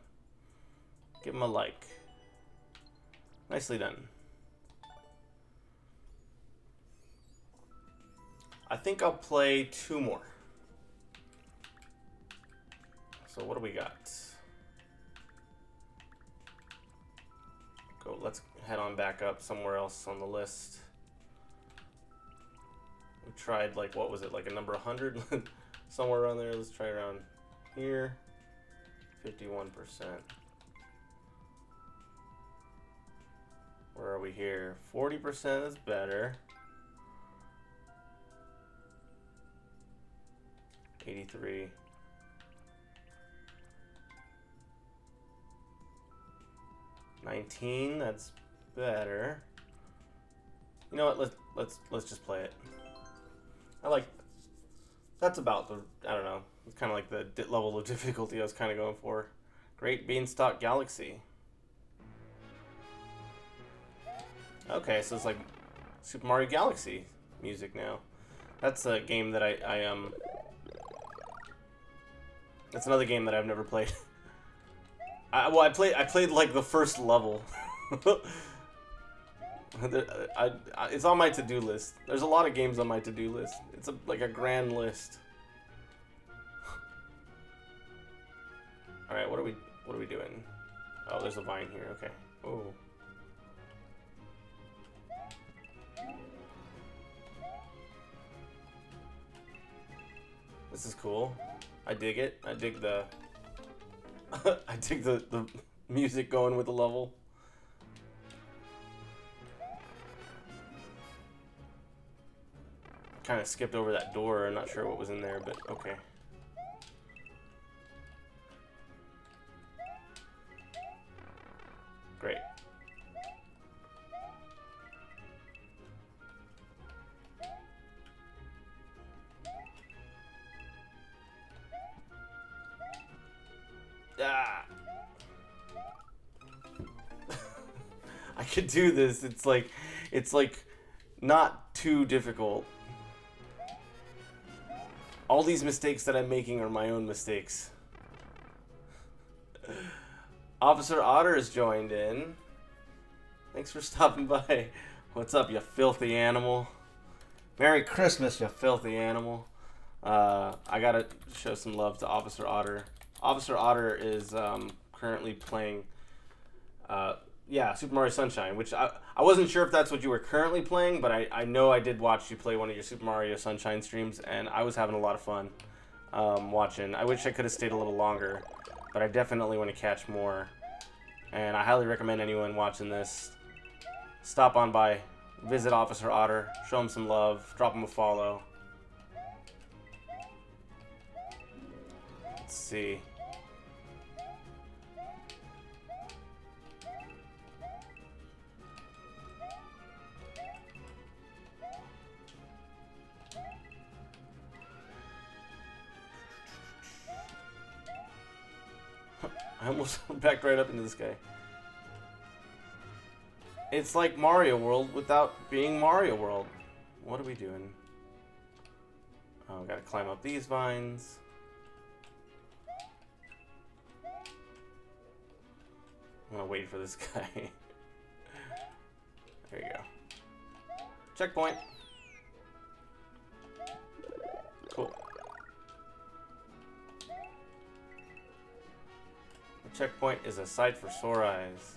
give him a like. Nicely done. I think I'll play two more. So what do we got? Go. Let's head on back up somewhere else on the list. We tried like what was it like a number 100 somewhere around there. Let's try around here. 51%. Where are we here? 40% is better. 83. Nineteen, that's better. You know what? Let's let's let's just play it. I like. That's about the. I don't know. It's kind of like the level of difficulty I was kind of going for. Great Beanstalk Galaxy. Okay, so it's like Super Mario Galaxy music now. That's a game that I, I um. That's another game that I've never played. I, well, I played I played like the first level. I, I, it's on my to-do list. There's a lot of games on my to-do list. It's a, like a grand list. All right, what are we what are we doing? Oh, there's a vine here. Okay. Oh. This is cool. I dig it. I dig the I dig the the music going with the level. Kind of skipped over that door. I'm not sure what was in there, but okay. Great. Ah. I could do this. It's like it's like not too difficult all these mistakes that I'm making are my own mistakes. Officer Otter has joined in. Thanks for stopping by. What's up, you filthy animal? Merry Christmas, you filthy animal. Uh, I gotta show some love to Officer Otter. Officer Otter is um, currently playing, uh, yeah, Super Mario Sunshine, which I, I wasn't sure if that's what you were currently playing, but I, I know I did watch you play one of your Super Mario Sunshine streams, and I was having a lot of fun um, watching. I wish I could have stayed a little longer, but I definitely want to catch more. And I highly recommend anyone watching this stop on by, visit Officer Otter, show him some love, drop him a follow. Let's see. I almost backed right up into this guy. It's like Mario World without being Mario World. What are we doing? Oh, gotta climb up these vines. I'm gonna wait for this guy. there you go. Checkpoint. Checkpoint is a sight for sore eyes.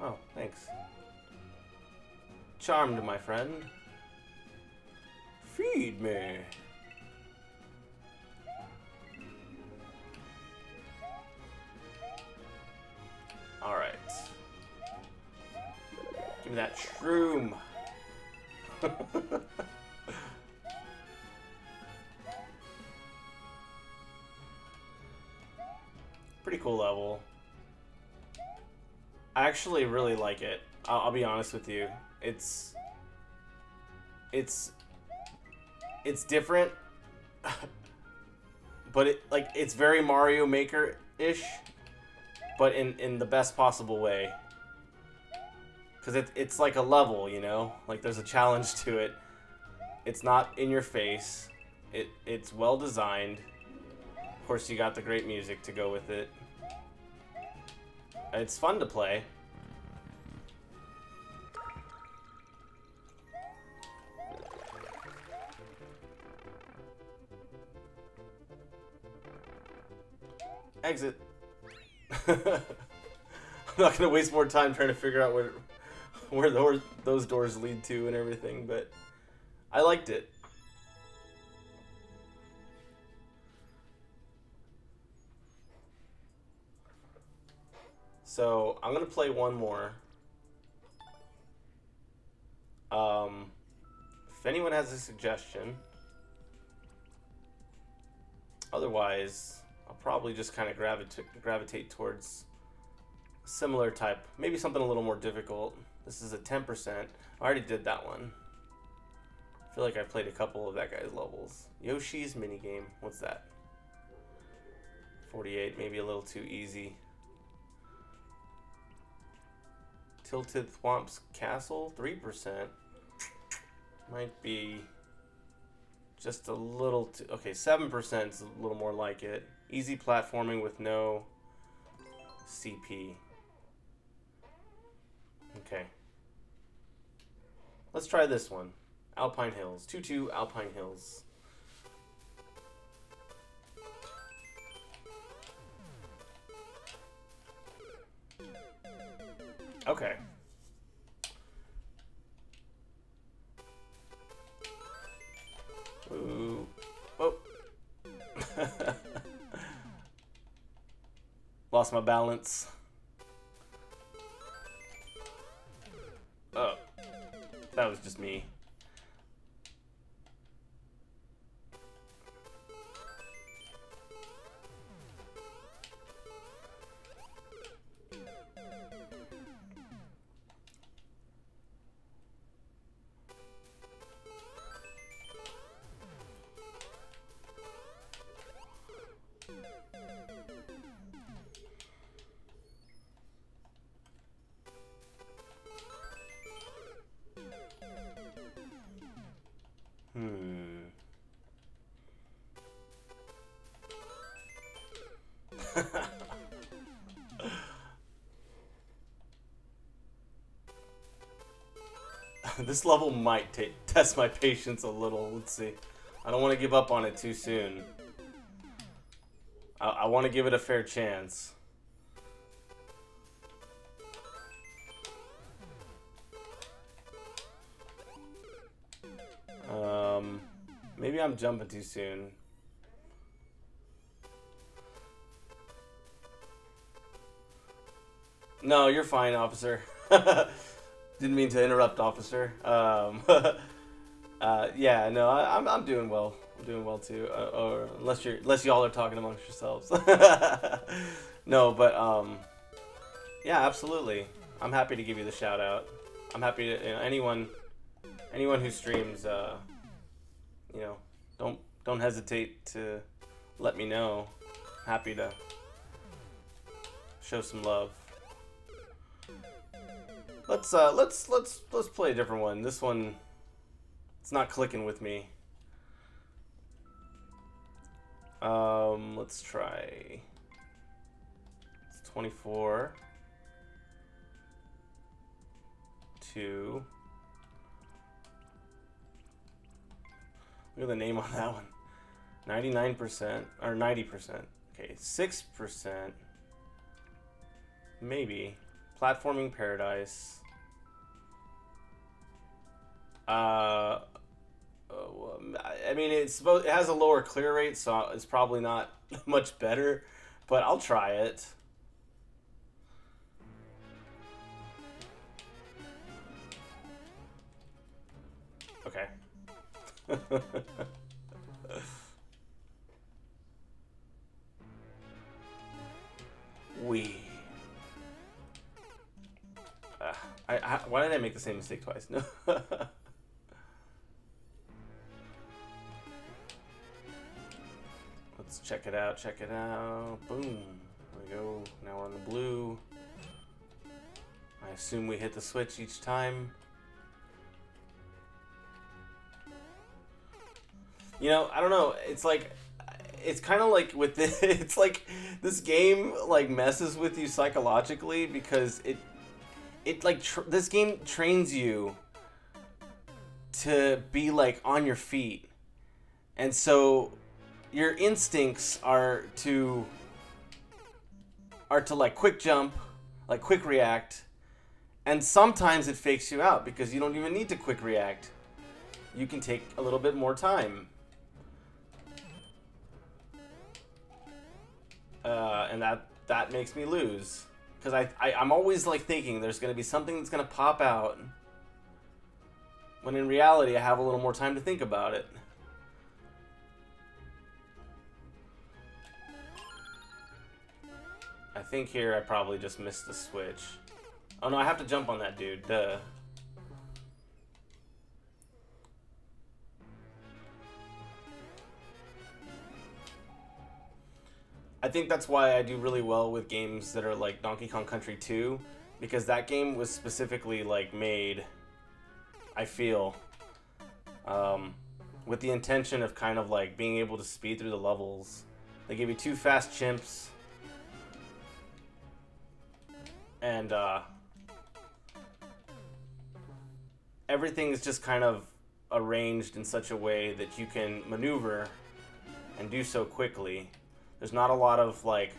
Oh, thanks. Charmed, my friend. Feed me. Alright. Give me that shroom. Pretty cool level. I actually really like it. I'll, I'll be honest with you. It's it's it's different, but it like it's very Mario Maker ish, but in in the best possible way. Cause it, it's like a level, you know, like there's a challenge to it. It's not in your face. It it's well designed. Of course, you got the great music to go with it. It's fun to play. Exit. I'm not gonna waste more time trying to figure out where where those those doors lead to and everything, but I liked it. So I'm gonna play one more. Um, if anyone has a suggestion, otherwise I'll probably just kind of gravitate gravitate towards similar type, maybe something a little more difficult. This is a 10%. I already did that one. I feel like I played a couple of that guy's levels. Yoshi's minigame. What's that? 48, maybe a little too easy. Tilted Thwomp's Castle, 3%. Might be just a little too... Okay, 7% is a little more like it. Easy platforming with no CP. Okay. Let's try this one. Alpine Hills. 2-2 Alpine Hills. Okay. Ooh. Oh. Lost my balance. Oh. That was just me. This level might ta test my patience a little. Let's see. I don't want to give up on it too soon. I, I want to give it a fair chance. Um, maybe I'm jumping too soon. No, you're fine, officer. Didn't mean to interrupt, officer. Um, uh, yeah, no, I, I'm I'm doing well. I'm doing well too. Uh, or unless you're unless y'all are talking amongst yourselves. no, but um, yeah, absolutely. I'm happy to give you the shout out. I'm happy to you know, anyone anyone who streams, uh, you know, don't don't hesitate to let me know. Happy to show some love. Let's uh, let's let's let's play a different one. This one, it's not clicking with me. Um, let's try. It's 24. 2. Look at the name on that one. 99% or 90%. Okay, 6%. Maybe. Platforming Paradise. Uh, uh, I mean, it's it has a lower clear rate, so it's probably not much better, but I'll try it. Okay. we. I, I, why did I make the same mistake twice? No. Let's check it out. Check it out. Boom. There we go. Now we're on the blue. I assume we hit the switch each time. You know, I don't know. It's like it's kind of like with this it's like this game like messes with you psychologically because it it like this game trains you to be like on your feet. And so your instincts are to are to like quick jump, like quick react, and sometimes it fakes you out because you don't even need to quick react. You can take a little bit more time. uh, and that that makes me lose because I, I I'm always like thinking there's gonna be something that's gonna pop out when in reality I have a little more time to think about it. I think here I probably just missed the switch. Oh no, I have to jump on that dude. Duh. I think that's why I do really well with games that are like Donkey Kong Country 2 because that game was specifically like made I feel um, with the intention of kind of like being able to speed through the levels. They give you two fast chimps and uh, everything is just kind of arranged in such a way that you can maneuver and do so quickly. There's not a lot of like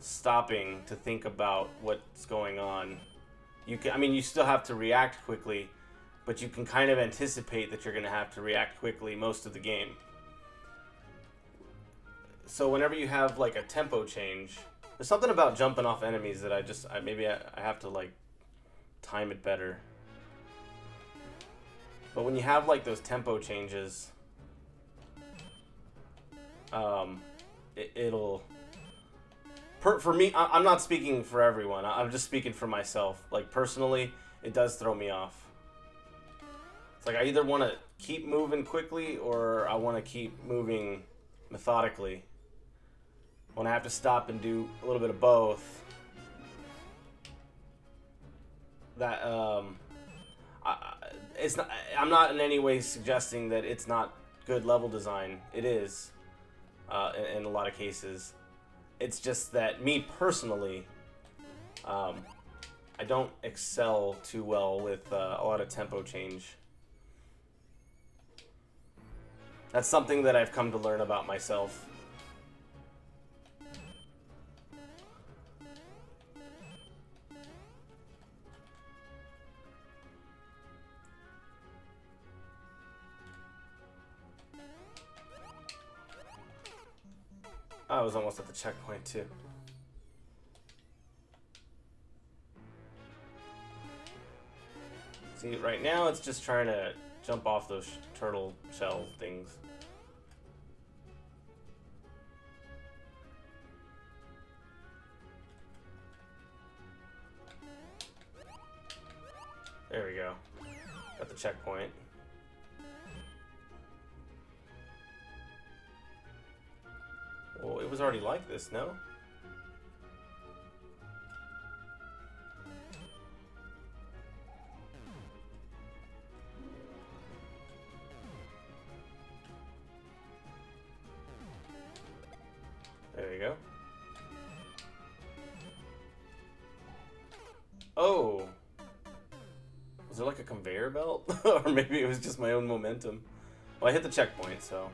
stopping to think about what's going on. You can, I mean, you still have to react quickly, but you can kind of anticipate that you're going to have to react quickly most of the game. So whenever you have like a tempo change, there's something about jumping off enemies that I just I, maybe I, I have to like time it better. But when you have like those tempo changes, um, it, will per, for me I, am not speaking for everyone. I, i'm just speaking for myself. Like personally it does throw me off. It's like i either want to keep moving quickly or i want to keep moving methodically. When i have to stop and do a little bit of both that um I, it's not i'm not in any way suggesting that it's not good level design. It is uh, in, in, a lot of cases. It's just that me personally, um, I don't excel too well with uh, a lot of tempo change. That's something that I've come to learn about myself. I was almost at the checkpoint too. See, right now it's just trying to jump off those turtle shell things. There we go. Got the checkpoint. Well, it was already like this, no? There you go. Oh. Was there like a conveyor belt? or maybe it was just my own momentum. Well, I hit the checkpoint, so.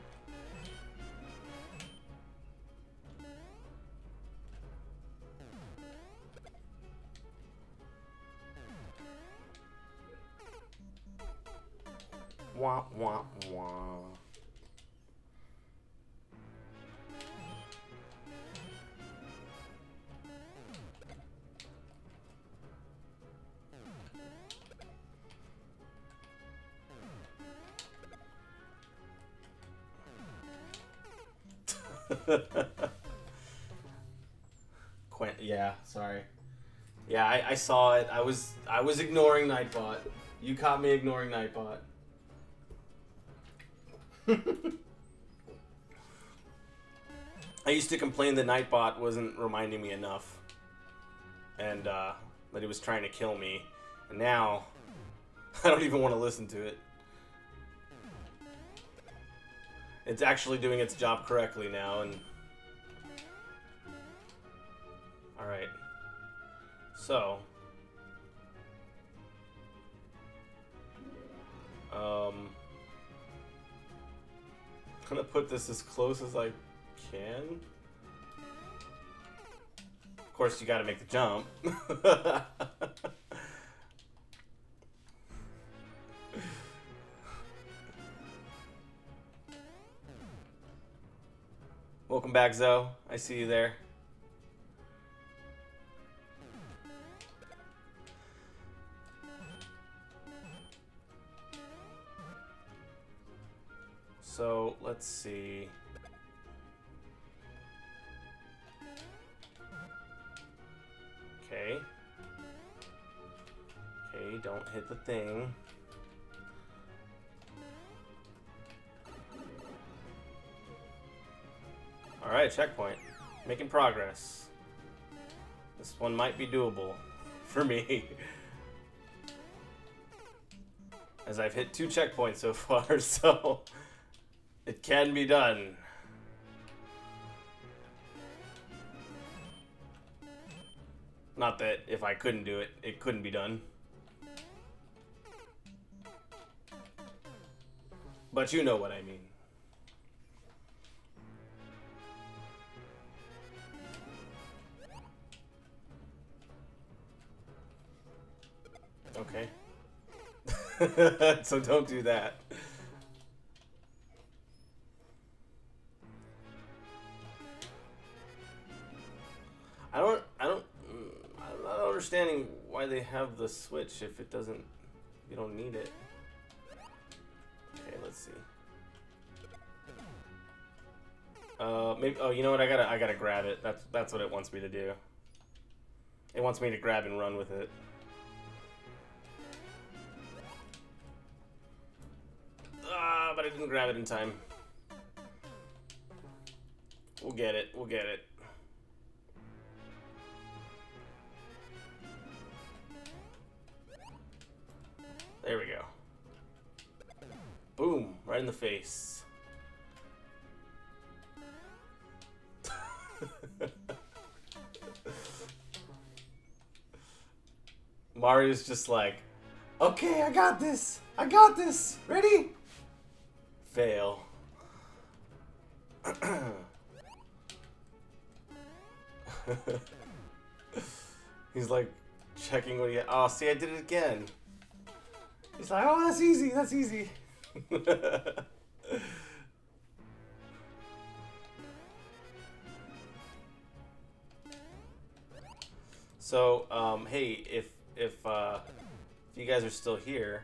Wah, wah, wah. Quint, yeah, sorry. Yeah, I, I saw it. I was I was ignoring Nightbot. You caught me ignoring Nightbot. I used to complain that Nightbot wasn't reminding me enough, and uh, that he was trying to kill me. And now, I don't even want to listen to it. It's actually doing its job correctly now, and all right. So, um, I'm gonna put this as close as I can. Of course, you got to make the jump. Welcome back, Zoe. I see you there. So, let's see. Don't hit the thing. Alright, checkpoint. Making progress. This one might be doable for me. As I've hit two checkpoints so far, so it can be done. Not that if I couldn't do it, it couldn't be done. But you know what I mean. Okay. so don't do that. I don't. I don't. mm, I'm not understanding why they have the switch if it doesn't. You don't need it. See. Uh, maybe. Oh, you know what? I gotta. I gotta grab it. That's that's what it wants me to do. It wants me to grab and run with it. Ah, but I didn't grab it in time. We'll get it. We'll get it. There we go. Boom, right in the face. Mario's just like, okay, I got this. I got this. Ready? Fail. He's like checking what he. Oh, see, I did it again. He's like, oh, that's easy. That's easy. so, um, hey, if if uh, if you guys are still here,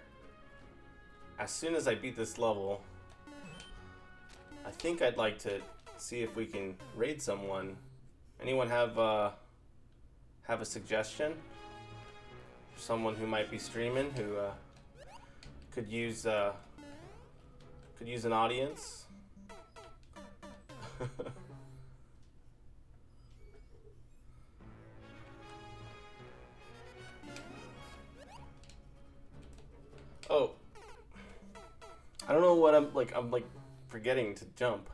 as soon as I beat this level, I think I'd like to see if we can raid someone. Anyone have uh, have a suggestion? Someone who might be streaming who uh, could use uh, could use an audience. oh, I don't know what I'm like. I'm like forgetting to jump.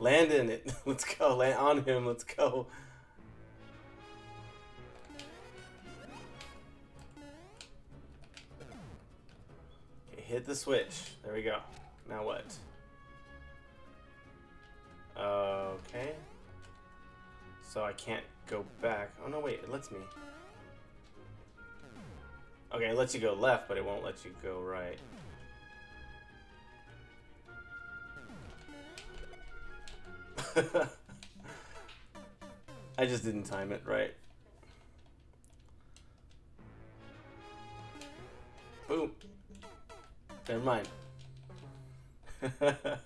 Land in it. Let's go. Land on him. Let's go. Hit the switch. There we go. Now what? Okay. So I can't go back. Oh no, wait, it lets me. Okay, it lets you go left, but it won't let you go right. I just didn't time it right. Boom. Never mind. there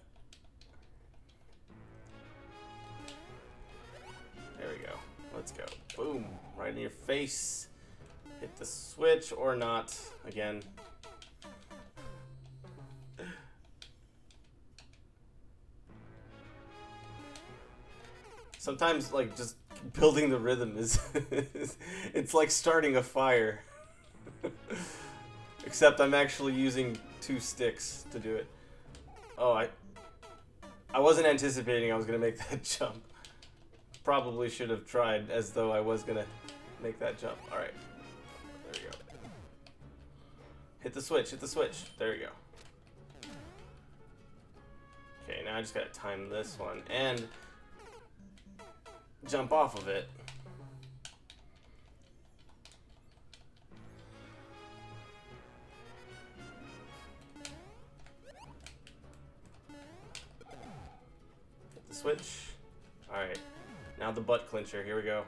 we go. Let's go. Boom. Right in your face. Hit the switch or not. Again. Sometimes, like, just building the rhythm is. it's like starting a fire. Except I'm actually using two sticks to do it. Oh, I. I wasn't anticipating I was gonna make that jump. Probably should have tried as though I was gonna make that jump. Alright. There we go. Hit the switch, hit the switch. There we go. Okay, now I just gotta time this one and jump off of it. Switch. Alright. Now the butt clincher. Here we go.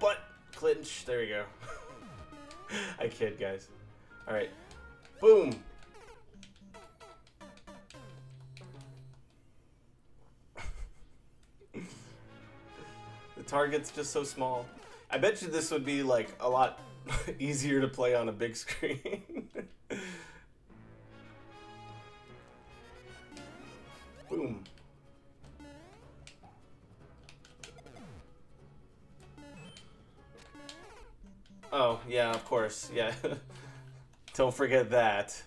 Butt clinch. There we go. I kid, guys. Alright. Boom. the target's just so small. I bet you this would be like a lot easier to play on a big screen. Yeah, of course. Yeah. Don't forget that.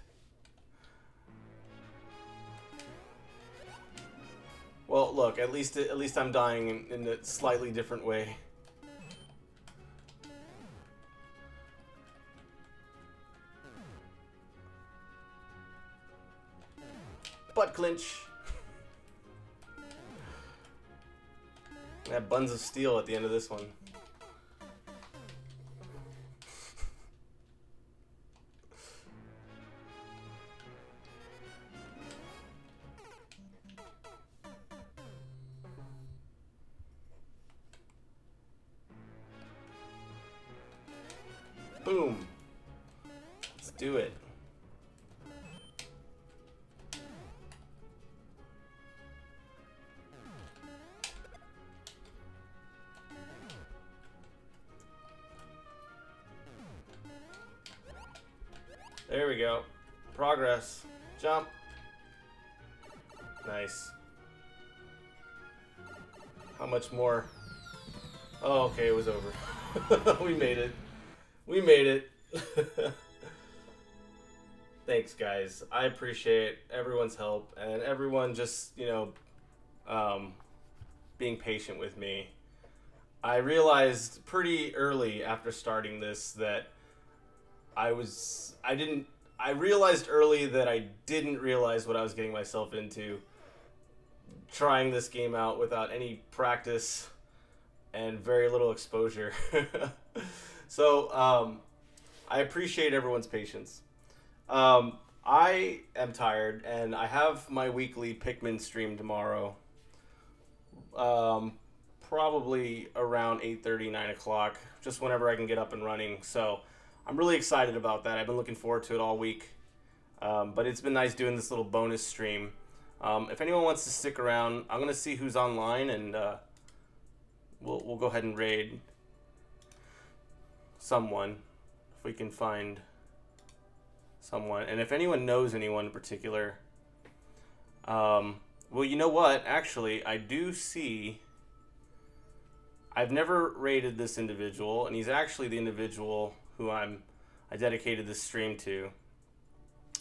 Well, look, at least at least I'm dying in, in a slightly different way. Butt clinch. Have buns of steel at the end of this one. I appreciate everyone's help and everyone just, you know, um, being patient with me. I realized pretty early after starting this that I was, I didn't, I realized early that I didn't realize what I was getting myself into trying this game out without any practice and very little exposure. so um, I appreciate everyone's patience. Um, I am tired, and I have my weekly Pikmin stream tomorrow. Um, probably around 8.30, 9 o'clock, just whenever I can get up and running. So I'm really excited about that. I've been looking forward to it all week. Um, but it's been nice doing this little bonus stream. Um, if anyone wants to stick around, I'm going to see who's online, and uh, we'll, we'll go ahead and raid someone if we can find someone. And if anyone knows anyone in particular, um, well, you know what? Actually, I do see. I've never rated this individual, and he's actually the individual who I'm I dedicated this stream to.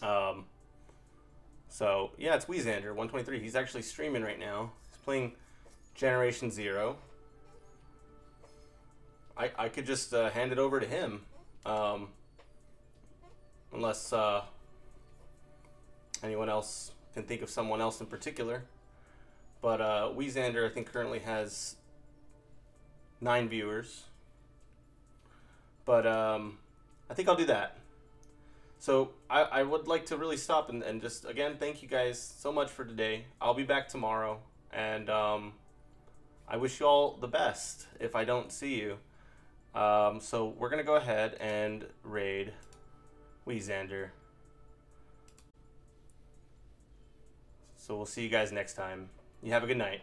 Um, So yeah, it's Weezander 123. He's actually streaming right now. He's playing Generation Zero. I I could just uh, hand it over to him, um, unless uh, anyone else can think of someone else in particular. But uh, Weezander, I think, currently has nine viewers. But um, I think I'll do that. So I, I would like to really stop and, and just again thank you guys so much for today. I'll be back tomorrow and um, I wish you all the best if I don't see you. Um, so we're gonna go ahead and raid Weezander. So we'll see you guys next time. You have a good night.